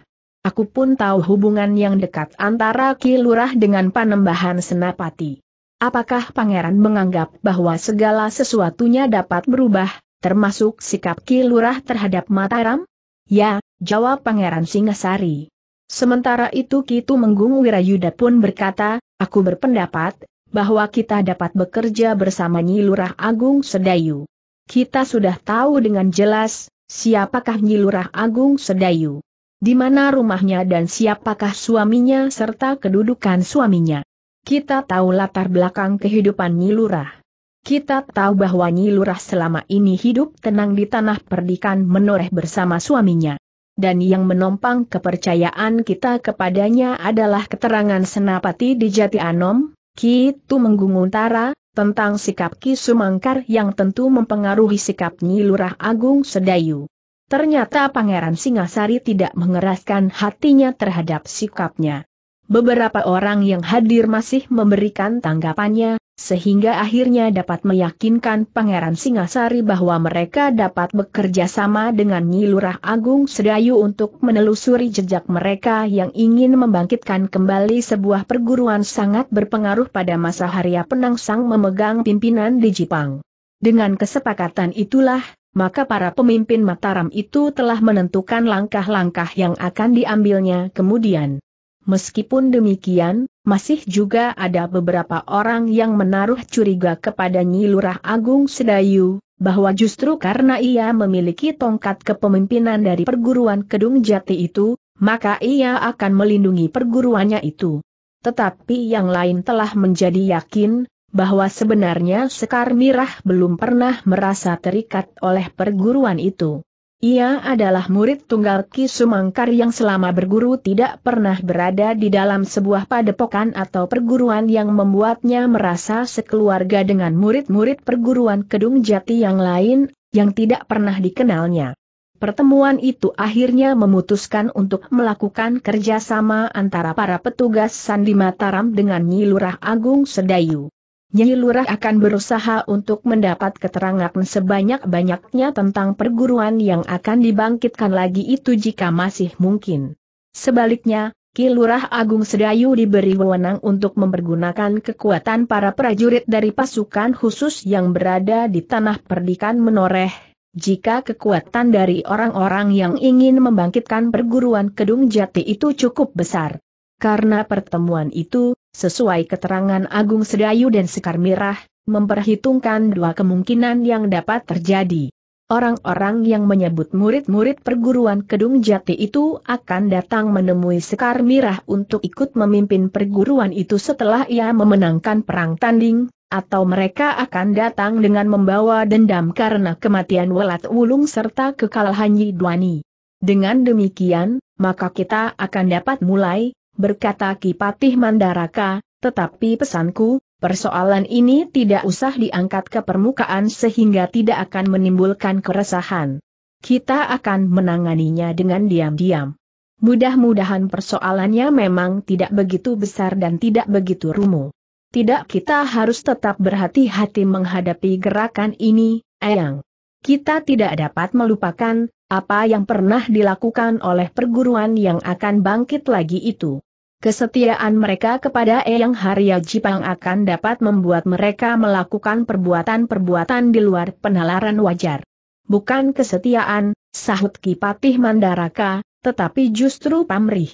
Aku pun tahu hubungan yang dekat antara Kilurah dengan Panembahan Senapati. Apakah pangeran menganggap bahwa segala sesuatunya dapat berubah, termasuk sikap Kilurah terhadap Mataram? Ya, jawab Pangeran Singasari. Sementara itu Kitu Menggung Wirayuda pun berkata, aku berpendapat, bahwa kita dapat bekerja bersama Nyi Lurah Agung Sedayu. Kita sudah tahu dengan jelas, siapakah Nyi Lurah Agung Sedayu. Di mana rumahnya dan siapakah suaminya serta kedudukan suaminya. Kita tahu latar belakang kehidupan Nyi Lurah. Kita tahu bahwa Nyi Lurah selama ini hidup tenang di tanah perdikan menoreh bersama suaminya. Dan yang menompang kepercayaan kita kepadanya adalah keterangan Senapati di Jati Anom, Ki Tumenggung Utara, tentang sikap Ki Sumangkar yang tentu mempengaruhi sikap Nyi Lurah Agung Sedayu. Ternyata Pangeran Singasari tidak mengeraskan hatinya terhadap sikapnya. Beberapa orang yang hadir masih memberikan tanggapannya, sehingga akhirnya dapat meyakinkan Pangeran Singasari bahwa mereka dapat bekerja sama dengan Nyi Lurah Agung Sedayu untuk menelusuri jejak mereka yang ingin membangkitkan kembali sebuah perguruan sangat berpengaruh pada masa Harya Penangsang memegang pimpinan di Jepang. Dengan kesepakatan itulah, maka para pemimpin Mataram itu telah menentukan langkah-langkah yang akan diambilnya kemudian. Meskipun demikian, masih juga ada beberapa orang yang menaruh curiga kepada Nyi Lurah Agung Sedayu, bahwa justru karena ia memiliki tongkat kepemimpinan dari perguruan Kedung Jati itu, maka ia akan melindungi perguruannya itu. Tetapi yang lain telah menjadi yakin, bahwa sebenarnya Sekar Mirah belum pernah merasa terikat oleh perguruan itu. Ia adalah murid tunggal Ki Sumangkar yang selama berguru tidak pernah berada di dalam sebuah padepokan atau perguruan yang membuatnya merasa sekeluarga dengan murid-murid perguruan Kedung Jati yang lain, yang tidak pernah dikenalnya. Pertemuan itu akhirnya memutuskan untuk melakukan kerjasama antara para petugas Sandi Mataram dengan Nyi Lurah Agung Sedayu. Nyi Lurah akan berusaha untuk mendapat keterangan sebanyak-banyaknya tentang perguruan yang akan dibangkitkan lagi itu jika masih mungkin. Sebaliknya, Ki Lurah Agung Sedayu diberi wewenang untuk mempergunakan kekuatan para prajurit dari pasukan khusus yang berada di tanah perdikan menoreh, jika kekuatan dari orang-orang yang ingin membangkitkan perguruan Kedung Jati itu cukup besar. Karena pertemuan itu, sesuai keterangan Agung Sedayu dan Sekar Mirah, memperhitungkan dua kemungkinan yang dapat terjadi. Orang-orang yang menyebut murid-murid perguruan Kedung Jati itu akan datang menemui Sekar Mirah untuk ikut memimpin perguruan itu setelah ia memenangkan perang tanding, atau mereka akan datang dengan membawa dendam karena kematian Welat Wulung serta kekalahan Yidwani. Dengan demikian, maka kita akan dapat mulai, berkata Kipatih Mandaraka, tetapi pesanku, persoalan ini tidak usah diangkat ke permukaan sehingga tidak akan menimbulkan keresahan. Kita akan menanganinya dengan diam-diam. Mudah-mudahan persoalannya memang tidak begitu besar dan tidak begitu rumu. Tidak kita harus tetap berhati-hati menghadapi gerakan ini, Eyang. Kita tidak dapat melupakan, apa yang pernah dilakukan oleh perguruan yang akan bangkit lagi itu. Kesetiaan mereka kepada Eyang Harya Jipang akan dapat membuat mereka melakukan perbuatan-perbuatan di luar penalaran wajar. Bukan kesetiaan, sahut Kipatih Mandaraka, tetapi justru pamrih.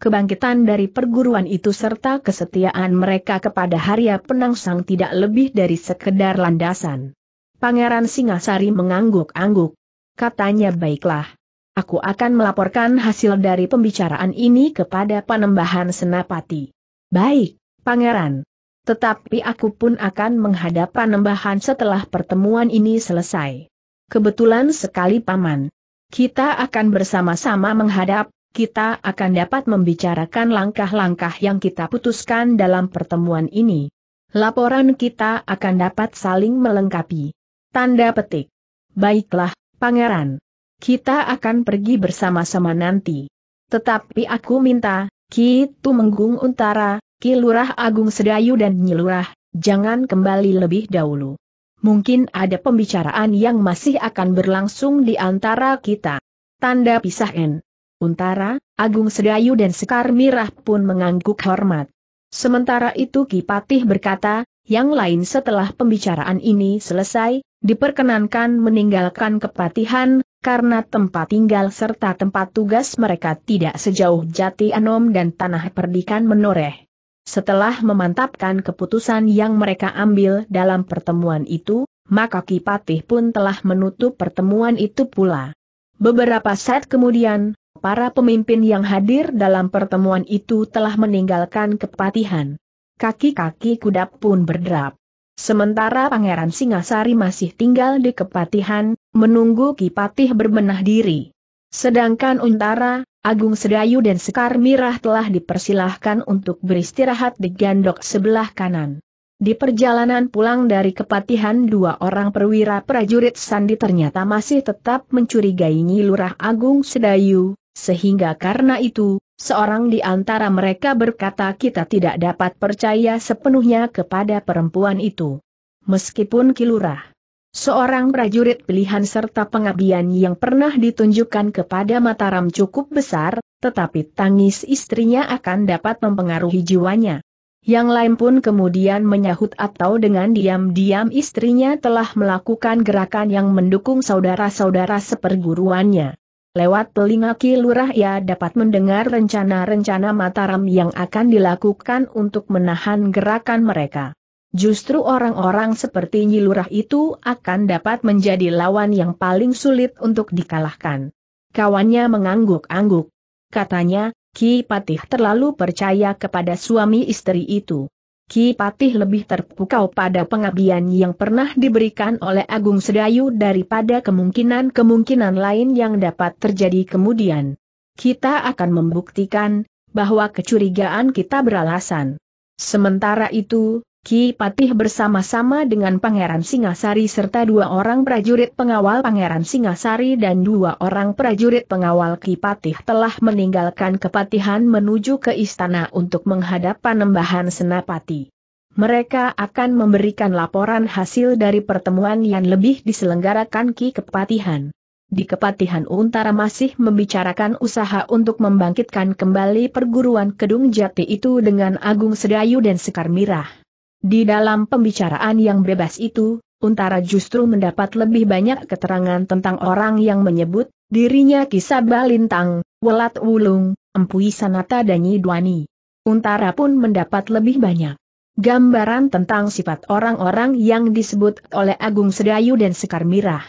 Kebangkitan dari perguruan itu serta kesetiaan mereka kepada Harya Penangsang tidak lebih dari sekedar landasan. Pangeran Singasari mengangguk-angguk. Katanya baiklah. Aku akan melaporkan hasil dari pembicaraan ini kepada Panembahan Senapati. Baik, Pangeran. Tetapi aku pun akan menghadap Panembahan setelah pertemuan ini selesai. Kebetulan sekali Paman. Kita akan bersama-sama menghadap, kita akan dapat membicarakan langkah-langkah yang kita putuskan dalam pertemuan ini. Laporan kita akan dapat saling melengkapi. Tanda petik. Baiklah, Pangeran kita akan pergi bersama-sama nanti. Tetapi aku minta, Ki Tumenggung Untara, Ki Lurah Agung Sedayu dan Nyilurah, jangan kembali lebih dahulu. Mungkin ada pembicaraan yang masih akan berlangsung di antara kita. Tanda pisah N. Untara, Agung Sedayu dan Sekar Mirah pun mengangguk hormat. Sementara itu Ki Patih berkata, yang lain setelah pembicaraan ini selesai, diperkenankan meninggalkan kepatihan, karena tempat tinggal serta tempat tugas mereka tidak sejauh Jati Anom dan Tanah Perdikan menoreh. Setelah memantapkan keputusan yang mereka ambil dalam pertemuan itu, maka Kipatih pun telah menutup pertemuan itu pula. Beberapa saat kemudian, para pemimpin yang hadir dalam pertemuan itu telah meninggalkan kepatihan. Kaki-kaki kuda pun berderap. Sementara Pangeran Singasari masih tinggal di Kepatihan, menunggu Kipatih berbenah diri. Sedangkan Untara, Agung Sedayu dan Sekar Mirah telah dipersilahkan untuk beristirahat di gandok sebelah kanan. Di perjalanan pulang dari kepatihan dua orang perwira prajurit Sandi ternyata masih tetap mencurigai Nyi Lurah Agung Sedayu, sehingga karena itu, seorang di antara mereka berkata kita tidak dapat percaya sepenuhnya kepada perempuan itu. Meskipun Kilurah, seorang prajurit pilihan serta pengabdian yang pernah ditunjukkan kepada Mataram cukup besar, tetapi tangis istrinya akan dapat mempengaruhi jiwanya. Yang lain pun kemudian menyahut atau dengan diam-diam istrinya telah melakukan gerakan yang mendukung saudara-saudara seperguruannya. Lewat telinga Ki Lurah ia dapat mendengar rencana-rencana Mataram yang akan dilakukan untuk menahan gerakan mereka. Justru orang-orang seperti Nyi Lurah itu akan dapat menjadi lawan yang paling sulit untuk dikalahkan. Kawannya mengangguk-angguk. Katanya, Ki Patih terlalu percaya kepada suami istri itu. Ki Patih lebih terpukau pada pengabdian yang pernah diberikan oleh Agung Sedayu daripada kemungkinan-kemungkinan lain yang dapat terjadi kemudian. Kita akan membuktikan bahwa kecurigaan kita beralasan. Sementara itu, Ki Patih bersama-sama dengan Pangeran Singasari serta dua orang prajurit pengawal Pangeran Singasari dan dua orang prajurit pengawal Ki Patih telah meninggalkan kepatihan menuju ke istana untuk menghadap Panembahan Senapati. Mereka akan memberikan laporan hasil dari pertemuan yang lebih diselenggarakan Ki Kepatihan. Di Kepatihan Untara masih membicarakan usaha untuk membangkitkan kembali perguruan Kedung Jati itu dengan Agung Sedayu dan Sekar Mirah. Di dalam pembicaraan yang bebas itu, Untara justru mendapat lebih banyak keterangan tentang orang yang menyebut dirinya kisah Balintang, Welat Wulung, Empui Sanata dan Nyidwani. Untara pun mendapat lebih banyak gambaran tentang sifat orang-orang yang disebut oleh Agung Sedayu dan Sekar Mirah.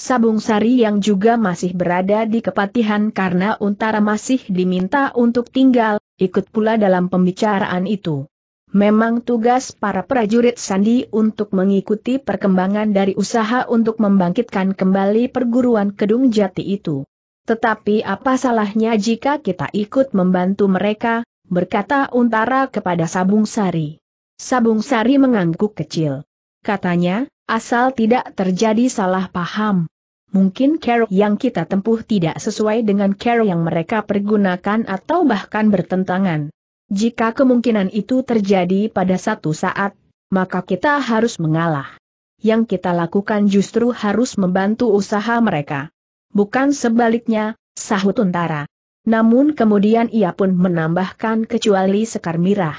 Sabung Sari yang juga masih berada di kepatihan karena Untara masih diminta untuk tinggal, ikut pula dalam pembicaraan itu. Memang tugas para prajurit Sandi untuk mengikuti perkembangan dari usaha untuk membangkitkan kembali perguruan Kedung Jati itu. Tetapi apa salahnya jika kita ikut membantu mereka, berkata Untara kepada Sabung Sari. Sabung Sari mengangguk kecil. Katanya, asal tidak terjadi salah paham. Mungkin cara yang kita tempuh tidak sesuai dengan cara yang mereka pergunakan atau bahkan bertentangan. Jika kemungkinan itu terjadi pada satu saat, maka kita harus mengalah. Yang kita lakukan justru harus membantu usaha mereka. Bukan sebaliknya, sahut Untara. Namun kemudian ia pun menambahkan kecuali Sekar Mirah.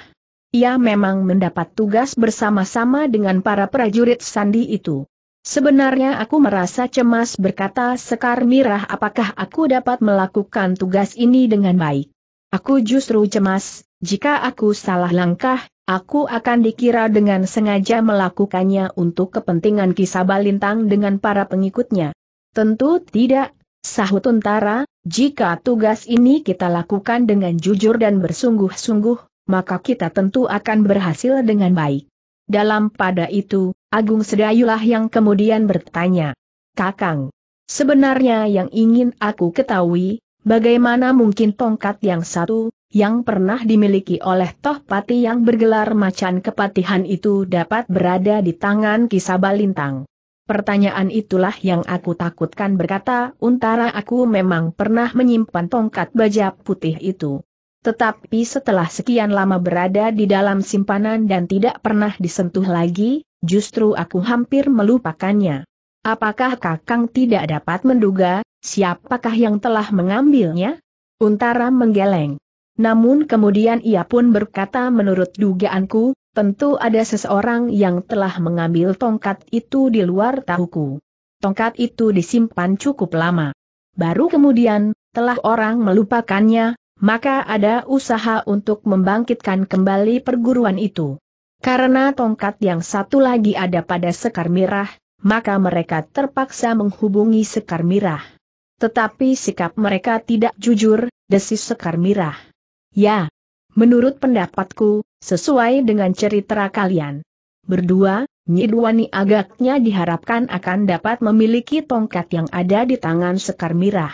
Ia memang mendapat tugas bersama-sama dengan para prajurit sandi itu. Sebenarnya aku merasa cemas berkata Sekar Mirah apakah aku dapat melakukan tugas ini dengan baik. Aku justru cemas, jika aku salah langkah, aku akan dikira dengan sengaja melakukannya untuk kepentingan kisah Balintang dengan para pengikutnya. Tentu tidak, sahut Untara, jika tugas ini kita lakukan dengan jujur dan bersungguh-sungguh, maka kita tentu akan berhasil dengan baik. Dalam pada itu, Agung Sedayulah yang kemudian bertanya, Kakang, sebenarnya yang ingin aku ketahui, bagaimana mungkin tongkat yang satu, yang pernah dimiliki oleh Toh Pati yang bergelar macan kepatihan itu dapat berada di tangan Kisabalintang. Pertanyaan itulah yang aku takutkan berkata, untara aku memang pernah menyimpan tongkat baja putih itu. Tetapi setelah sekian lama berada di dalam simpanan dan tidak pernah disentuh lagi, justru aku hampir melupakannya. Apakah Kakang tidak dapat menduga, siapakah yang telah mengambilnya? Untara menggeleng. Namun kemudian ia pun berkata menurut dugaanku, tentu ada seseorang yang telah mengambil tongkat itu di luar tahuku. Tongkat itu disimpan cukup lama. Baru kemudian, telah orang melupakannya, maka ada usaha untuk membangkitkan kembali perguruan itu. Karena tongkat yang satu lagi ada pada Sekar Mirah, maka mereka terpaksa menghubungi Sekar Mirah. Tetapi sikap mereka tidak jujur, desis Sekar Mirah. Ya, menurut pendapatku, sesuai dengan cerita kalian. Berdua, Nyidwani agaknya diharapkan akan dapat memiliki tongkat yang ada di tangan Sekar Mirah.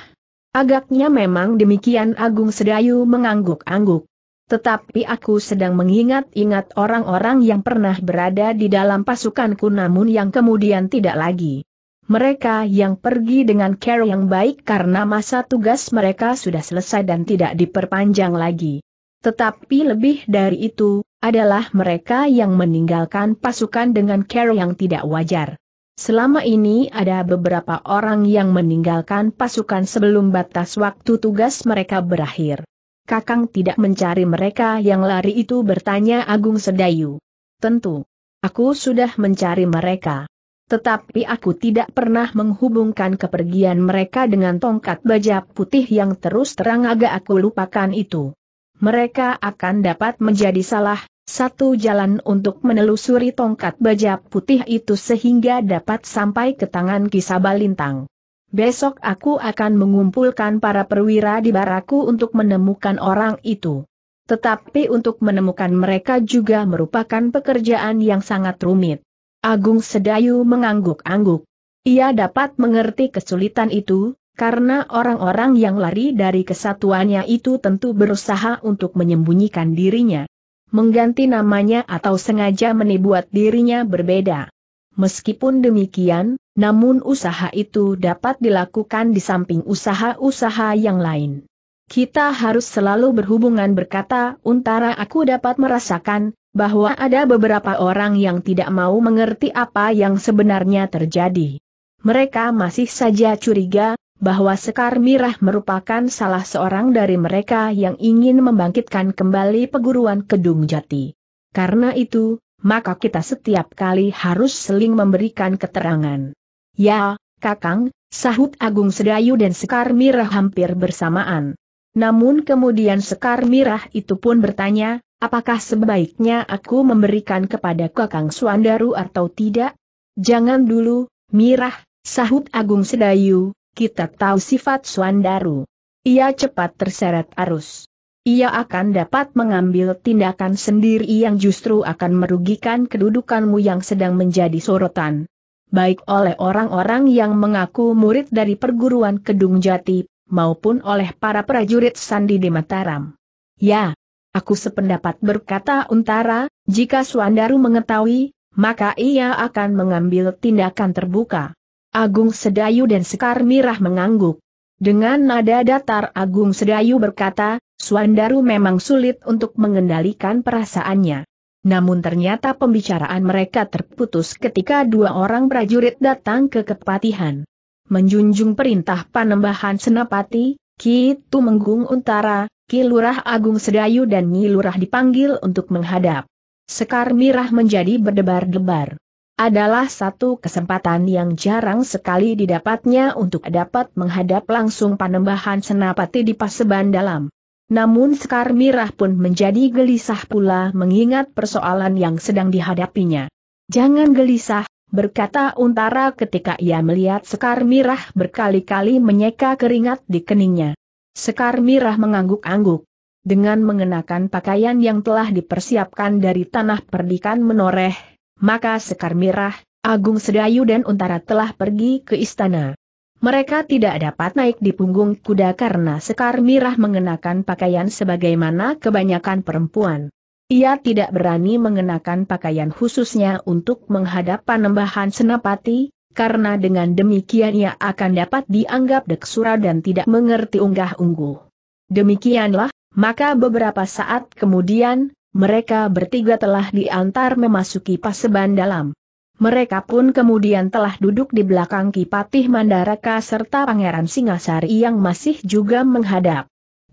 Agaknya memang demikian Agung Sedayu mengangguk-angguk. Tetapi aku sedang mengingat-ingat orang-orang yang pernah berada di dalam pasukanku namun yang kemudian tidak lagi. Mereka yang pergi dengan care yang baik karena masa tugas mereka sudah selesai dan tidak diperpanjang lagi. Tetapi lebih dari itu, adalah mereka yang meninggalkan pasukan dengan care yang tidak wajar. Selama ini ada beberapa orang yang meninggalkan pasukan sebelum batas waktu tugas mereka berakhir. Kakang tidak mencari mereka yang lari itu bertanya Agung Sedayu. Tentu. Aku sudah mencari mereka. Tetapi aku tidak pernah menghubungkan kepergian mereka dengan tongkat baja putih yang terus terang agak aku lupakan itu. Mereka akan dapat menjadi salah satu jalan untuk menelusuri tongkat baja putih itu sehingga dapat sampai ke tangan Kisabalintang. Besok aku akan mengumpulkan para perwira di baraku untuk menemukan orang itu. Tetapi untuk menemukan mereka juga merupakan pekerjaan yang sangat rumit. Agung Sedayu mengangguk-angguk. Ia dapat mengerti kesulitan itu, karena orang-orang yang lari dari kesatuannya itu tentu berusaha untuk menyembunyikan dirinya. Mengganti namanya atau sengaja menibuat dirinya berbeda. Meskipun demikian, namun usaha itu dapat dilakukan di samping usaha-usaha yang lain. Kita harus selalu berhubungan berkata, untara aku dapat merasakan, bahwa ada beberapa orang yang tidak mau mengerti apa yang sebenarnya terjadi. Mereka masih saja curiga, bahwa Sekar Mirah merupakan salah seorang dari mereka yang ingin membangkitkan kembali peguruan Kedung Jati. Karena itu, maka kita setiap kali harus seling memberikan keterangan. Ya, Kakang, sahut Agung Sedayu dan Sekar Mirah hampir bersamaan. Namun kemudian Sekar Mirah itu pun bertanya, apakah sebaiknya aku memberikan kepada Kakang Suandaru atau tidak? Jangan dulu, Mirah, sahut Agung Sedayu, kita tahu sifat Suandaru. Ia cepat terseret arus ia akan dapat mengambil tindakan sendiri yang justru akan merugikan kedudukanmu yang sedang menjadi sorotan. Baik oleh orang-orang yang mengaku murid dari perguruan Kedung Jati, maupun oleh para prajurit Sandi di Mataram. Ya, aku sependapat berkata Untara, jika Suandaru mengetahui, maka ia akan mengambil tindakan terbuka. Agung Sedayu dan Sekar Mirah mengangguk. Dengan nada datar Agung Sedayu berkata, Suandaru memang sulit untuk mengendalikan perasaannya. Namun ternyata pembicaraan mereka terputus ketika dua orang prajurit datang ke kepatihan. Menjunjung perintah Panembahan Senapati, Ki Tumenggung Untara, Ki Lurah Agung Sedayu dan Nyi Lurah dipanggil untuk menghadap. Sekar Mirah menjadi berdebar-debar adalah satu kesempatan yang jarang sekali didapatnya untuk dapat menghadap langsung Panembahan Senapati di Paseban Dalam. Namun Sekar Mirah pun menjadi gelisah pula mengingat persoalan yang sedang dihadapinya. Jangan gelisah, berkata Untara ketika ia melihat Sekar Mirah berkali-kali menyeka keringat di keningnya. Sekar Mirah mengangguk-angguk. Dengan mengenakan pakaian yang telah dipersiapkan dari tanah perdikan menoreh, maka Sekar Mirah, Agung Sedayu dan Untara telah pergi ke istana. Mereka tidak dapat naik di punggung kuda karena Sekar Mirah mengenakan pakaian sebagaimana kebanyakan perempuan. Ia tidak berani mengenakan pakaian khususnya untuk menghadap Panembahan Senapati, karena dengan demikian ia akan dapat dianggap deksura dan tidak mengerti unggah-ungguh. Demikianlah, maka beberapa saat kemudian, mereka bertiga telah diantar memasuki paseban dalam. Mereka pun kemudian telah duduk di belakang Kipatih Mandaraka serta Pangeran Singasari yang masih juga menghadap.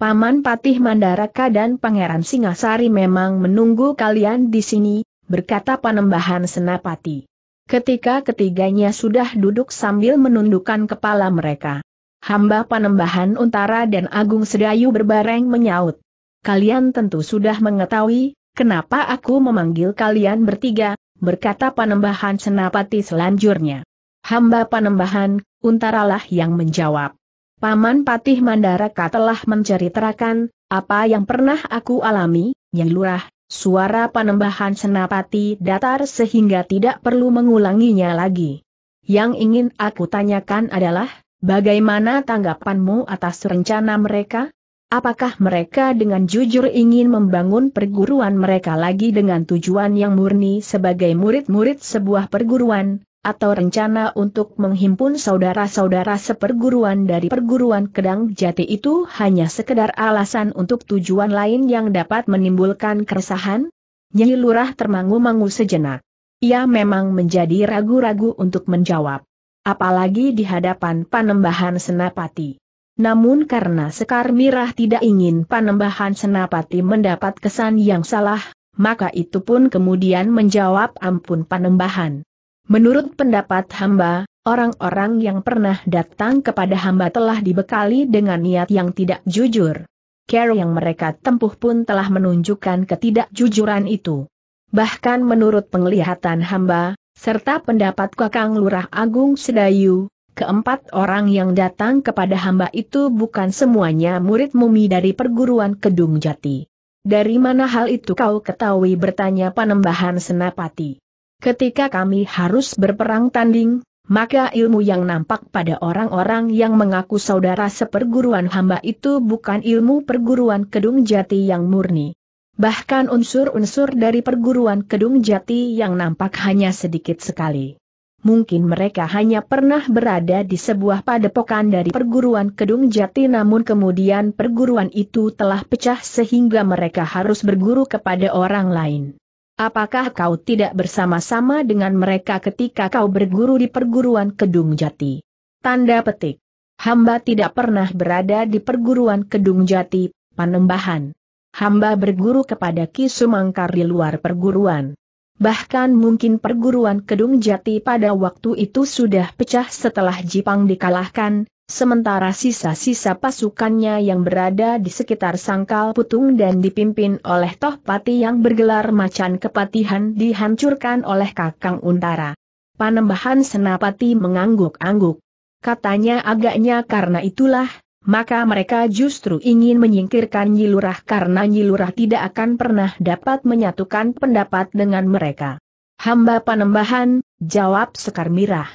Paman Patih Mandaraka dan Pangeran Singasari memang menunggu kalian di sini, berkata Panembahan Senapati. Ketika ketiganya sudah duduk sambil menundukkan kepala mereka. Hamba Panembahan Untara dan Agung Sedayu berbareng menyaut kalian tentu sudah mengetahui, kenapa aku memanggil kalian bertiga, berkata Panembahan Senapati selanjutnya. Hamba Panembahan, Untaralah yang menjawab. Paman Patih Mandaraka telah menceritakan, apa yang pernah aku alami, yang lurah, suara Panembahan Senapati datar sehingga tidak perlu mengulanginya lagi. Yang ingin aku tanyakan adalah, bagaimana tanggapanmu atas rencana mereka? Apakah mereka dengan jujur ingin membangun perguruan mereka lagi dengan tujuan yang murni sebagai murid-murid sebuah perguruan, atau rencana untuk menghimpun saudara-saudara seperguruan dari perguruan Kedang Jati itu hanya sekedar alasan untuk tujuan lain yang dapat menimbulkan keresahan? Nyi Lurah termangu-mangu sejenak. Ia memang menjadi ragu-ragu untuk menjawab. Apalagi di hadapan Panembahan Senapati. Namun karena Sekar Mirah tidak ingin Panembahan Senapati mendapat kesan yang salah, maka itu pun kemudian menjawab ampun Panembahan. Menurut pendapat hamba, orang-orang yang pernah datang kepada hamba telah dibekali dengan niat yang tidak jujur. Care yang mereka tempuh pun telah menunjukkan ketidakjujuran itu. Bahkan menurut penglihatan hamba, serta pendapat Kakang Lurah Agung Sedayu, keempat orang yang datang kepada hamba itu bukan semuanya murid mumi dari perguruan Kedung Jati. Dari mana hal itu kau ketahui bertanya Panembahan Senapati. Ketika kami harus berperang tanding, maka ilmu yang nampak pada orang-orang yang mengaku saudara seperguruan hamba itu bukan ilmu perguruan Kedung Jati yang murni. Bahkan unsur-unsur dari perguruan Kedung Jati yang nampak hanya sedikit sekali. Mungkin mereka hanya pernah berada di sebuah padepokan dari perguruan Kedung Jati namun kemudian perguruan itu telah pecah sehingga mereka harus berguru kepada orang lain. Apakah kau tidak bersama-sama dengan mereka ketika kau berguru di perguruan Kedung Jati? Tanda petik. Hamba tidak pernah berada di perguruan Kedung Jati, Panembahan. Hamba berguru kepada Ki Sumangkar di luar perguruan. Bahkan mungkin perguruan Kedung Jati pada waktu itu sudah pecah setelah Jipang dikalahkan, Sementara sisa-sisa pasukannya yang berada di sekitar Sangkal Putung dan dipimpin oleh Toh Pati yang bergelar macan kepatihan dihancurkan oleh Kakang Untara. Panembahan Senapati mengangguk-angguk. Katanya agaknya karena itulah, maka mereka justru ingin menyingkirkan Nyilurah karena Nyilurah tidak akan pernah dapat menyatukan pendapat dengan mereka. Hamba Panembahan, jawab Sekar Mirah.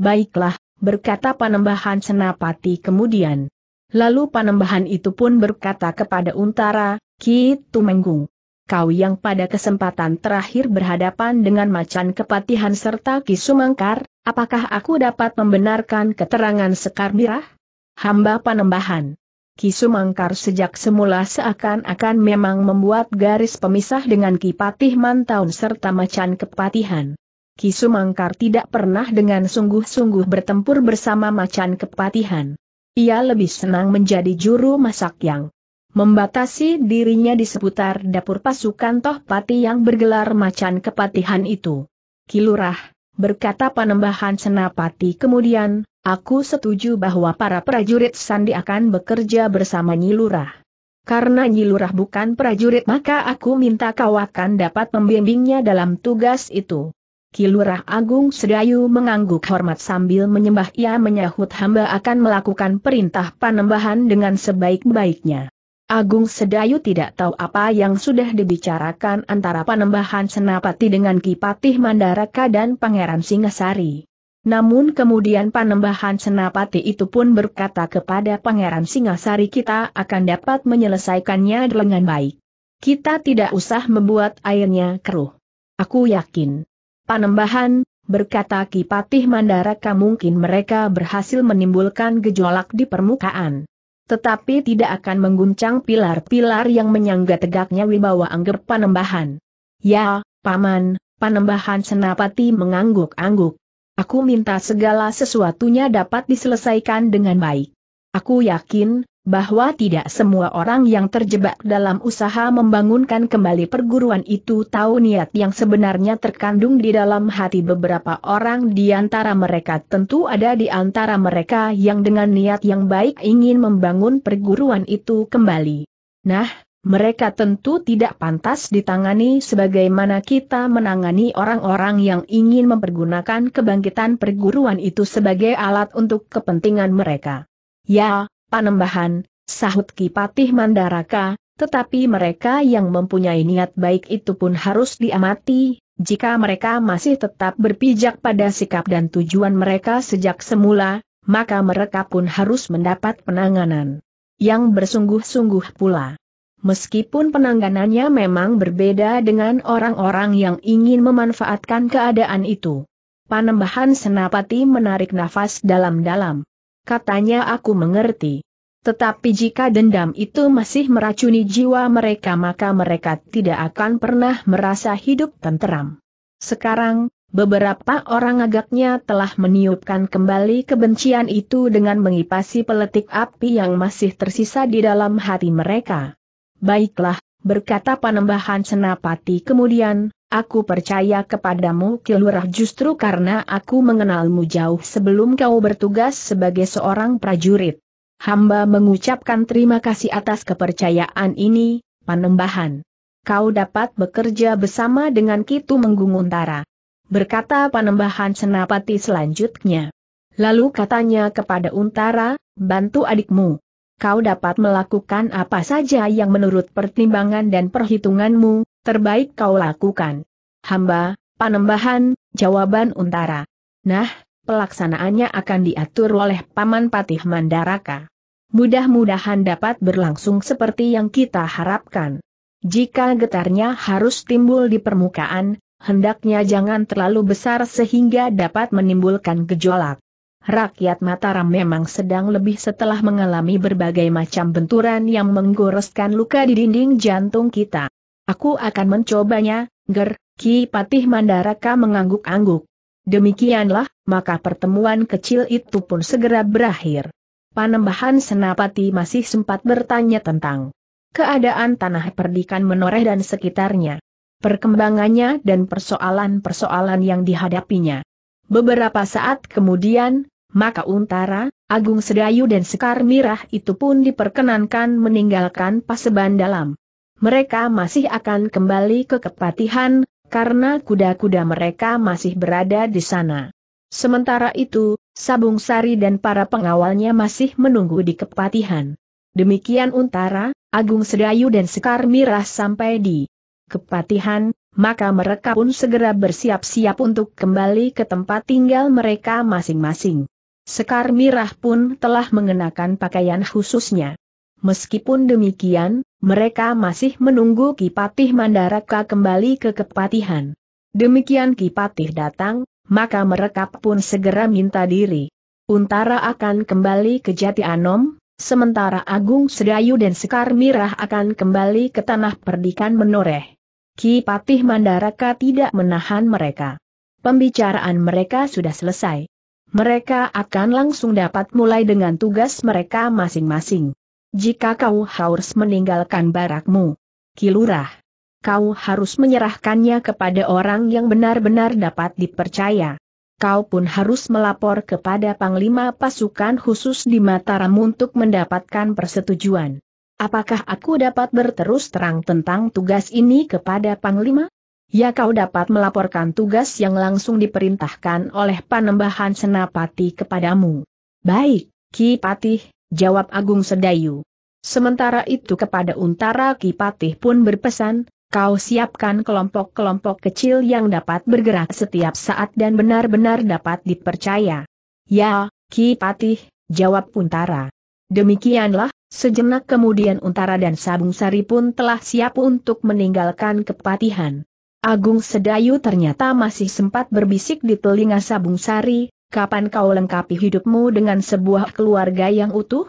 Baiklah, berkata Panembahan Senapati kemudian. Lalu Panembahan itu pun berkata kepada Untara, Ki Tumenggung. Kau yang pada kesempatan terakhir berhadapan dengan macan kepatihan serta Ki Sumangkar, apakah aku dapat membenarkan keterangan Sekar Mirah? Hamba Panembahan. Ki Sumangkar sejak semula seakan-akan memang membuat garis pemisah dengan Ki Patih Mantaun serta macan kepatihan. Ki Sumangkar tidak pernah dengan sungguh-sungguh bertempur bersama macan kepatihan. Ia lebih senang menjadi juru masak yang membatasi dirinya di seputar dapur pasukan Toh Pati yang bergelar macan kepatihan itu. Kilurah, berkata Panembahan Senapati kemudian, aku setuju bahwa para prajurit Sandi akan bekerja bersama Nyilurah. Karena Nyilurah bukan prajurit maka aku minta kau akan dapat membimbingnya dalam tugas itu. Kilurah Agung Sedayu mengangguk hormat sambil menyembah ia menyahut hamba akan melakukan perintah panembahan dengan sebaik-baiknya. Agung Sedayu tidak tahu apa yang sudah dibicarakan antara panembahan Senapati dengan Kipatih Mandaraka dan Pangeran Singasari. Namun kemudian panembahan Senapati itu pun berkata kepada Pangeran Singasari kita akan dapat menyelesaikannya dengan baik. Kita tidak usah membuat airnya keruh. Aku yakin Panembahan, berkata Ki Patih Mandaraka mungkin mereka berhasil menimbulkan gejolak di permukaan. Tetapi tidak akan mengguncang pilar-pilar yang menyangga tegaknya wibawa angger Panembahan. Ya, Paman, Panembahan Senapati mengangguk-angguk. Aku minta segala sesuatunya dapat diselesaikan dengan baik. Aku yakin, bahwa tidak semua orang yang terjebak dalam usaha membangunkan kembali perguruan itu tahu niat yang sebenarnya terkandung di dalam hati beberapa orang di antara mereka tentu ada di antara mereka yang dengan niat yang baik ingin membangun perguruan itu kembali. Nah, mereka tentu tidak pantas ditangani sebagaimana kita menangani orang-orang yang ingin mempergunakan kebangkitan perguruan itu sebagai alat untuk kepentingan mereka. Ya, Panembahan, sahut Kipatih Mandaraka, tetapi mereka yang mempunyai niat baik itu pun harus diamati, jika mereka masih tetap berpijak pada sikap dan tujuan mereka sejak semula, maka mereka pun harus mendapat penanganan. yang bersungguh-sungguh pula. Meskipun penanganannya memang berbeda dengan orang-orang yang ingin memanfaatkan keadaan itu. Panembahan Senapati menarik nafas dalam-dalam. Katanya aku mengerti. Tetapi jika dendam itu masih meracuni jiwa mereka maka mereka tidak akan pernah merasa hidup tenteram. Sekarang, beberapa orang agaknya telah meniupkan kembali kebencian itu dengan mengipasi peletik api yang masih tersisa di dalam hati mereka. Baiklah, berkata Panembahan Senapati kemudian, aku percaya kepadamu Kilurah justru karena aku mengenalmu jauh sebelum kau bertugas sebagai seorang prajurit. Hamba mengucapkan terima kasih atas kepercayaan ini, Panembahan. Kau dapat bekerja bersama dengan Kitu Menggung Untara. Berkata Panembahan Senapati selanjutnya. Lalu katanya kepada Untara, bantu adikmu. Kau dapat melakukan apa saja yang menurut pertimbangan dan perhitunganmu, terbaik kau lakukan. Hamba, Panembahan, jawaban Untara. Nah, pelaksanaannya akan diatur oleh Paman Patih Mandaraka. Mudah-mudahan dapat berlangsung seperti yang kita harapkan. Jika getarnya harus timbul di permukaan, hendaknya jangan terlalu besar sehingga dapat menimbulkan gejolak. Rakyat Mataram memang sedang lebih setelah mengalami berbagai macam benturan yang menggoreskan luka di dinding jantung kita. Aku akan mencobanya, ger, Ki Patih Mandaraka mengangguk-angguk. Demikianlah, maka pertemuan kecil itu pun segera berakhir. Panembahan Senapati masih sempat bertanya tentang keadaan tanah perdikan menoreh dan sekitarnya, perkembangannya dan persoalan-persoalan yang dihadapinya. Beberapa saat kemudian, maka Untara, Agung Sedayu dan Sekar Mirah itu pun diperkenankan meninggalkan Paseban dalam. Mereka masih akan kembali ke Kepatihan, karena kuda-kuda mereka masih berada di sana. Sementara itu, Sabung Sari dan para pengawalnya masih menunggu di kepatihan. Demikian Untara, Agung Sedayu dan Sekar Mirah sampai di kepatihan, maka mereka pun segera bersiap-siap untuk kembali ke tempat tinggal mereka masing-masing. Sekar Mirah pun telah mengenakan pakaian khususnya. Meskipun demikian, mereka masih menunggu Kipatih Mandaraka kembali ke kepatihan. Demikian Kipatih datang, maka mereka pun segera minta diri. Untara akan kembali ke Jati Anom, sementara Agung Sedayu dan Sekar Mirah akan kembali ke tanah perdikan menoreh. Ki Patih Mandaraka tidak menahan mereka. Pembicaraan mereka sudah selesai. Mereka akan langsung dapat mulai dengan tugas mereka masing-masing. Jika kau harus meninggalkan barakmu, Kilurah, kau harus menyerahkannya kepada orang yang benar-benar dapat dipercaya. Kau pun harus melapor kepada Panglima Pasukan Khusus di Mataram untuk mendapatkan persetujuan. Apakah aku dapat berterus terang tentang tugas ini kepada Panglima? Ya kau dapat melaporkan tugas yang langsung diperintahkan oleh Panembahan Senapati kepadamu. Baik, Ki Patih, jawab Agung Sedayu. Sementara itu kepada Untara Ki Patih pun berpesan, kau siapkan kelompok-kelompok kecil yang dapat bergerak setiap saat dan benar-benar dapat dipercaya. Ya, Ki Patih, jawab Untara. Demikianlah, sejenak kemudian Untara dan Sabung Sari pun telah siap untuk meninggalkan kepatihan. Agung Sedayu ternyata masih sempat berbisik di telinga Sabung Sari, kapan kau lengkapi hidupmu dengan sebuah keluarga yang utuh?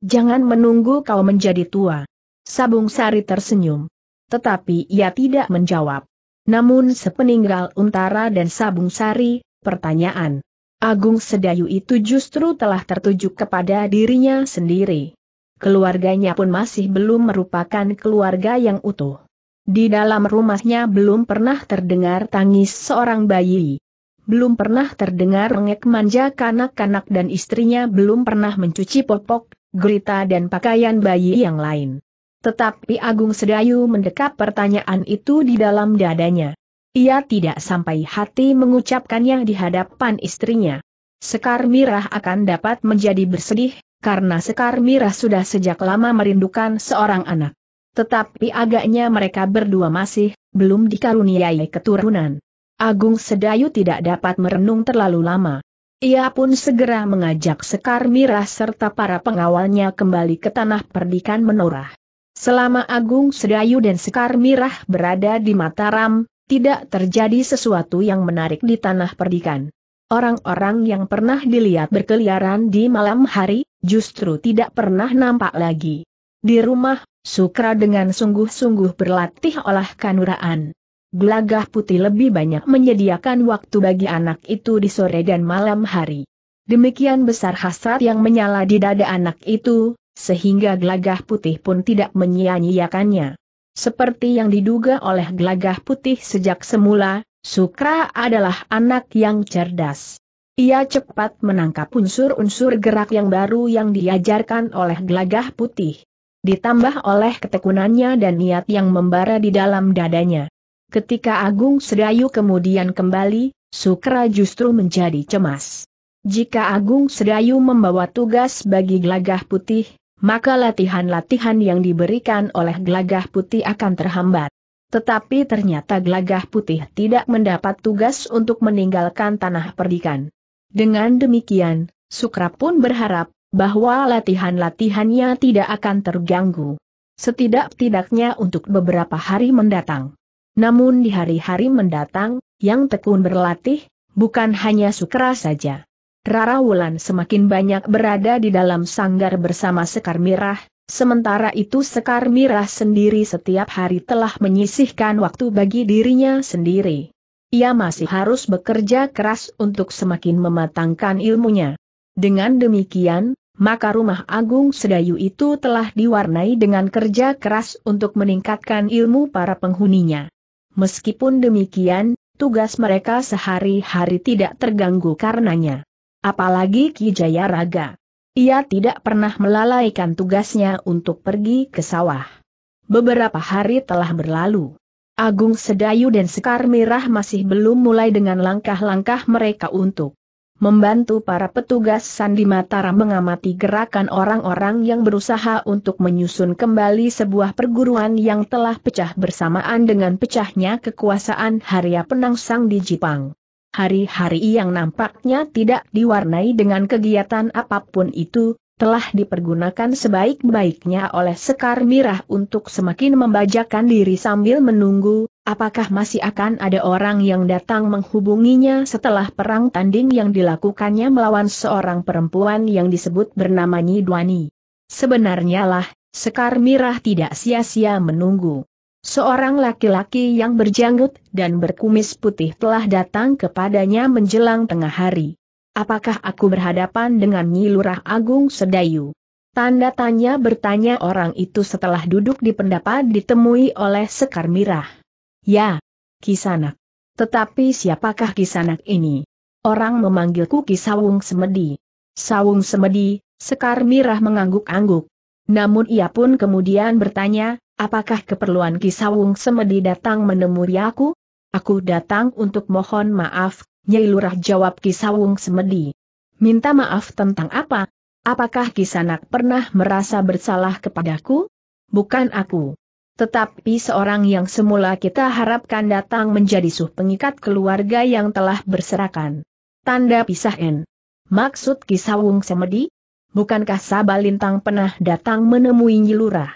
Jangan menunggu kau menjadi tua. Sabung Sari tersenyum tetapi ia tidak menjawab. Namun sepeninggal Untara dan Sabung Sari, pertanyaan Agung Sedayu itu justru telah tertuju kepada dirinya sendiri. Keluarganya pun masih belum merupakan keluarga yang utuh. Di dalam rumahnya belum pernah terdengar tangis seorang bayi. Belum pernah terdengar rengek manja kanak-kanak dan istrinya belum pernah mencuci popok, gurita dan pakaian bayi yang lain. Tetapi Agung Sedayu mendekap pertanyaan itu di dalam dadanya. Ia tidak sampai hati mengucapkannya di hadapan istrinya. Sekar Mirah akan dapat menjadi bersedih, karena Sekar Mirah sudah sejak lama merindukan seorang anak. Tetapi agaknya mereka berdua masih, belum dikaruniai keturunan. Agung Sedayu tidak dapat merenung terlalu lama. Ia pun segera mengajak Sekar Mirah serta para pengawalnya kembali ke tanah perdikan menorah. Selama Agung Sedayu dan Sekar Mirah berada di Mataram, tidak terjadi sesuatu yang menarik di tanah perdikan. Orang-orang yang pernah dilihat berkeliaran di malam hari, justru tidak pernah nampak lagi. Di rumah, Sukra dengan sungguh-sungguh berlatih olah kanuraan. Gelagah putih lebih banyak menyediakan waktu bagi anak itu di sore dan malam hari. Demikian besar hasrat yang menyala di dada anak itu, sehingga gelagah putih pun tidak menyia-nyiakannya. Seperti yang diduga oleh gelagah putih sejak semula, Sukra adalah anak yang cerdas. Ia cepat menangkap unsur-unsur gerak yang baru yang diajarkan oleh gelagah putih. Ditambah oleh ketekunannya dan niat yang membara di dalam dadanya. Ketika Agung Sedayu kemudian kembali, Sukra justru menjadi cemas. Jika Agung Sedayu membawa tugas bagi Gelagah Putih, maka latihan-latihan yang diberikan oleh Gelagah Putih akan terhambat. Tetapi ternyata Gelagah Putih tidak mendapat tugas untuk meninggalkan tanah perdikan. Dengan demikian, Sukra pun berharap bahwa latihan-latihannya tidak akan terganggu. Setidak-tidaknya untuk beberapa hari mendatang. Namun di hari-hari mendatang, yang tekun berlatih, bukan hanya Sukra saja. Rara Wulan semakin banyak berada di dalam sanggar bersama Sekar Mirah, sementara itu Sekar Mirah sendiri setiap hari telah menyisihkan waktu bagi dirinya sendiri. Ia masih harus bekerja keras untuk semakin mematangkan ilmunya. Dengan demikian, maka rumah agung sedayu itu telah diwarnai dengan kerja keras untuk meningkatkan ilmu para penghuninya. Meskipun demikian, tugas mereka sehari-hari tidak terganggu karenanya. Apalagi Ki Jaya Raga. Ia tidak pernah melalaikan tugasnya untuk pergi ke sawah. Beberapa hari telah berlalu. Agung Sedayu dan Sekar Mirah masih belum mulai dengan langkah-langkah mereka untuk membantu para petugas Sandi Mataram mengamati gerakan orang-orang yang berusaha untuk menyusun kembali sebuah perguruan yang telah pecah bersamaan dengan pecahnya kekuasaan Harya Penangsang di Jepang. Hari-hari yang nampaknya tidak diwarnai dengan kegiatan apa pun itu, telah dipergunakan sebaik-baiknya oleh Sekar Mirah untuk semakin membajakan diri sambil menunggu, Apakah masih akan ada orang yang datang menghubunginya setelah perang tanding yang dilakukannya melawan seorang perempuan yang disebut bernama Nidwani? Sebenarnya lah, Sekar Mirah tidak sia-sia menunggu. Seorang laki-laki yang berjanggut dan berkumis putih telah datang kepadanya menjelang tengah hari. Apakah aku berhadapan dengan Nyi Lurah Agung Sedayu? Tanda tanya bertanya orang itu setelah duduk di pendapat ditemui oleh Sekar Mirah. Ya, Kisanak. Tetapi siapakah Kisanak ini? Orang memanggilku Kisawung Semedi. Sawung Semedi, Sekar Mirah mengangguk-angguk. Namun ia pun kemudian bertanya, apakah keperluan Kisawung Semedi datang menemui aku? Aku datang untuk mohon maaf, Nyai Lurah jawab Kisawung Semedi. Minta maaf tentang apa? Apakah Kisanak pernah merasa bersalah kepadaku? Bukan aku. Tetapi seorang yang semula kita harapkan datang menjadi suh pengikat keluarga yang telah berserakan. Tanda pisah N. Maksud Kisawung Semedi? Bukankah Sabalintang pernah datang menemui Nyilurah?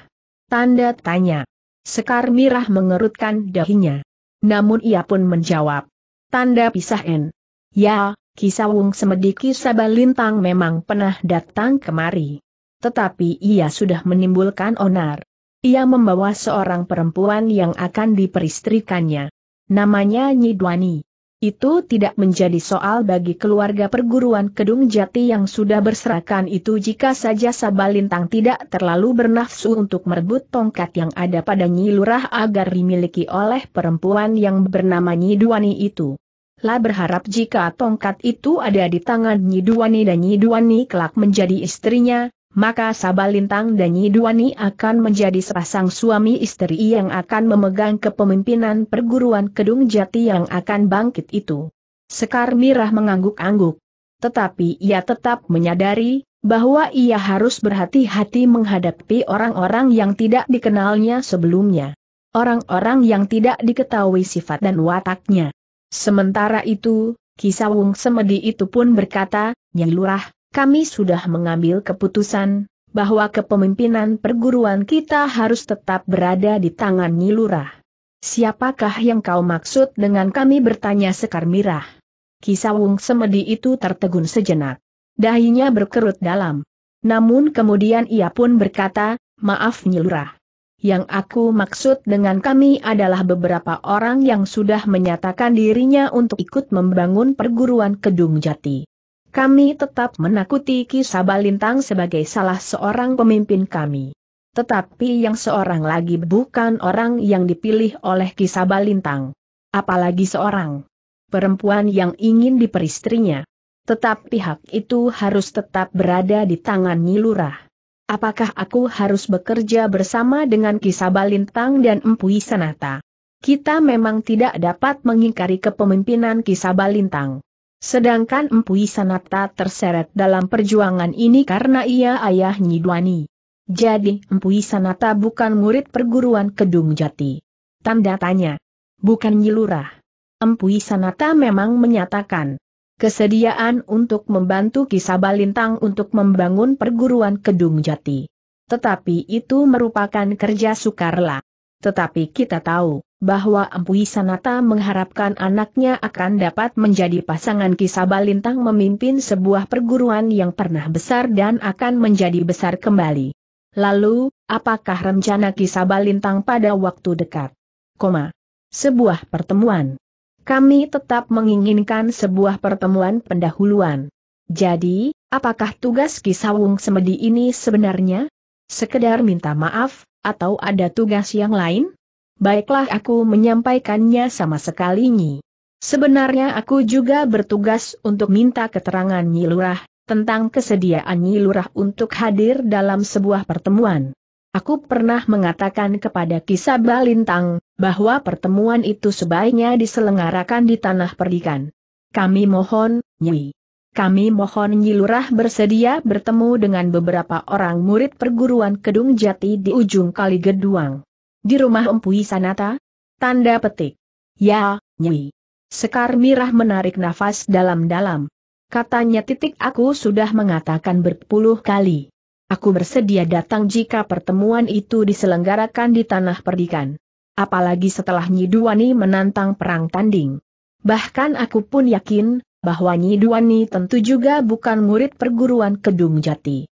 Tanda tanya. Sekar Mirah mengerutkan dahinya. Namun ia pun menjawab. Tanda pisah N. Ya, Kisawung Semedi Kisabalintang memang pernah datang kemari. Tetapi ia sudah menimbulkan onar. Ia membawa seorang perempuan yang akan diperistrikannya. Namanya Nyidwani. Itu tidak menjadi soal bagi keluarga perguruan Kedung Jati yang sudah berserakan itu jika saja Sabalintang tidak terlalu bernafsu untuk merebut tongkat yang ada pada Nyi Lurah agar dimiliki oleh perempuan yang bernama Nyidwani itu. Lah berharap jika tongkat itu ada di tangan Nyidwani dan Nyidwani kelak menjadi istrinya, maka Sabalintang dan Nyiduani akan menjadi sepasang suami istri yang akan memegang kepemimpinan perguruan Kedung Jati yang akan bangkit itu. Sekar Mirah mengangguk-angguk. Tetapi ia tetap menyadari, bahwa ia harus berhati-hati menghadapi orang-orang yang tidak dikenalnya sebelumnya. Orang-orang yang tidak diketahui sifat dan wataknya. Sementara itu, Kisawung Semedi itu pun berkata, Nyai Lurah, kami sudah mengambil keputusan, bahwa kepemimpinan perguruan kita harus tetap berada di tangan Nyi Lurah. Siapakah yang kau maksud dengan kami bertanya Sekar Mirah? Kisawung Semedi itu tertegun sejenak. Dahinya berkerut dalam. Namun kemudian ia pun berkata, maaf Nyi Lurah. Yang aku maksud dengan kami adalah beberapa orang yang sudah menyatakan dirinya untuk ikut membangun perguruan Kedung Jati. Kami tetap menakuti Ki Sabalintang sebagai salah seorang pemimpin kami. Tetapi yang seorang lagi bukan orang yang dipilih oleh Ki Sabalintang. Apalagi seorang perempuan yang ingin diperistrinya. Tetapi hak itu harus tetap berada di tangan Nyilurah. Apakah aku harus bekerja bersama dengan Kisabalintang dan Empu Sanata? Kita memang tidak dapat mengingkari kepemimpinan Kisabalintang. Sedangkan Empu Sanata terseret dalam perjuangan ini karena ia ayah Nyidwani. Jadi Empu Sanata bukan murid perguruan Kedung Jati. Tanda tanya. Bukan Nyilurah. Empu Sanata memang menyatakan, kesediaan untuk membantu Kisabalintang untuk membangun perguruan Kedung Jati. Tetapi itu merupakan kerja sukarela. Tetapi kita tahu, bahwa Empu Sanata mengharapkan anaknya akan dapat menjadi pasangan Kisabalintang memimpin sebuah perguruan yang pernah besar dan akan menjadi besar kembali. Lalu, apakah rencana Kisabalintang pada waktu dekat? Koma. Sebuah pertemuan kami tetap menginginkan sebuah pertemuan pendahuluan. Jadi, apakah tugas Kisawung Semedi ini sebenarnya? Sekedar minta maaf, atau ada tugas yang lain? Baiklah aku menyampaikannya sama sekali Nyi. Sebenarnya aku juga bertugas untuk minta keterangan Nyi Lurah, tentang kesediaan Nyi Lurah untuk hadir dalam sebuah pertemuan. Aku pernah mengatakan kepada Kisah Balintang, bahwa pertemuan itu sebaiknya diselenggarakan di Tanah Perdikan. Kami mohon, Nyi. Kami mohon Nyi Lurah bersedia bertemu dengan beberapa orang murid perguruan Kedung Jati di ujung Kali Geduang. Di rumah Empu Sanata? Tanda petik. Ya, Nyi. Sekar Mirah menarik nafas dalam-dalam. Katanya titik aku sudah mengatakan berpuluh kali. Aku bersedia datang jika pertemuan itu diselenggarakan di Tanah Perdikan. Apalagi setelah Nyiduani menantang perang tanding. Bahkan aku pun yakin, bahwa Nyiduani tentu juga bukan murid perguruan Kedung Jati.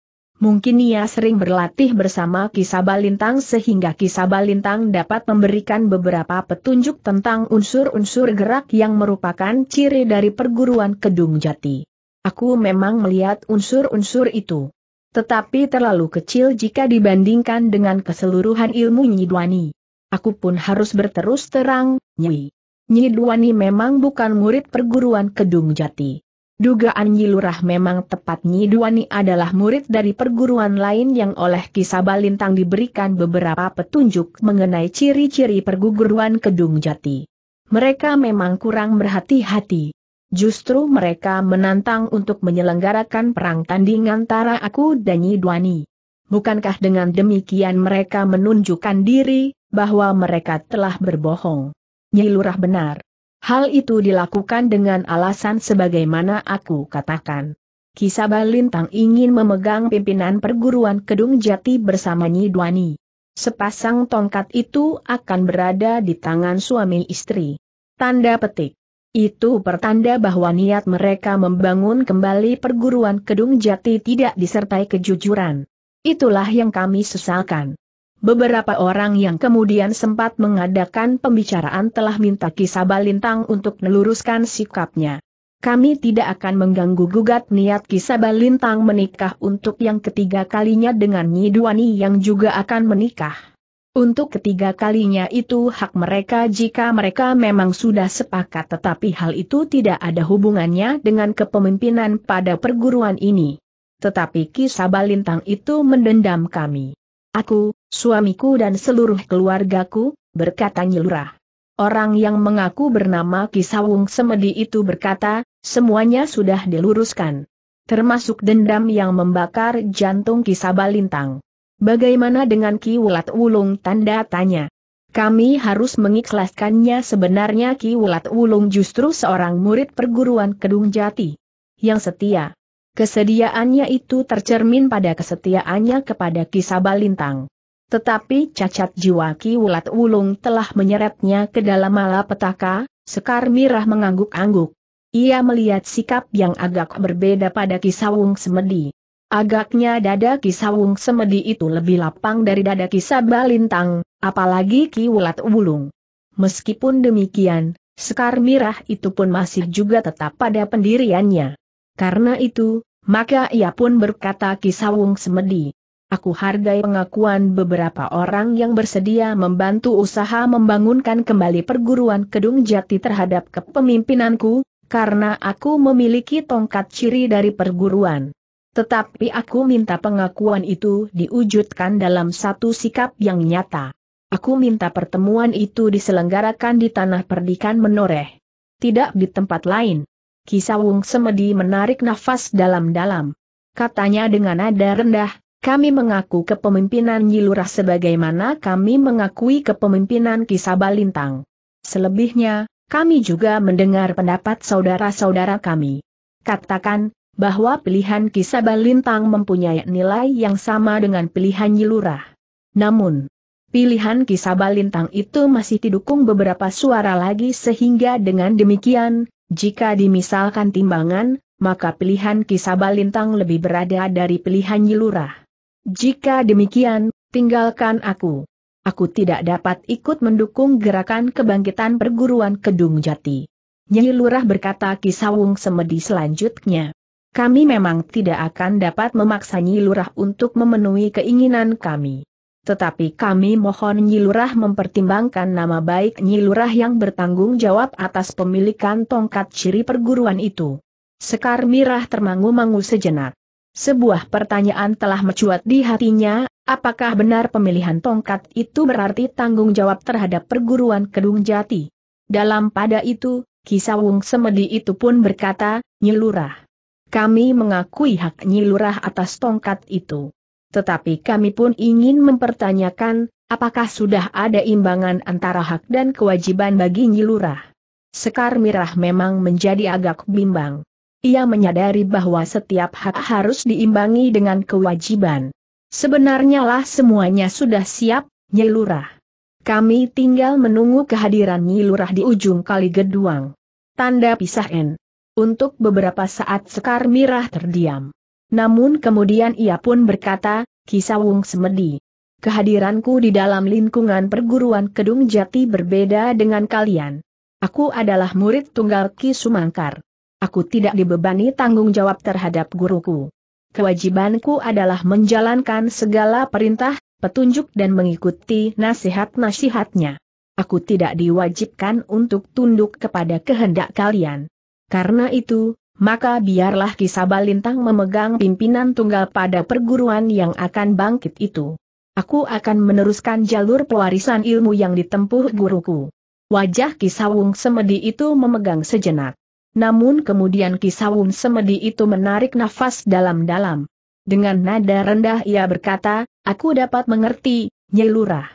Mungkin ia sering berlatih bersama Kisabalintang sehingga Kisabalintang dapat memberikan beberapa petunjuk tentang unsur-unsur gerak yang merupakan ciri dari perguruan Kedung Jati. Aku memang melihat unsur-unsur itu tetapi terlalu kecil jika dibandingkan dengan keseluruhan ilmu Nyidwani. Aku pun harus berterus terang, Nyi. Nyidwani memang bukan murid perguruan Kedung Jati. Dugaan Nyilurah memang tepat Nyidwani adalah murid dari perguruan lain yang oleh Kisabalintang diberikan beberapa petunjuk mengenai ciri-ciri perguruan Kedung Jati. Mereka memang kurang berhati-hati. Justru mereka menantang untuk menyelenggarakan perang tanding antara aku dan Nyi Dwani. Bukankah dengan demikian mereka menunjukkan diri, bahwa mereka telah berbohong? Nyi Lurah benar. Hal itu dilakukan dengan alasan sebagaimana aku katakan. Kisah Lintang ingin memegang pimpinan perguruan Kedung Jati bersama Nyi Dwani. Sepasang tongkat itu akan berada di tangan suami istri. Tanda petik. Itu pertanda bahwa niat mereka membangun kembali perguruan Kedung Jati tidak disertai kejujuran. Itulah yang kami sesalkan. Beberapa orang yang kemudian sempat mengadakan pembicaraan telah minta kisah Balintang untuk meluruskan sikapnya. Kami tidak akan mengganggu gugat niat kisah Balintang menikah untuk yang ketiga kalinya dengan Nyiduani yang juga akan menikah. Untuk ketiga kalinya itu hak mereka jika mereka memang sudah sepakat tetapi hal itu tidak ada hubungannya dengan kepemimpinan pada perguruan ini. Tetapi kisah Balintang itu mendendam kami. Aku, suamiku dan seluruh keluargaku, berkata Nyilurah. Orang yang mengaku bernama Kisawung Semedi itu berkata, semuanya sudah diluruskan. Termasuk dendam yang membakar jantung Kisah Balintang. Bagaimana dengan Ki Wulat Wulung tanda tanya? Kami harus mengikhlaskannya sebenarnya Ki Wulat Wulung justru seorang murid perguruan Kedung Jati. Yang setia. Kesediaannya itu tercermin pada kesetiaannya kepada Ki Sabalintang. Tetapi cacat jiwa Ki Wulat Wulung telah menyeretnya ke dalam malapetaka, Sekar Mirah mengangguk-angguk. Ia melihat sikap yang agak berbeda pada Kisawung Semedi. Agaknya dada Kisawung Semedi itu lebih lapang dari dada Kisah Balintang, apalagi Ki Wulat Wulung. Meskipun demikian, Sekar Mirah itu pun masih juga tetap pada pendiriannya. Karena itu, maka ia pun berkata Kisawung Semedi. Aku hargai pengakuan beberapa orang yang bersedia membantu usaha membangunkan kembali perguruan Kedung Jati terhadap kepemimpinanku, karena aku memiliki tongkat ciri dari perguruan. Tetapi aku minta pengakuan itu diwujudkan dalam satu sikap yang nyata. Aku minta pertemuan itu diselenggarakan di tanah perdikan menoreh. Tidak di tempat lain. Kisawung Semedi menarik nafas dalam-dalam. Katanya dengan nada rendah, kami mengaku kepemimpinan Nyilurah sebagaimana kami mengakui kepemimpinan Kisabalintang. Selebihnya, kami juga mendengar pendapat saudara-saudara kami. Katakan, bahwa pilihan Kisabal Lintang mempunyai nilai yang sama dengan pilihan Yilurah. Namun, pilihan Kisabal Lintang itu masih didukung beberapa suara lagi sehingga dengan demikian, jika dimisalkan timbangan, maka pilihan Kisabal Lintang lebih berada dari pilihan Yilurah. Jika demikian, tinggalkan aku aku tidak dapat ikut mendukung gerakan kebangkitan perguruan Kedung Jati. Nyai Lurah berkata Kisawung Semedi selanjutnya. Kami memang tidak akan dapat memaksa Nyi Lurah untuk memenuhi keinginan kami. Tetapi kami mohon Nyi Lurah mempertimbangkan nama baik Nyi Lurah yang bertanggung jawab atas pemilikan tongkat ciri perguruan itu. Sekar Mirah termangu-mangu sejenak. Sebuah pertanyaan telah mencuat di hatinya, Apakah benar pemilihan tongkat itu berarti tanggung jawab terhadap perguruan Kedung Jati? Dalam pada itu, Kisawung Semedi itu pun berkata, Nyilurah. Kami mengakui hak Nyilurah atas tongkat itu. Tetapi kami pun ingin mempertanyakan, apakah sudah ada imbangan antara hak dan kewajiban bagi Nyilurah? Sekar Mirah memang menjadi agak bimbang. Ia menyadari bahwa setiap hak harus diimbangi dengan kewajiban. Sebenarnya lah semuanya sudah siap, Nyai Lurah. Kami tinggal menunggu kehadiran Nyai Lurah di ujung kali geduang. Tanda pisah N. Untuk beberapa saat Sekar Mirah terdiam. Namun kemudian ia pun berkata, Kisawung Semedi. Kehadiranku di dalam lingkungan perguruan Kedung Jati berbeda dengan kalian. Aku adalah murid tunggal Ki Sumangkar. Aku tidak dibebani tanggung jawab terhadap guruku kewajibanku adalah menjalankan segala perintah, petunjuk dan mengikuti nasihat-nasihatnya. Aku tidak diwajibkan untuk tunduk kepada kehendak kalian. Karena itu, maka biarlah Kisabalintang memegang pimpinan tunggal pada perguruan yang akan bangkit itu. Aku akan meneruskan jalur pewarisan ilmu yang ditempuh guruku. Wajah Kisawung Semedi itu memegang sejenak. Namun kemudian Kisawun Semedi itu menarik nafas dalam-dalam. Dengan nada rendah ia berkata, aku dapat mengerti, Nyai Lurah.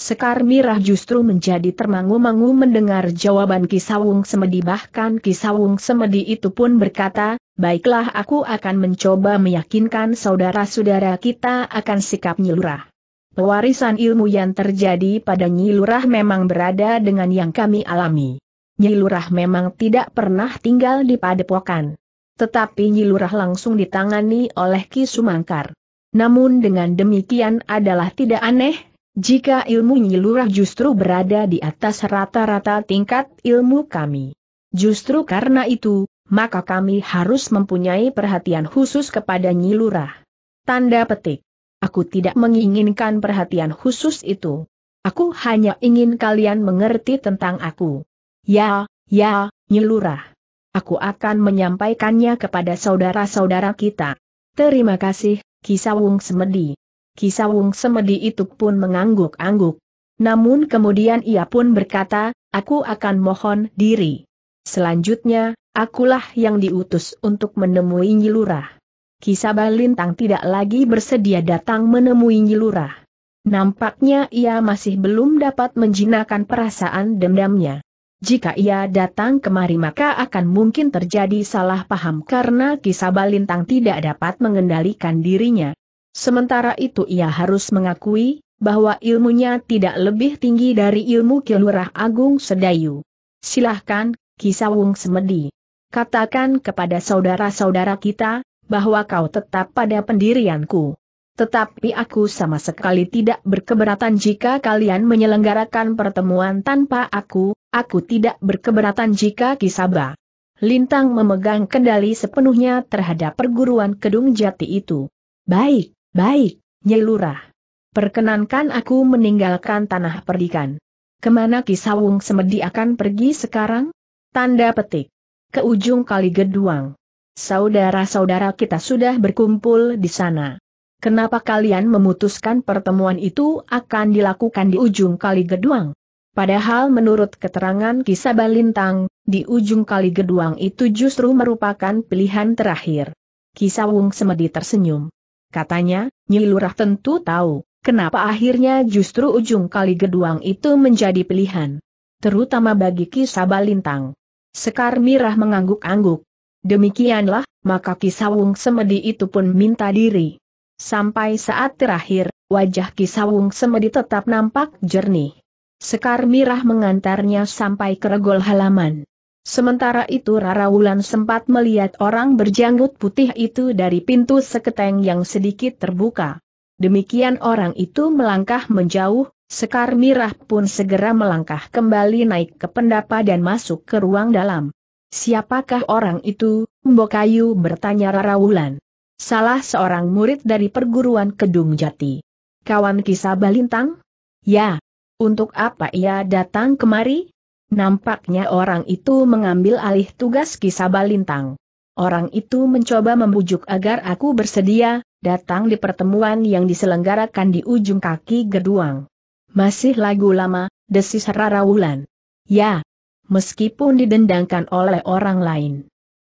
Sekar Mirah justru menjadi termangu-mangu mendengar jawaban Kisawung Semedi bahkan Kisawung Semedi itu pun berkata, baiklah aku akan mencoba meyakinkan saudara-saudara kita akan sikap Nyilurah. Pewarisan ilmu yang terjadi pada Nyilurah memang berada dengan yang kami alami. Nyilurah memang tidak pernah tinggal di padepokan. Tetapi Nyilurah langsung ditangani oleh Ki Sumangkar. Namun dengan demikian adalah tidak aneh, jika ilmu Nyilurah justru berada di atas rata-rata tingkat ilmu kami. Justru karena itu, maka kami harus mempunyai perhatian khusus kepada Nyilurah. Tanda petik. Aku tidak menginginkan perhatian khusus itu. Aku hanya ingin kalian mengerti tentang aku. Ya, ya, Nyelurah. Aku akan menyampaikannya kepada saudara-saudara kita. Terima kasih, Kisawung Semedi. Kisawung Semedi itu pun mengangguk-angguk. Namun kemudian ia pun berkata, aku akan mohon diri. Selanjutnya, akulah yang diutus untuk menemui Nyilurah. Kisabal Lintang tidak lagi bersedia datang menemui Nyilurah. Nampaknya ia masih belum dapat menjinakkan perasaan dendamnya. Jika ia datang kemari maka akan mungkin terjadi salah paham karena kisah Balintang tidak dapat mengendalikan dirinya. Sementara itu ia harus mengakui bahwa ilmunya tidak lebih tinggi dari ilmu Kilurah Agung Sedayu. Silahkan, Kisawung Semedi. Katakan kepada saudara-saudara kita, bahwa kau tetap pada pendirianku. Tetapi aku sama sekali tidak berkeberatan jika kalian menyelenggarakan pertemuan tanpa aku, aku tidak berkeberatan jika Kisaba. Lintang memegang kendali sepenuhnya terhadap perguruan Kedung Jati itu. Baik, baik, Nyelurah. Perkenankan aku meninggalkan tanah perdikan. Ke mana Kisawung Semedi akan pergi sekarang? Tanda petik. Ke ujung kali Geduang. Saudara-saudara kita sudah berkumpul di sana. Kenapa kalian memutuskan pertemuan itu akan dilakukan di ujung Kali Geduang? Padahal menurut keterangan kisah Balintang, di ujung Kali Geduang itu justru merupakan pilihan terakhir. Kisah Wung Semedi tersenyum. Katanya, Nyi Lurah tentu tahu, kenapa akhirnya justru ujung Kali Geduang itu menjadi pilihan. Terutama bagi kisah Balintang. Sekar Mirah mengangguk-angguk. Demikianlah, maka kisah Wung Semedi itu pun minta diri. Sampai saat terakhir, wajah Kisawung Semedi tetap nampak jernih. Sekar Mirah mengantarnya sampai ke regol halaman. Sementara itu Rara Wulan sempat melihat orang berjanggut putih itu dari pintu seketeng yang sedikit terbuka. Demikian orang itu melangkah menjauh, Sekar Mirah pun segera melangkah kembali naik ke pendapa dan masuk ke ruang dalam. Siapakah orang itu? Mbokayu bertanya Rara Wulan. Salah seorang murid dari perguruan Kedung Jati. Kawan kisah Balintang? Ya. Untuk apa ia datang kemari? Nampaknya orang itu mengambil alih tugas kisah Balintang. Orang itu mencoba membujuk agar aku bersedia, datang di pertemuan yang diselenggarakan di ujung kaki Geduang. Masih lagu lama, desis Rara Wulan. Ya, meskipun didendangkan oleh orang lain.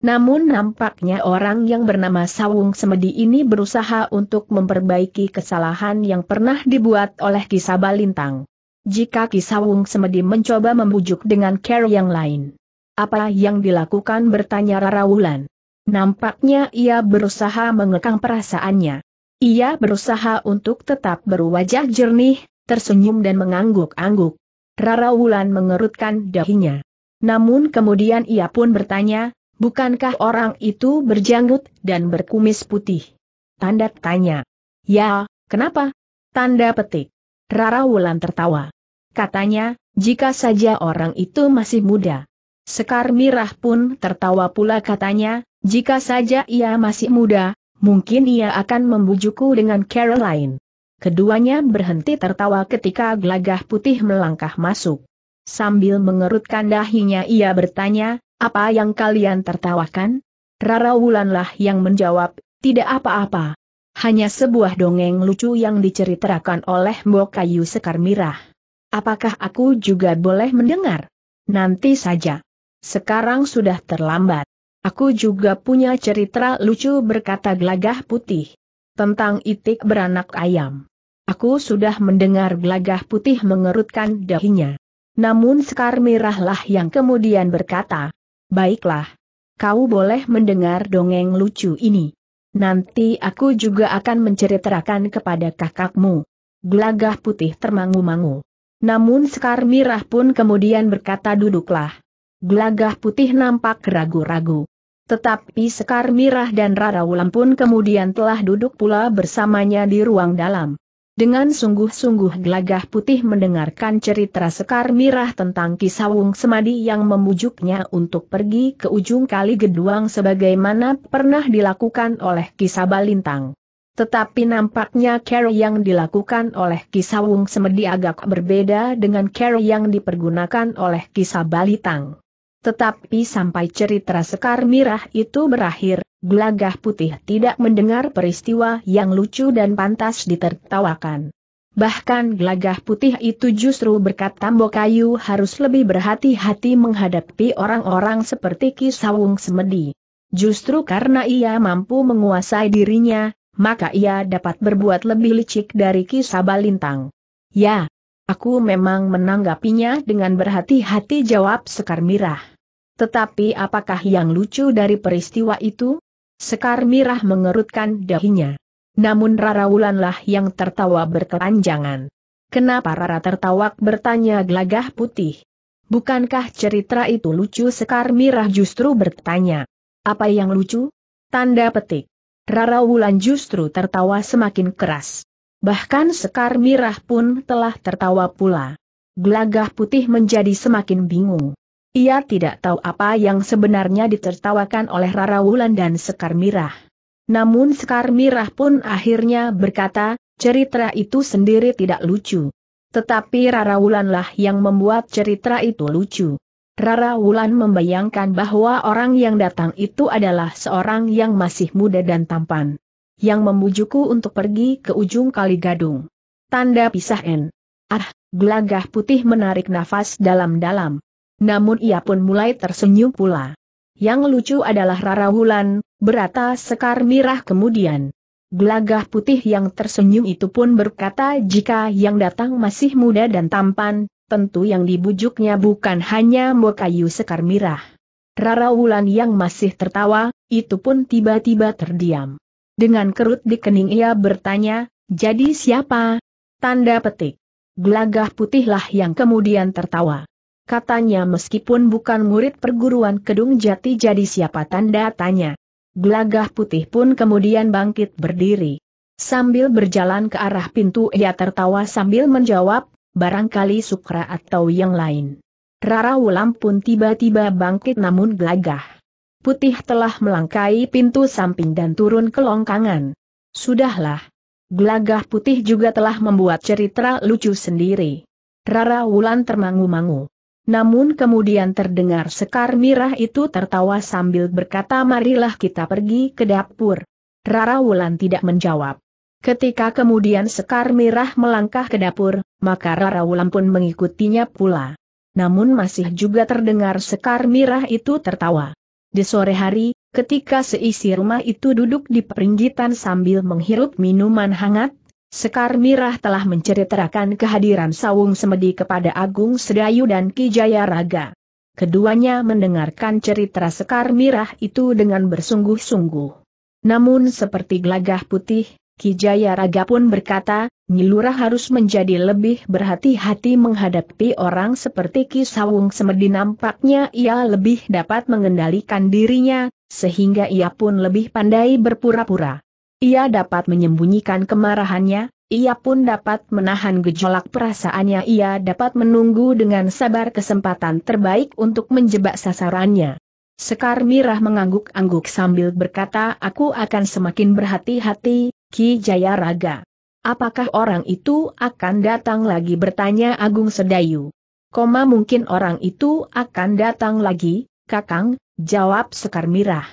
Namun nampaknya orang yang bernama Sawung Semedi ini berusaha untuk memperbaiki kesalahan yang pernah dibuat oleh Kisah Balintang. Jika Kisawung Semedi mencoba membujuk dengan cara yang lain. Apa yang dilakukan bertanya Rara Wulan. Nampaknya ia berusaha mengekang perasaannya. Ia berusaha untuk tetap berwajah jernih, tersenyum dan mengangguk-angguk. Rara Wulan mengerutkan dahinya. Namun kemudian ia pun bertanya, Bukankah orang itu berjanggut dan berkumis putih? Tanda tanya. Ya, kenapa? Tanda petik. Rara Wulan tertawa. Katanya, jika saja orang itu masih muda. Sekar Mirah pun tertawa pula katanya, jika saja ia masih muda, mungkin ia akan membujukku dengan Caroline. Keduanya berhenti tertawa ketika gelagah putih melangkah masuk. Sambil mengerutkan dahinya ia bertanya, apa yang kalian tertawakan? Rara Wulanlah yang menjawab, tidak apa-apa. Hanya sebuah dongeng lucu yang diceritakan oleh Mbok Kayu Sekar Mirah. Apakah aku juga boleh mendengar? Nanti saja. Sekarang sudah terlambat. Aku juga punya cerita lucu berkata gelagah putih. Tentang itik beranak ayam. Aku sudah mendengar gelagah putih mengerutkan dahinya. Namun Sekar Mirahlah yang kemudian berkata, Baiklah. Kau boleh mendengar dongeng lucu ini. Nanti aku juga akan menceritakan kepada kakakmu. Gelagah putih termangu-mangu. Namun Sekar Mirah pun kemudian berkata duduklah. Gelagah putih nampak ragu-ragu. Tetapi Sekar Mirah dan Rara Wulan pun kemudian telah duduk pula bersamanya di ruang dalam. Dengan sungguh-sungguh gelagah putih mendengarkan cerita Sekar Mirah tentang kisah Wung Semadi yang memujuknya untuk pergi ke ujung kali Geduang sebagaimana pernah dilakukan oleh kisah Balintang. Tetapi nampaknya cara yang dilakukan oleh kisah Wung Semedi agak berbeda dengan cara yang dipergunakan oleh kisah Balitang. Tetapi sampai cerita Sekar Mirah itu berakhir, Gelagah putih tidak mendengar peristiwa yang lucu dan pantas ditertawakan. Bahkan gelagah putih itu justru berkata Bokayu harus lebih berhati-hati menghadapi orang-orang seperti Kisawung Semedi. Justru karena ia mampu menguasai dirinya, maka ia dapat berbuat lebih licik dari kisah Balintang. Ya, aku memang menanggapinya dengan berhati-hati jawab Sekar Mirah. Tetapi apakah yang lucu dari peristiwa itu? Sekar Mirah mengerutkan dahinya. Namun Rara Wulanlah yang tertawa berkepanjangan. Kenapa Rara tertawa bertanya gelagah putih? Bukankah cerita itu lucu Sekar Mirah justru bertanya. Apa yang lucu? Tanda petik. Rara Wulan justru tertawa semakin keras. Bahkan Sekar Mirah pun telah tertawa pula. Gelagah putih menjadi semakin bingung. Ia tidak tahu apa yang sebenarnya ditertawakan oleh Rara Wulan dan Sekar Mirah. Namun Sekar Mirah pun akhirnya berkata, cerita itu sendiri tidak lucu. Tetapi Rara Wulanlah yang membuat cerita itu lucu. Rara Wulan membayangkan bahwa orang yang datang itu adalah seorang yang masih muda dan tampan. Yang membujukku untuk pergi ke ujung kali gadung. Tanda pisah N. Ah, gelagah putih menarik nafas dalam-dalam. Namun ia pun mulai tersenyum pula. Yang lucu adalah Rara Wulan, berata Sekar Mirah kemudian. Gelagah putih yang tersenyum itu pun berkata jika yang datang masih muda dan tampan, tentu yang dibujuknya bukan hanya Mokayu Sekar Mirah. Rara Wulan yang masih tertawa, itu pun tiba-tiba terdiam. Dengan kerut di kening ia bertanya, jadi siapa? Tanda petik. Gelagah putihlah yang kemudian tertawa. Katanya meskipun bukan murid perguruan Kedung Jati jadi siapa tanda tanya. Gelagah putih pun kemudian bangkit berdiri. Sambil berjalan ke arah pintu ia tertawa sambil menjawab, barangkali Sukra atau yang lain. Rara Wulam pun tiba-tiba bangkit namun gelagah. Putih telah melangkai pintu samping dan turun ke longkangan. Sudahlah. Gelagah putih juga telah membuat cerita lucu sendiri. Rara Wulan termangu-mangu. Namun kemudian terdengar Sekar Mirah itu tertawa sambil berkata marilah kita pergi ke dapur. Rara Wulan tidak menjawab. Ketika kemudian Sekar Mirah melangkah ke dapur, maka Rara Wulan pun mengikutinya pula. Namun masih juga terdengar Sekar Mirah itu tertawa. Di sore hari, ketika seisi rumah itu duduk di peringgitan sambil menghirup minuman hangat, Sekar Mirah telah menceritakan kehadiran Sawung Semedi kepada Agung Sedayu dan Ki Jaya Raga. Keduanya mendengarkan cerita Sekar Mirah itu dengan bersungguh-sungguh. Namun seperti gelagah putih, Ki Jaya Raga pun berkata, Nyilurah harus menjadi lebih berhati-hati menghadapi orang seperti Ki Sawung Semedi nampaknya ia lebih dapat mengendalikan dirinya, sehingga ia pun lebih pandai berpura-pura. Ia dapat menyembunyikan kemarahannya, ia pun dapat menahan gejolak perasaannya ia dapat menunggu dengan sabar kesempatan terbaik untuk menjebak sasarannya. Sekar Mirah mengangguk-angguk sambil berkata aku akan semakin berhati-hati, Ki Jaya Raga. Apakah orang itu akan datang lagi bertanya Agung Sedayu. Koma mungkin orang itu akan datang lagi, Kakang, jawab Sekar Mirah.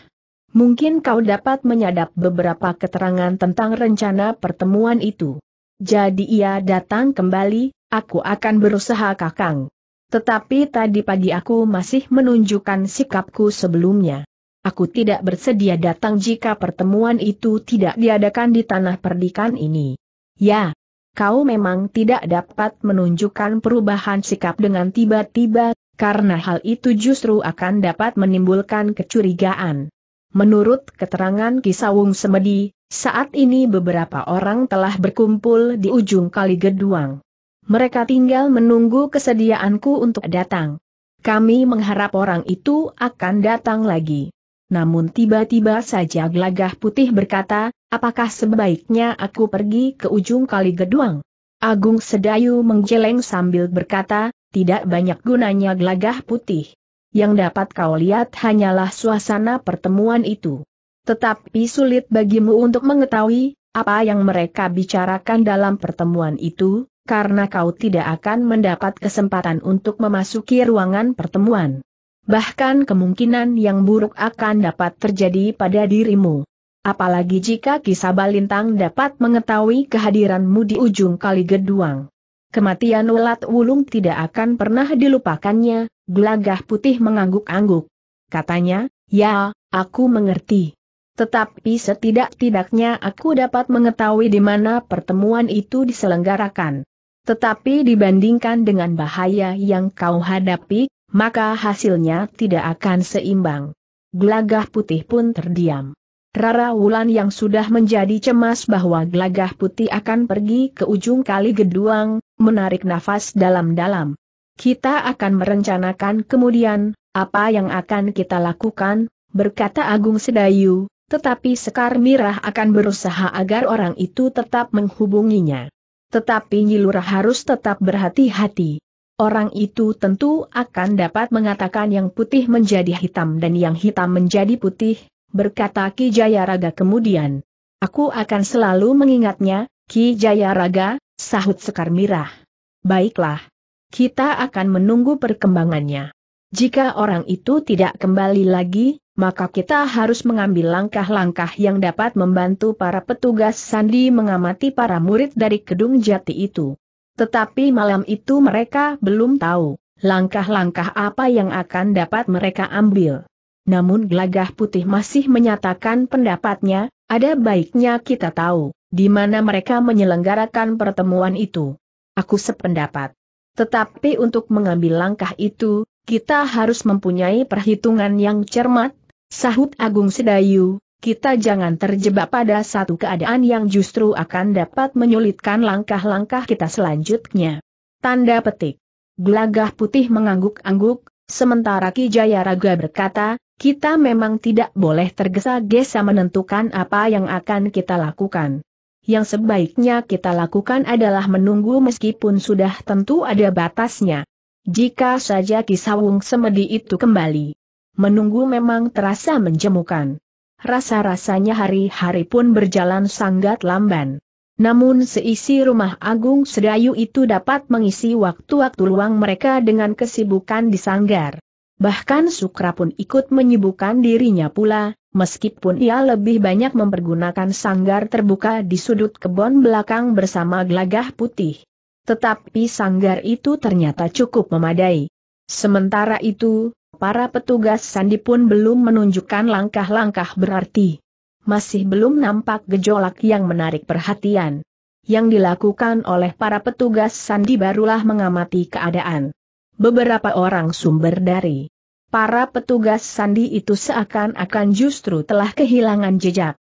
Mungkin kau dapat menyadap beberapa keterangan tentang rencana pertemuan itu. Jadi ia datang kembali, aku akan berusaha kakang. Tetapi tadi pagi aku masih menunjukkan sikapku sebelumnya. Aku tidak bersedia datang jika pertemuan itu tidak diadakan di tanah perdikan ini. Ya, kau memang tidak dapat menunjukkan perubahan sikap dengan tiba-tiba, karena hal itu justru akan dapat menimbulkan kecurigaan. Menurut keterangan Kisawung Semedi, saat ini beberapa orang telah berkumpul di ujung kali Geduang. Mereka tinggal menunggu kesediaanku untuk datang. Kami mengharap orang itu akan datang lagi. Namun tiba-tiba saja gelagah putih berkata, apakah sebaiknya aku pergi ke ujung kali Geduang? Agung Sedayu menggeleng sambil berkata, tidak banyak gunanya gelagah putih yang dapat kau lihat hanyalah suasana pertemuan itu. Tetapi sulit bagimu untuk mengetahui, apa yang mereka bicarakan dalam pertemuan itu, karena kau tidak akan mendapat kesempatan untuk memasuki ruangan pertemuan. Bahkan kemungkinan yang buruk akan dapat terjadi pada dirimu. Apalagi jika kisah Balintang dapat mengetahui kehadiranmu di ujung kali geduang. Kematian Ulat Wulung tidak akan pernah dilupakannya, Gelagah putih mengangguk-angguk. Katanya, ya, aku mengerti. Tetapi setidak-tidaknya aku dapat mengetahui di mana pertemuan itu diselenggarakan. Tetapi dibandingkan dengan bahaya yang kau hadapi, maka hasilnya tidak akan seimbang. Gelagah putih pun terdiam. Rara Wulan yang sudah menjadi cemas bahwa gelagah putih akan pergi ke ujung kali geduang, menarik nafas dalam-dalam. Kita akan merencanakan kemudian, apa yang akan kita lakukan, berkata Agung Sedayu, tetapi Sekar Mirah akan berusaha agar orang itu tetap menghubunginya. Tetapi Nyilurah harus tetap berhati-hati. Orang itu tentu akan dapat mengatakan yang putih menjadi hitam dan yang hitam menjadi putih, berkata Ki Jayaraga kemudian. Aku akan selalu mengingatnya, Ki Jayaraga, sahut Sekar Mirah. Baiklah. Kita akan menunggu perkembangannya. Jika orang itu tidak kembali lagi, maka kita harus mengambil langkah-langkah yang dapat membantu para petugas sandi mengamati para murid dari Kedung Jati itu. Tetapi malam itu mereka belum tahu, langkah-langkah apa yang akan dapat mereka ambil. Namun gelagah putih masih menyatakan pendapatnya, ada baiknya kita tahu, di mana mereka menyelenggarakan pertemuan itu. Aku sependapat. Tetapi untuk mengambil langkah itu, kita harus mempunyai perhitungan yang cermat, Sahut Agung Sedayu, kita jangan terjebak pada satu keadaan yang justru akan dapat menyulitkan langkah-langkah kita selanjutnya. Tanda petik. Gelagah putih mengangguk-angguk, sementara Ki Jaya Raga berkata, kita memang tidak boleh tergesa-gesa menentukan apa yang akan kita lakukan. Yang sebaiknya kita lakukan adalah menunggu meskipun sudah tentu ada batasnya. Jika saja Kisawung Semedi itu kembali menunggu memang terasa menjemukan. Rasa-rasanya hari-hari pun berjalan sangat lamban. Namun seisi rumah Agung Sedayu itu dapat mengisi waktu-waktu luang mereka dengan kesibukan di sanggar. Bahkan Sukra pun ikut menyibukkan dirinya pula, meskipun ia lebih banyak mempergunakan sanggar terbuka di sudut kebun belakang bersama gelagah putih. Tetapi sanggar itu ternyata cukup memadai. Sementara itu, para petugas sandi pun belum menunjukkan langkah-langkah berarti. Masih belum nampak gejolak yang menarik perhatian. Yang dilakukan oleh para petugas sandi barulah mengamati keadaan. Beberapa orang sumber dari para petugas sandi itu seakan-akan justru telah kehilangan jejak.